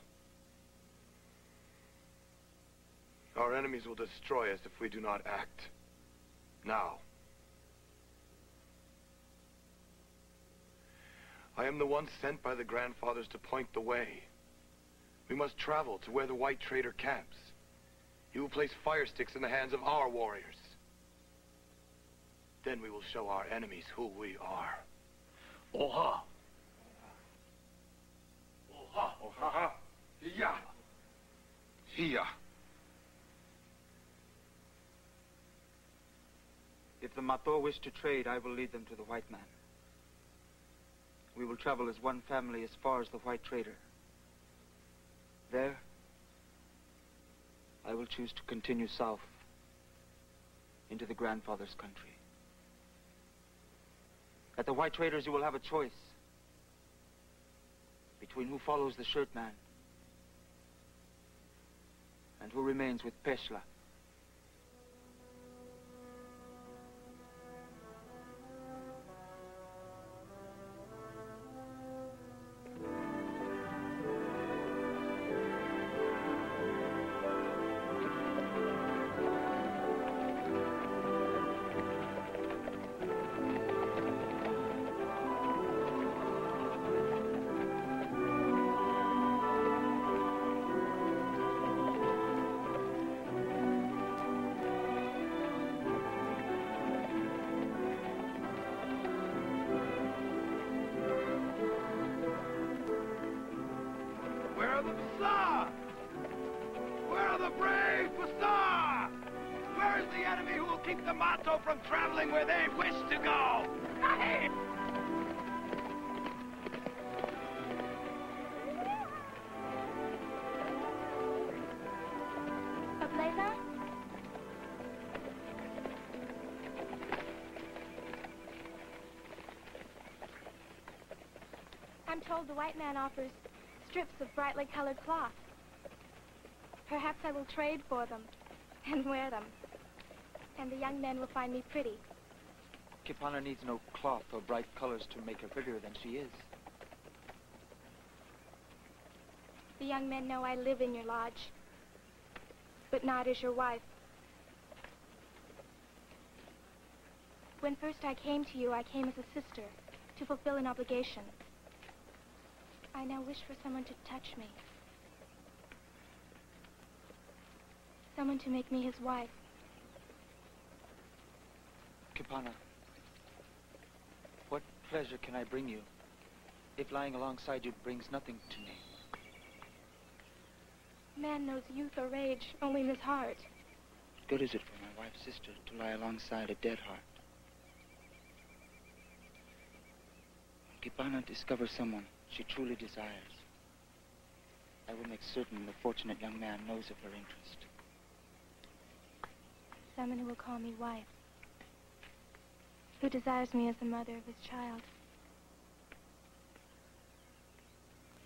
Our enemies will destroy us if we do not act. Now. I am the one sent by the grandfathers to point the way. We must travel to where the white trader camps. He will place fire sticks in the hands of our warriors. Then we will show our enemies who we are. Oha. Oha. Oha. Hiya. Hiya. If the Mato wish to trade, I will lead them to the white man. We will travel as one family as far as the white trader. There, I will choose to continue south into the grandfather's country. At the white traders, you will have a choice between who follows the shirt man and who remains with Peshla. Told the white man offers strips of brightly colored cloth. Perhaps I will trade for them and wear them. And the young men will find me pretty. Kipana needs no cloth or bright colors to make her prettier than she is. The young men know I live in your lodge. but not as your wife. When first I came to you, I came as a sister to fulfill an obligation. I now wish for someone to touch me. Someone to make me his wife. Kipana, what pleasure can I bring you if lying alongside you brings nothing to me? Man knows youth or age only in his heart. What good is it for my wife's sister to lie alongside a dead heart? When Kipana discovers someone she truly desires, I will make certain the fortunate young man knows of her interest. Someone who will call me wife. Who desires me as the mother of his child.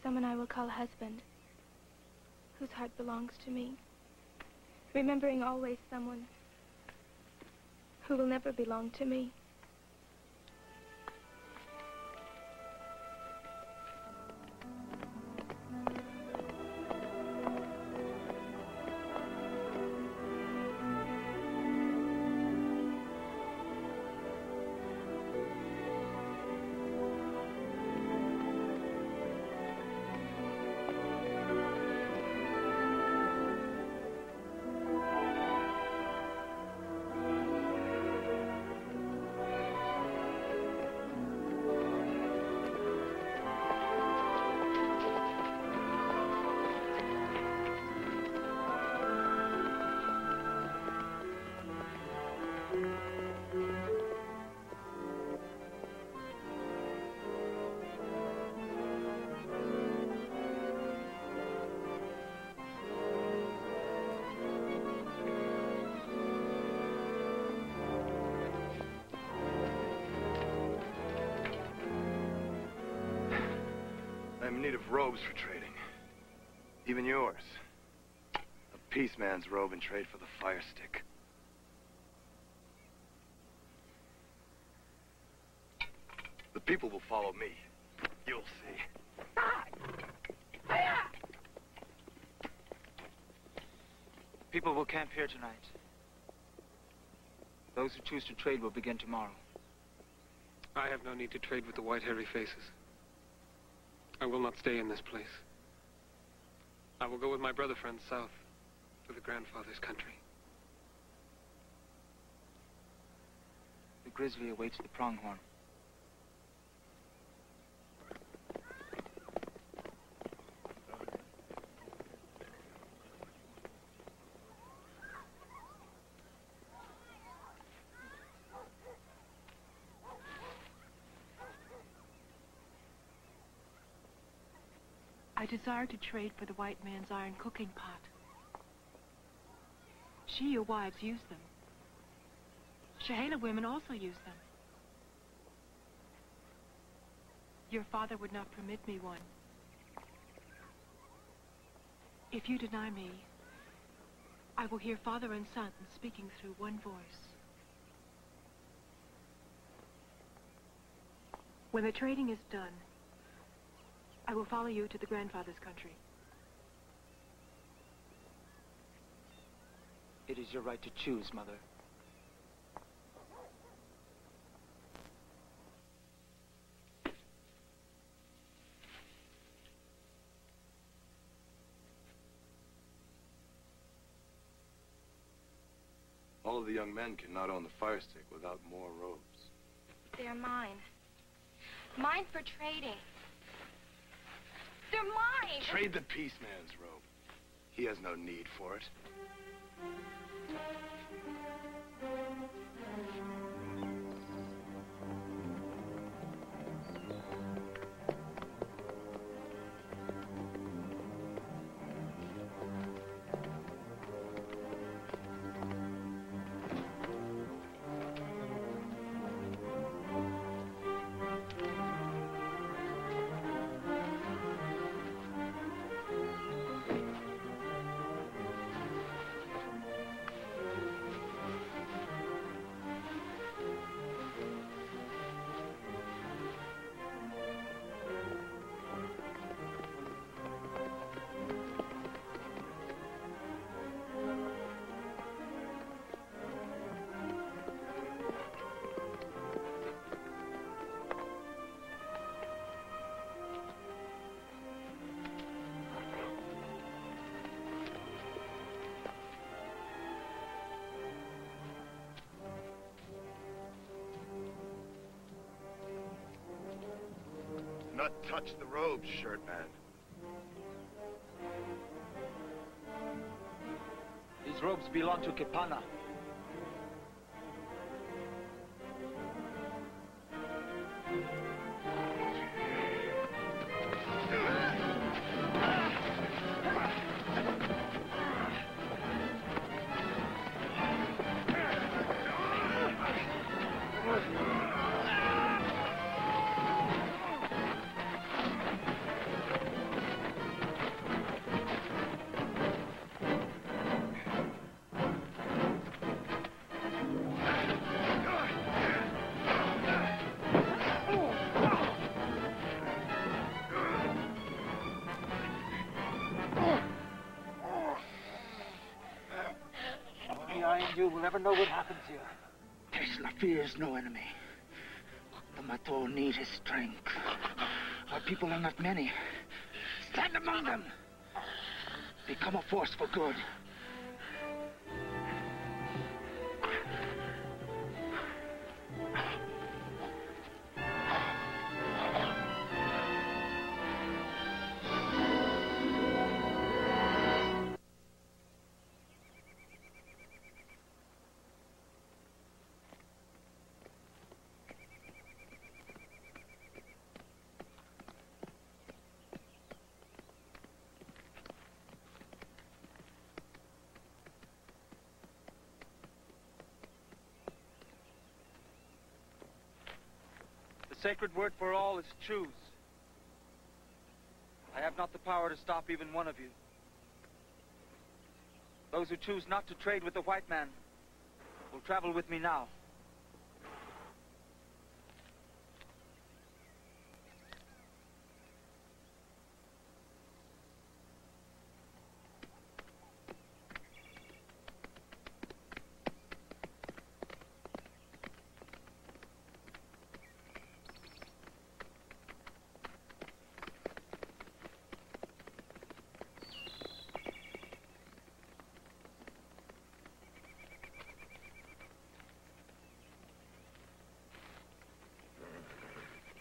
Someone I will call husband. Whose heart belongs to me. Remembering always someone who will never belong to me. I'm in need of robes for trading. Even yours. A peace man's robe in trade for the fire stick. The people will follow me. You'll see. People will camp here tonight. Those who choose to trade will begin tomorrow. I have no need to trade with the white hairy faces. I will not stay in this place. I will go with my brother friends south to the grandfather's country. The grizzly awaits the pronghorn. Desire to trade for the white man's iron cooking pot. Shia wives use them. Shahela women also use them. Your father would not permit me one. If you deny me, I will hear father and son speaking through one voice. When the trading is done, I will follow you to the grandfather's country. It is your right to choose, Mother. All of the young men cannot own the fire stick without more robes. They're mine. Mine for trading. They're mine! Trade the peace man's robe. He has no need for it. Not touch the robes, shirt man. These robes belong to Kipana. I and you will ever know what happens here. Peshla fears no enemy. The Mato need his strength. Our people are not many. Stand among them. Become a force for good. Sacred word for all is choose. I have not the power to stop even one of you. Those who choose not to trade with the white man will travel with me now.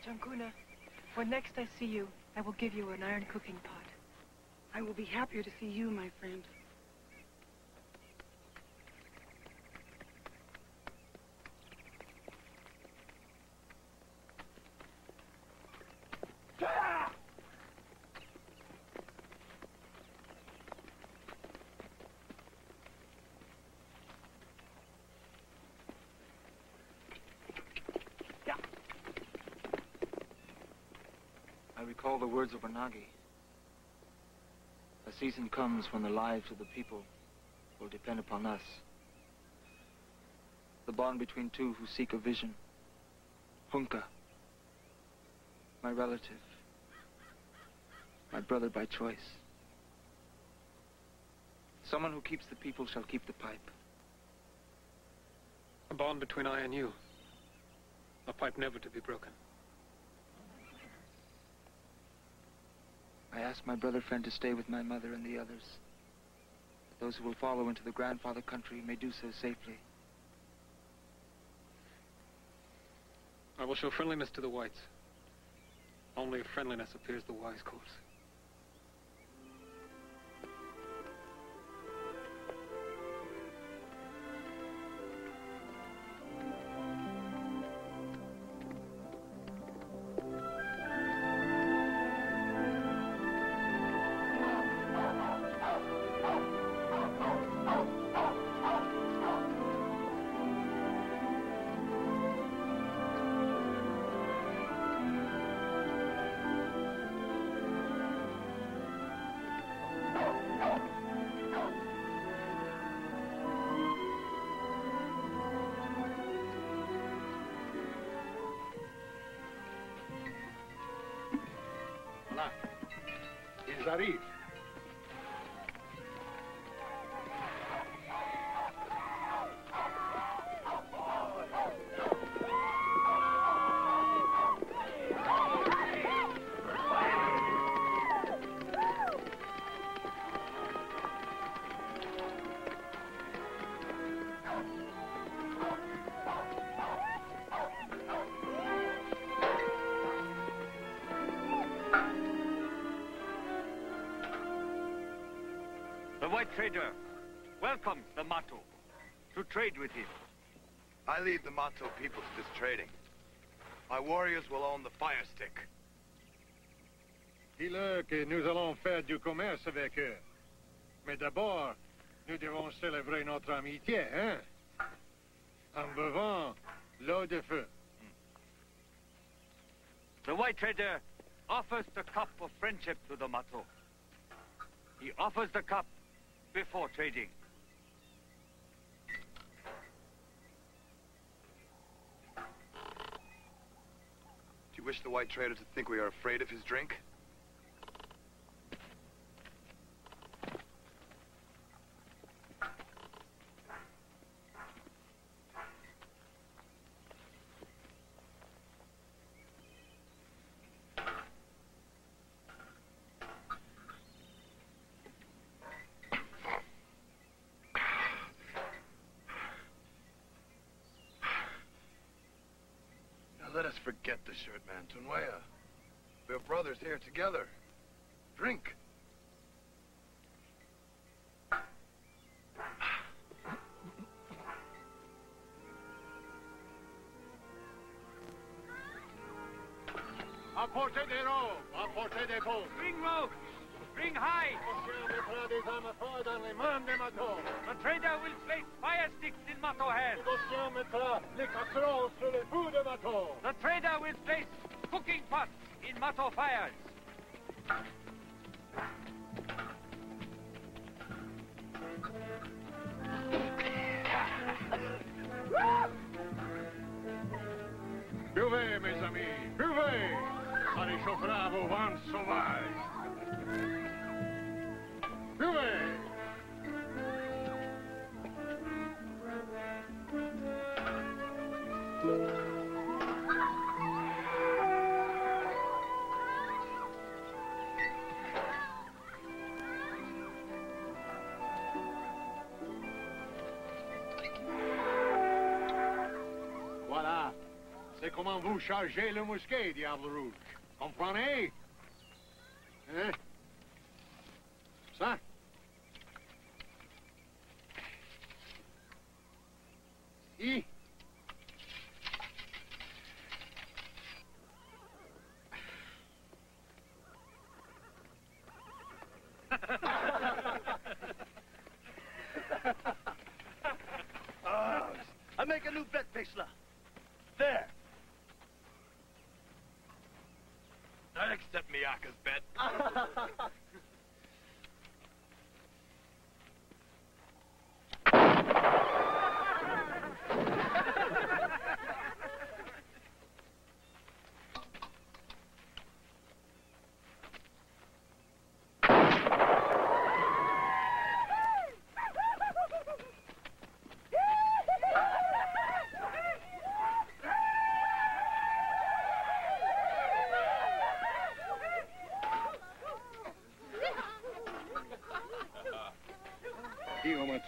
Jankuna, when next I see you, I will give you an iron cooking pot. I will be happier to see you, my friend. Recall the words of Wanagi. A season comes when the lives of the people will depend upon us. The bond between two who seek a vision. Hunka, my relative, my brother by choice. Someone who keeps the people shall keep the pipe. A bond between I and you. A pipe never to be broken. My brother friend to stay with my mother and the others. Those who will follow into the grandfather country may do so safely. I will show friendliness to the whites. Only if friendliness appears the wise course. Trader welcomes the Mato to trade with him. I lead the Mato people to this trading. My warriors will own the fire stick. Dis-le que nous allons faire du commerce avec eux. Mais d'abord, nous devons célébrer notre amitié, hein? En buvant l'eau de feu. The white trader offers the cup of friendship to the Mato. He offers the cup before trading. Do you wish the white trader to think we are afraid of his drink? Now let us the shirt man, Tonweya. We're brothers here together. Drink. Apportez des robes, apportez des bottes. Bring robes, bring high. Monsieur mettra des armes à feu dans les mains des matelots. The trader will place fire sticks in Mato hands. Négociant mettra les casseroles sur les fous de matelots. The trader will place cooking pots in Mato fires. Buvez, mes amis, buvez. Ça réchauffera vos ventes sauvages. Chargez le mousquet, Diable Rouge. Comprenez?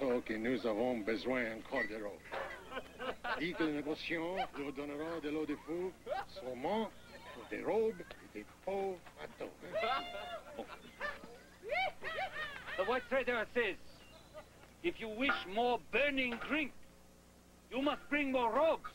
Que nous avons besoin encore de robes. Dis que le négociant nous donnera de l'eau de feu, saumon, des robes et des faux bateaux. The white trader says, if you wish more burning drink, you must bring more robes.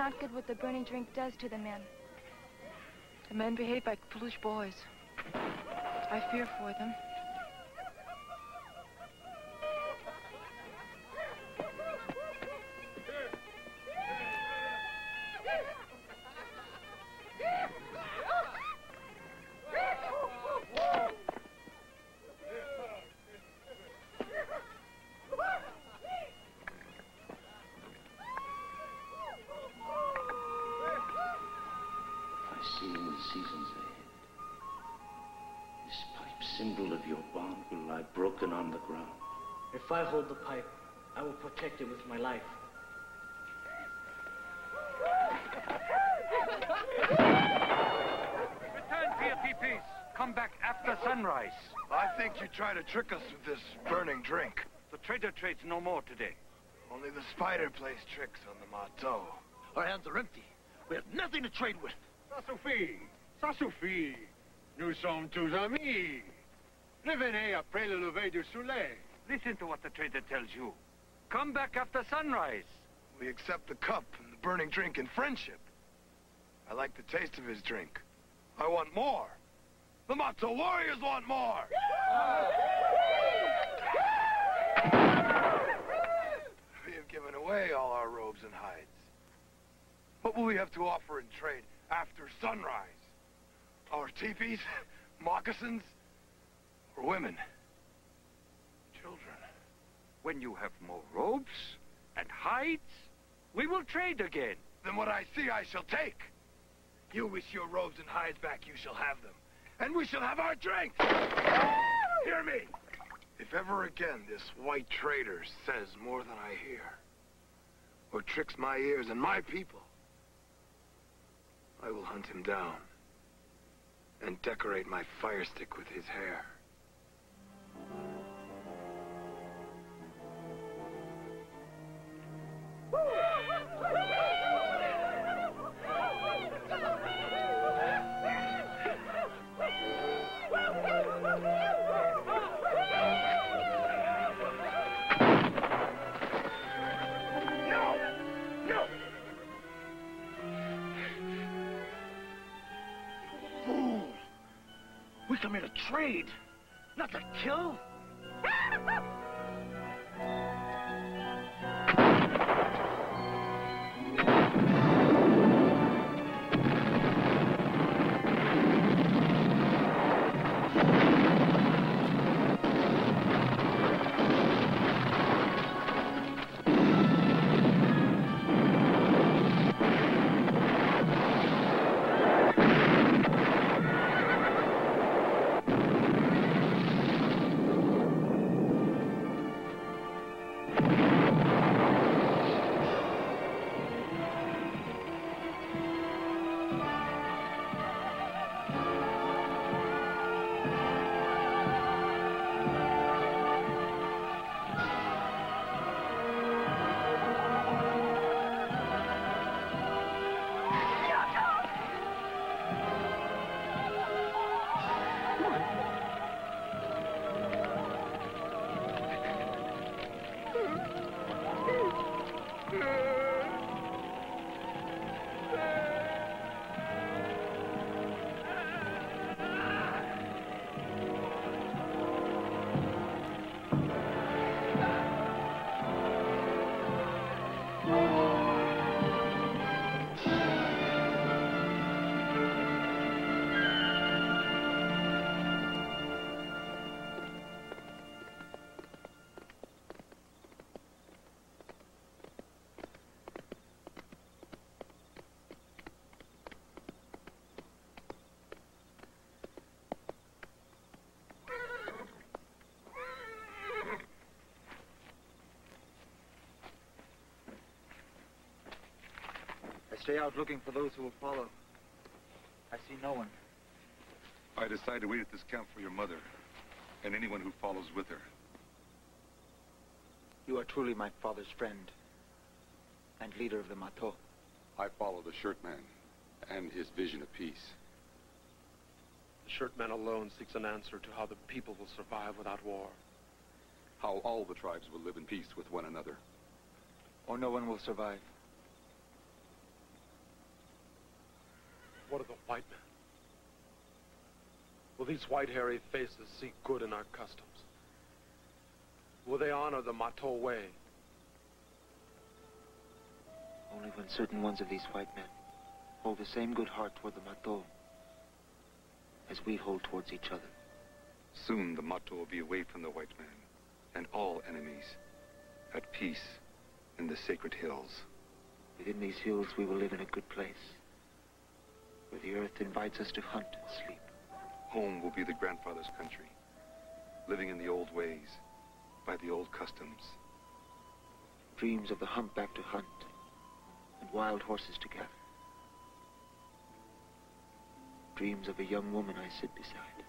Not good what the burning drink does to the men. The men behave like foolish boys. I fear for them. Hold the pipe, I will protect it with my life. Return to your teepees. Come back after sunrise. I think you try to trick us with this burning drink. The trader trades no more today. Only the spider plays tricks on the Mato. Our hands are empty. We have nothing to trade with. Ça suffit. Ça suffit. Nous sommes tous amis. Revenez après le lever du soleil. Listen to what the trader tells you. Come back after sunrise. We accept the cup and the burning drink in friendship. I like the taste of his drink. I want more. The Mato warriors want more. *laughs* We have given away all our robes and hides. What will we have to offer in trade after sunrise? Our teepees, *laughs* moccasins, or women? When you have more robes and hides, we will trade again. Then what I see I shall take. You wish your robes and hides back, you shall have them. And we shall have our drink! Hear me! If ever again this white trader says more than I hear, or tricks my ears and my people, I will hunt him down and decorate my fire stick with his hair. Come here to trade, not to kill. Stay out looking for those who will follow. I see no one. I decide to wait at this camp for your mother and anyone who follows with her. You are truly my father's friend and leader of the Mato. I follow the shirt man and his vision of peace. The shirt man alone seeks an answer to how the people will survive without war. How all the tribes will live in peace with one another. Or no one will survive. These white hairy faces see good in our customs? Will they honor the Mato way? Only when certain ones of these white men hold the same good heart toward the Mato as we hold towards each other. Soon the Mato will be away from the white man and all enemies, at peace in the sacred hills. Within these hills we will live in a good place, where the earth invites us to hunt and sleep. Home will be the grandfather's country, living in the old ways, by the old customs. Dreams of the humpback to hunt, and wild horses to gather. Dreams of a young woman I sit beside.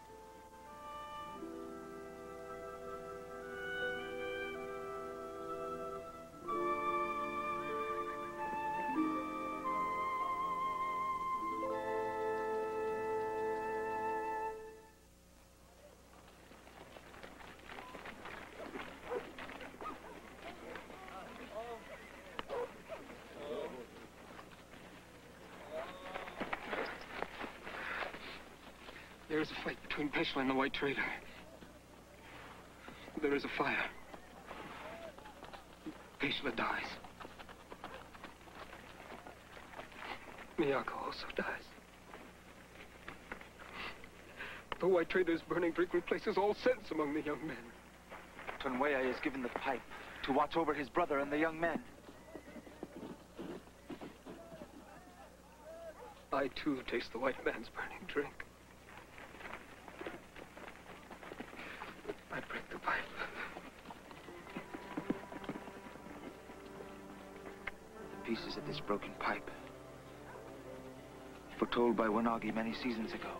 There is a fight between Peshla and the White Trader. There is a fire. Peshla dies. Miyaka also dies. The White Trader is burning drink replaces all sense among the young men. Tonweya is given the pipe to watch over his brother and the young men. I too taste the white man's burning drink. Break the. Pieces of this broken pipe. Foretold by Wanagi many seasons ago.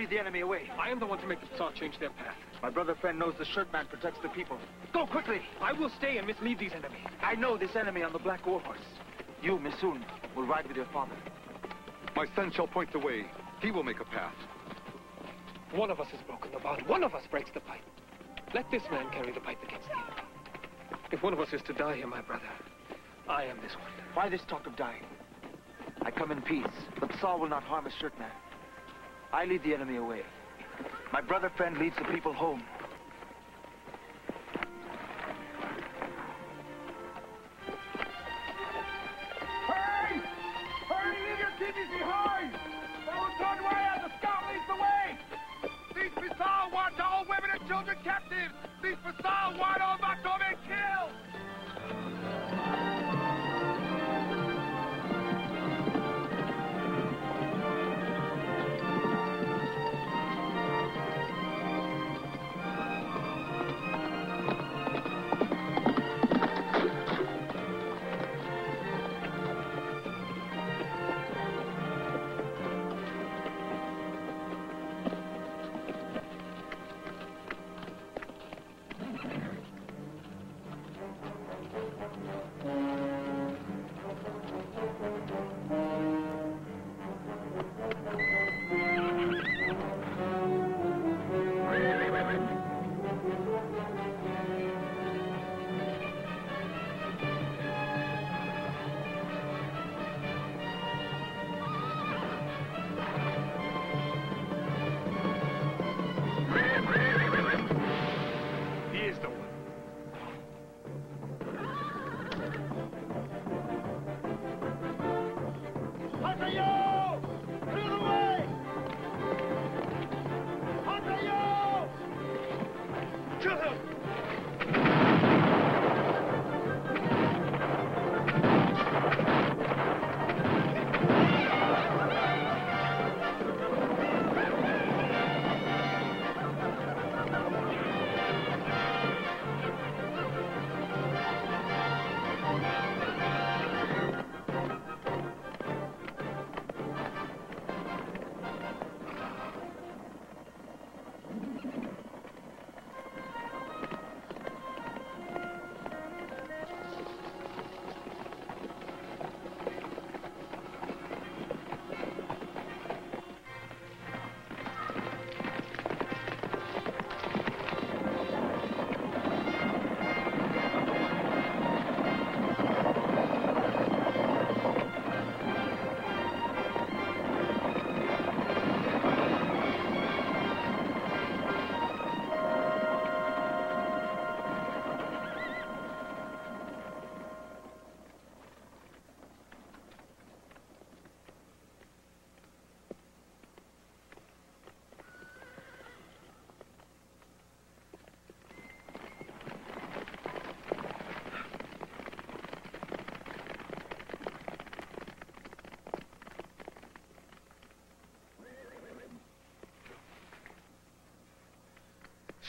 Lead the enemy away. I am the one to make the Tsar change their path. My brother friend knows the shirt man protects the people. Go quickly! I will stay and mislead these enemies. I know this enemy on the black war horse. You, Misun, will ride with your father. My son shall point the way. He will make a path. One of us has broken the bond. One of us breaks the pipe. Let this man carry the pipe against the enemy. If one of us is to die here, my brother, I am this one. Why this talk of dying? I come in peace, but Saul will not harm a shirt man. I lead the enemy away. My brother friend leads the people home.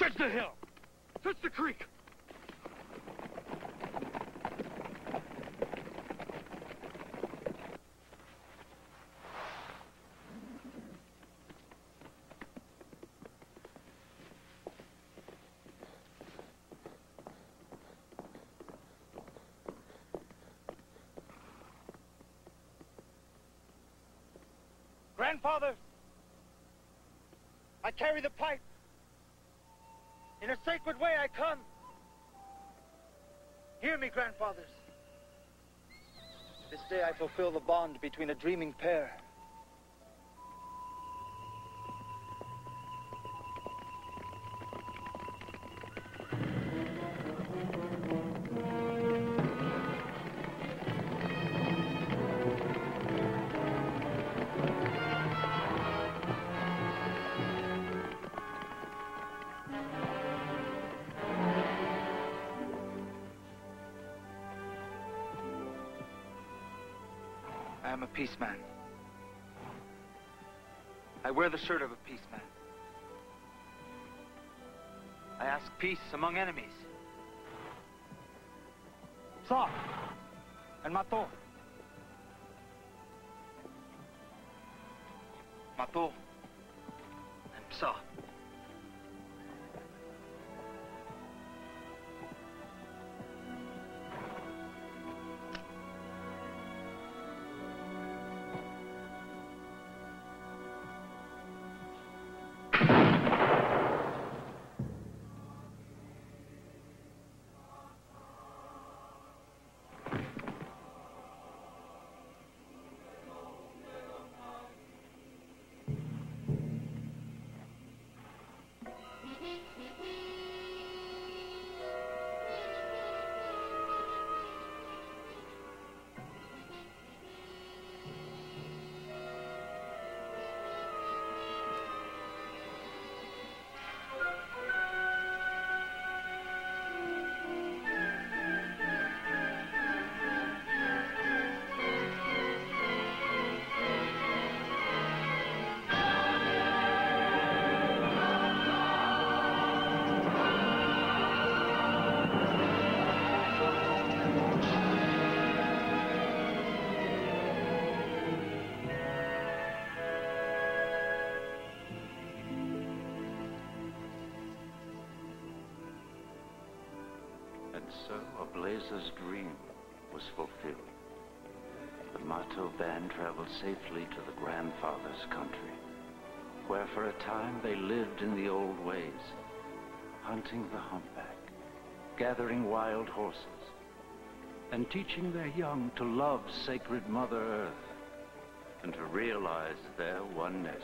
Search the hill! Search the creek! Grandfather, I carry the pipe. In a sacred way I come. Hear me, grandfathers. This day I fulfill the bond between a dreaming pair. Peaceman. I wear the shirt of a peaceman. I ask peace among enemies. Saw and mató. Ahbleza's dream was fulfilled. The Mato band traveled safely to the grandfather's country, where for a time they lived in the old ways, hunting the humpback, gathering wild horses, and teaching their young to love sacred Mother Earth and to realize their oneness.